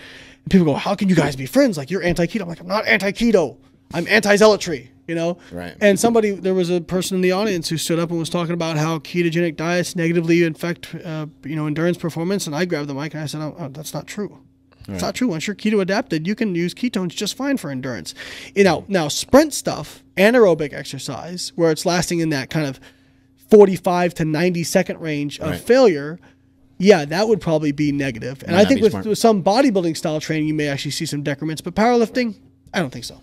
And people go, "How can you guys be friends? Like you're anti-keto." I'm like, "I'm not anti-keto. I'm anti-zealotry." You know. Right. And somebody, there was a person in the audience who stood up and was talking about how ketogenic diets negatively affect, uh, you know, endurance performance. And I grabbed the mic and I said, "Oh, oh that's not true." It's not true. Once you're keto adapted, you can use ketones just fine for endurance. You know, now sprint stuff, anaerobic exercise, where it's lasting in that kind of 45 to 90 second range of Right. failure, yeah, that would probably be negative. And I think with, with some bodybuilding style training, you may actually see some decrements. But powerlifting, I don't think so.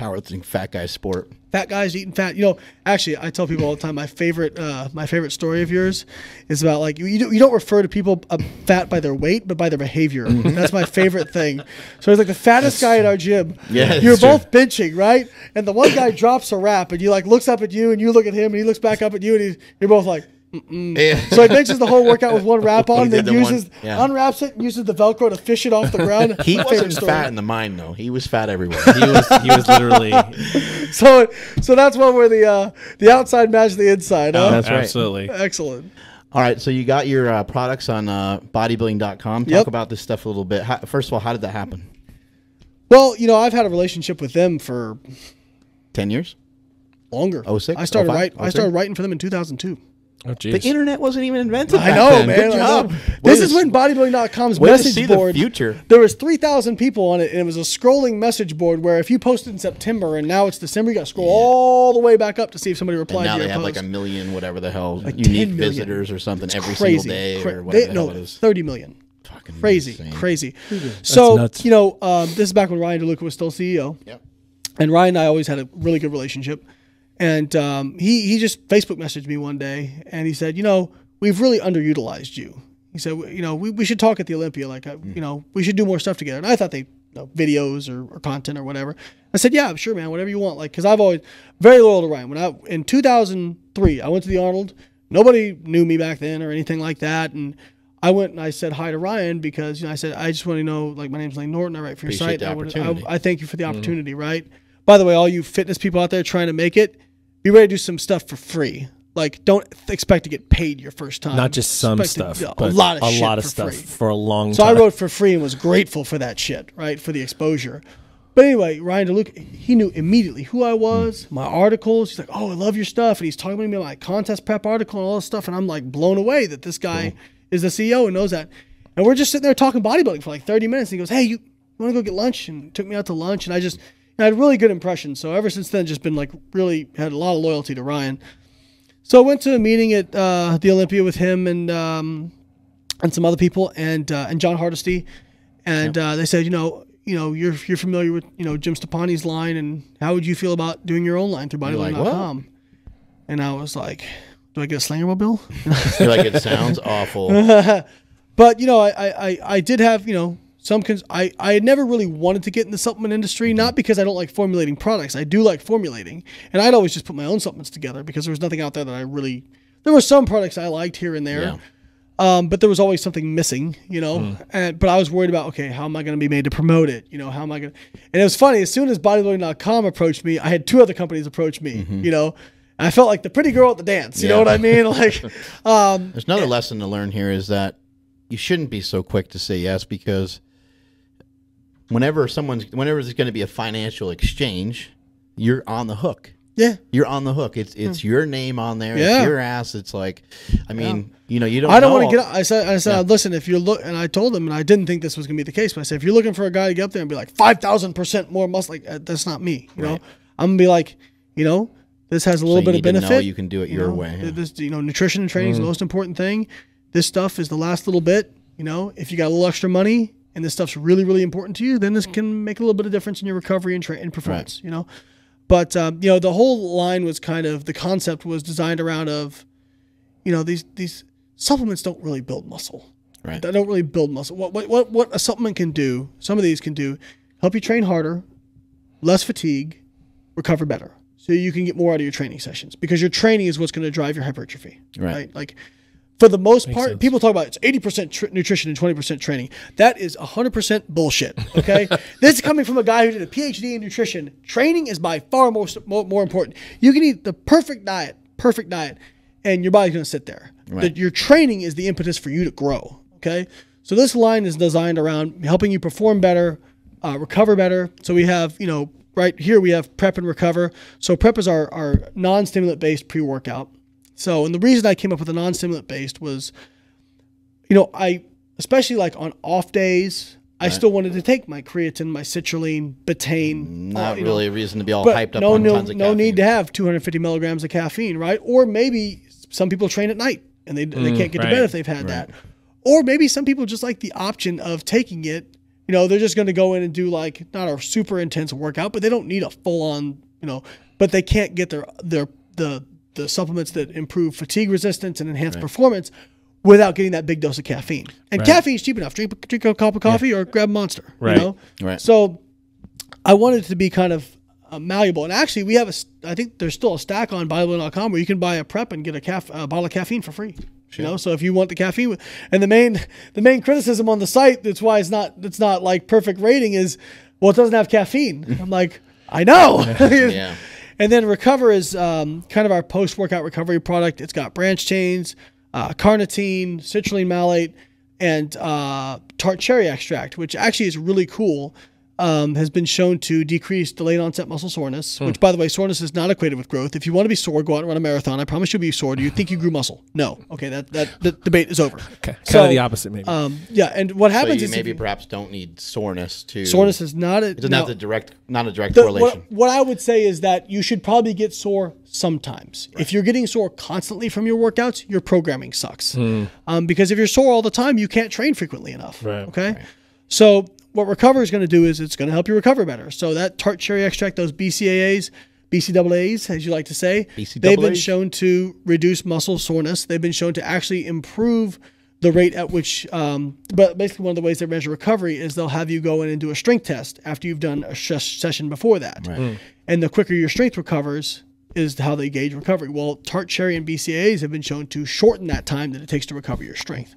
Powerlifting, fat guy sport. Fat guys eating fat. You know, actually, I tell people all the time. My favorite, uh, my favorite story of yours is about like you. You don't, refer to people uh, fat by their weight, but by their behavior. Mm-hmm. That's my favorite thing. So it's like the fattest guy at our gym. Yeah, you're true. both benching, right? And the one guy drops a rap, and you like looks up at you, and you look at him, and he looks back up at you, and he, you're both like. Yeah. So he benches the whole workout with one wrap on, then did the one- uses yeah. unwraps it, and uses the Velcro to fish it off the ground. He My wasn't story. fat in the mind though. He was fat everywhere. He was he was literally So, so that's one where the uh, the outside matches the inside. Huh? That's right. absolutely. Excellent. All right, so you got your uh, products on uh, bodybuilding.com. Talk Yep. about this stuff a little bit. How, first of all, how did that happen? Well, you know, I've had a relationship with them for 10 years? longer. 06, I started 05, write, I started writing for them in 2002. Oh, The internet wasn't even invented. I know, then. man. Good job. know. This to is when bodybuilding.com's way to message see the board. future. There was 3,000 people on it, and it was a scrolling message board where if you posted in September and now it's December, you got to scroll all the way back up to see if somebody replied And now to they your have post. like a million, whatever the hell, 10 unique visitors or something every crazy. single day Cra- or whatever they- the hell no, it is. 30 million. Fucking Crazy, insane. crazy. So, nuts. you know, um, this is back when Ryan DeLuca was still CEO. Yep. and Ryan and I always had a really good relationship. And um, he he just Facebook messaged me one day, and he said, "You know, we've really underutilized you. He said, you know, we, we should talk at the Olympia. Like, uh, you know, we should do more stuff together. And I thought they, you know, videos or, or content or whatever. I said, yeah, sure, man, whatever you want. Like, because I've always very loyal to Ryan. When I in 2003, I went to the Arnold. Nobody knew me back then or anything like that, and I went and I said hi to Ryan because you know I said I just want to know like my name's Layne Norton. I write for your Appreciate site. I, would- I, I thank you for the opportunity. Right. By the way, all you fitness people out there trying to make it, be ready to do some stuff for free. Like, don't expect to get paid your first time. Not just some Expect to- stuff, a lot of a lot of for stuff free. for a long time. So time. I wrote for free and was grateful for that shit, right? For the exposure. But anyway, Ryan DeLuca, he knew immediately who I was, hmm. my articles. He's like, "Oh, I love your stuff," and he's talking to me about my contest prep article and all this stuff, and I'm like blown away that this guy hmm. is the CEO and knows that. And we're just sitting there talking bodybuilding for like 30 minutes. And he goes, "Hey, you want to go get lunch?" And took me out to lunch, and I just I had really good impression. So ever since then, just been like really had a lot of loyalty to Ryan. So I went to a meeting at uh, the Olympia with him and um, and some other people and uh, and John Hardesty, and uh, they said, you know, you know, you're you're familiar with you know Jim Stoppani's line, and how would you feel about doing your own line through like, bodybuilding.com? and I was like, do I get a slinger? Like it sounds awful. But you know, I, I, I did have you know some. Cons- I I had never really wanted to get in the supplement industry, not because I don't like formulating products. I do like formulating, and I'd always just put my own supplements together because there was nothing out there that I really. There were some products I liked here and there, Yeah. um, but there was always something missing, you know. And but I was worried about okay, how am I going to be made to promote it? You know, how am I going? to... And it was funny. As soon as bodybuilding.com approached me, I had two other companies approach me. You know. And I felt like the pretty girl at the dance. You know what I mean? Like, um, There's another lesson to learn here is that you shouldn't be so quick to say yes because whenever someone's whenever there's going to be a financial exchange, you're on the hook. yeah. You're on the hook. It's it's your name on there. Hmm. Yeah. It's your ass. It's like, I mean, you know, you don't. I don't want to get. I said. I said. Listen, if you're look, and I told him, and I didn't think this was gonna be the case, but I said, if you're looking for a guy to get up there and be like five thousand percent more muscle, like uh, that's not me. You know, I'm gonna be like, you know, this has a little you bit of need to know benefit. you can do it you your know, way, yeah. This, you know, nutrition and training is the most important thing. This stuff is the last little bit. You know, if you got a little extra money and this stuff's really, really important to you, then this can make a little bit of difference in your recovery and, tra- and performance. You know, but um, you know, the whole line was kind of the concept was designed around of, you know, these these supplements don't really build muscle. Right. They don't really build muscle. What what what what a supplement can do, some of these can do, help you train harder, less fatigue, recover better. So you can get more out of your training sessions because your training is what's going to drive your hypertrophy. Right. Like for the most part, sense. people talk about it's 80% tr- nutrition and 20% training. That is 100% bullshit. Okay. this is coming from a guy who did a PhD in nutrition. Training is by far more, more, more important. You can eat the perfect diet, perfect diet, and your body's going to sit there. Right. The- your training is the impetus for you to grow. Okay. So this line is designed around helping you perform better, uh, recover better. So we have, you know, right here we have prep and recover. So prep is our, our non-stimulant based pre-workout. So, and the reason I came up with a non-stimulant based was, you know, I especially like on off days, I still wanted to take my creatine, my citrulline, betaine. Not uh, you know, really a reason to be all but hyped up no, on no, tons of no caffeine. need to have 250 milligrams of caffeine, right? Or maybe some people train at night and they, they can't get to bed if they've had that. Or maybe some people just like the option of taking it. You know, they're just going to go in and do like not a super intense workout, but they don't need a full on. You know, but they can't get their their the the supplements that improve fatigue resistance and enhance performance without getting that big dose of caffeine. And caffeine's cheap enough. Drink drink a cup of coffee or grab a Monster. Right. You know? Right. So I wanted it to be kind of uh, malleable. And actually, we have a. I think there's still a stack on Bible.com where you can buy a prep and get a, caf- a bottle of caffeine for free. You know, so if you want the caffeine, and the main the main criticism on the site that's why it's not it's not like perfect rating is, well, it doesn't have caffeine. I'm like, I know. Yeah. And then Recover is um, kind of our post workout recovery product. It's got branch chains, uh, carnitine, citrulline malate, and uh, tart cherry extract, which actually is really cool. Um, has been shown to decrease delayed onset muscle soreness, Hmm. which, by the way, soreness is not equated with growth. If you want to be sore, go out and run a marathon. I promise you'll be sore. Do you think you grew muscle? No. Okay, that that the debate is over. Okay. Kind of the opposite, maybe. Um, yeah, and what So happens you is maybe you- perhaps don't need soreness to soreness is not a, It doesn't no. have the direct, not a direct The- correlation. what, what I would say is that you should probably get sore sometimes. If you're getting sore constantly from your workouts, your programming sucks. Um, because if you're sore all the time, you can't train frequently enough. Right. Okay. So what Recover is going to do is it's going to help you recover better. So that tart cherry extract, those BCAAs, BCAAs, as you like to say, they've been shown to reduce muscle soreness. They've been shown to actually improve the rate at which, um, but basically one of the ways they measure recovery is they'll have you go in and do a strength test after you've done a sh- session before that. Right. And the quicker your strength recovers is how they gauge recovery. Well, tart cherry and BCAAs have been shown to shorten that time that it takes to recover your strength.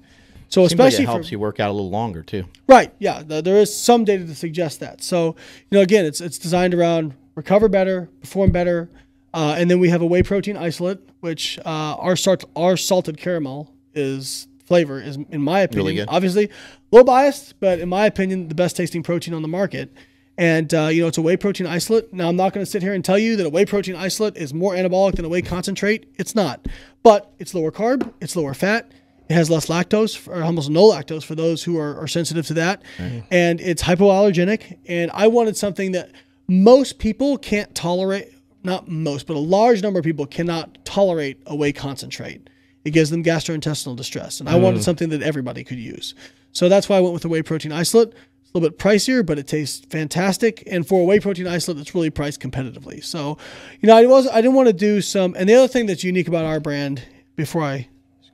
So Seems like especially it for helps you work out a little longer too. Right. Yeah. th- There is some data to suggest that. So, you know, again, it's it's designed around recover better, perform better, uh, and then we have a whey protein isolate, which uh, our salt our salted caramel is flavor is in my opinion good. obviously low biased, but in my opinion the best tasting protein on the market. And uh, you know it's a whey protein isolate. Now I'm not going to sit here and tell you that a whey protein isolate is more anabolic than a whey concentrate. It's not, but it's lower carb, it's lower fat, it has less lactose, or almost no lactose for those who are, are sensitive to that. And it's hypoallergenic. And I wanted something that most people can't tolerate. Not most, but a large number of people cannot tolerate a whey concentrate. It gives them gastrointestinal distress. And I wanted mm. something that everybody could use. So that's why I went with the whey protein isolate. It's a little bit pricier, but it tastes fantastic. And for a whey protein isolate, it's really priced competitively. So, you know, I was I didn't want to do some. And the other thing that's unique about our brand, before I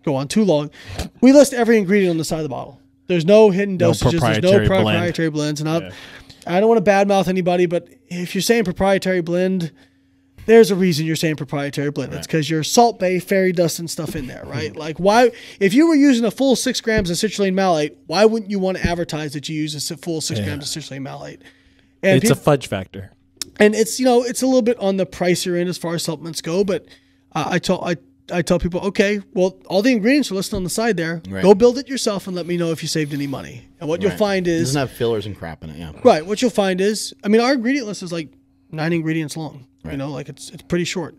go on too long, we list every ingredient on the side of the bottle. There's no hidden No dosages. There's proprietary no blend. proprietary blends. And I, I don't want to badmouth anybody, but if you're saying proprietary blend, there's a reason you're saying proprietary blend. It's because you're Salt Bae fairy dust and stuff in there, right? like why, if you were using a full six grams of citrulline malate, why wouldn't you want to advertise that you use a full six grams of citrulline malate? And It's a fudge factor. and it's you know it's a little bit on the pricier end as far as supplements go, but uh, I tell I I tell people, okay, well all the ingredients are listed on the side there. Right. Go build it yourself and let me know if you saved any money. And what you'll Right. find It is doesn't have fillers and crap in it. Yeah. Right. What you'll find is, I mean, our ingredient list is like nine ingredients long. Right. You know, like it's it's pretty short.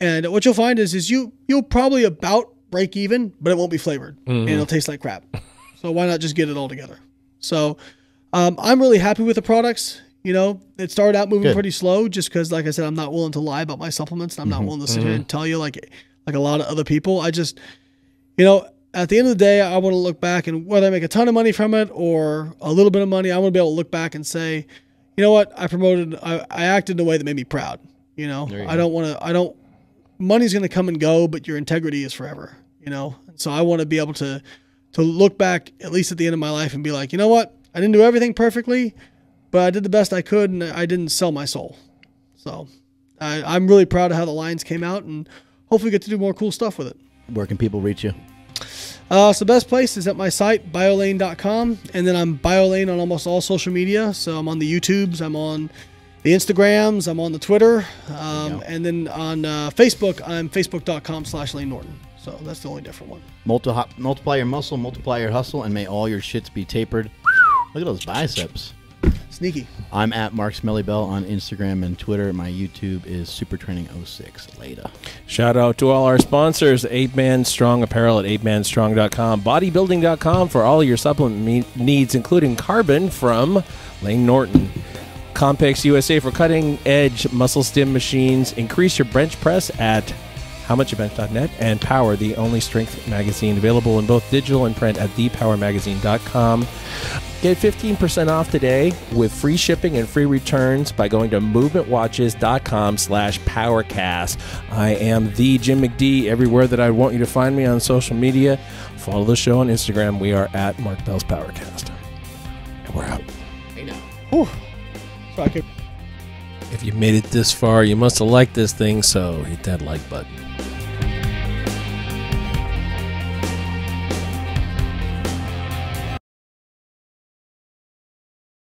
And what you'll find is, is you you'll probably about break even, but it won't be flavored and mm-hmm. it'll taste like crap. So why not just get it all together? So um, I'm really happy with the products. You know, it started out moving Good. pretty slow, just because, like I said, I'm not willing to lie about my supplements, and I'm not mm-hmm. willing to sit here mm-hmm. and tell you like like a lot of other people. I just, you know, at the end of the day, I want to look back and whether I make a ton of money from it or a little bit of money, I want to be able to look back and say, you know what, I promoted, I, I acted in a way that made me proud. You know, you I don't want to, I don't, money's going to come and go, but your integrity is forever, you know? So I want to be able to, to look back at least at the end of my life and be like, you know what, I didn't do everything perfectly, but I did the best I could and I didn't sell my soul. So I, I'm really proud of how the lines came out and hopefully get to do more cool stuff with it. Where can people reach you? Uh, so the best place is at my site, biolayne.com. And then I'm biolane on almost all social media. So I'm on the YouTubes, I'm on the Instagrams, I'm on the Twitter. Um, and then on uh, Facebook, I'm facebook.com slash Layne Norton. So that's the only different one. Multi- multiply your muscle, multiply your hustle, and may all your shits be tapered. Look at those biceps. Sneaky. I'm at Mark Smellybell on Instagram and Twitter. My YouTube is SuperTraining06. Later. Shout out to all our sponsors, Apeman Strong Apparel at apemanstrong.com, bodybuilding.com for all your supplement needs, including carbon from Layne Norton. Compex USA for cutting edge muscle stim machines. Increase your bench press at howmuchyabench.net and Power, the only strength magazine available in both digital and print at thepowermagazine.com. Get 15% off today with free shipping and free returns by going to movementwatches.com slash powercast. I am the Jim McD everywhere that I want you to find me on social media. Follow the show on Instagram. We are at Mark Bell's Powercast. And we're out. Hey now. Whew. So I could. If you made it this far, you must have liked this thing, so hit that like button.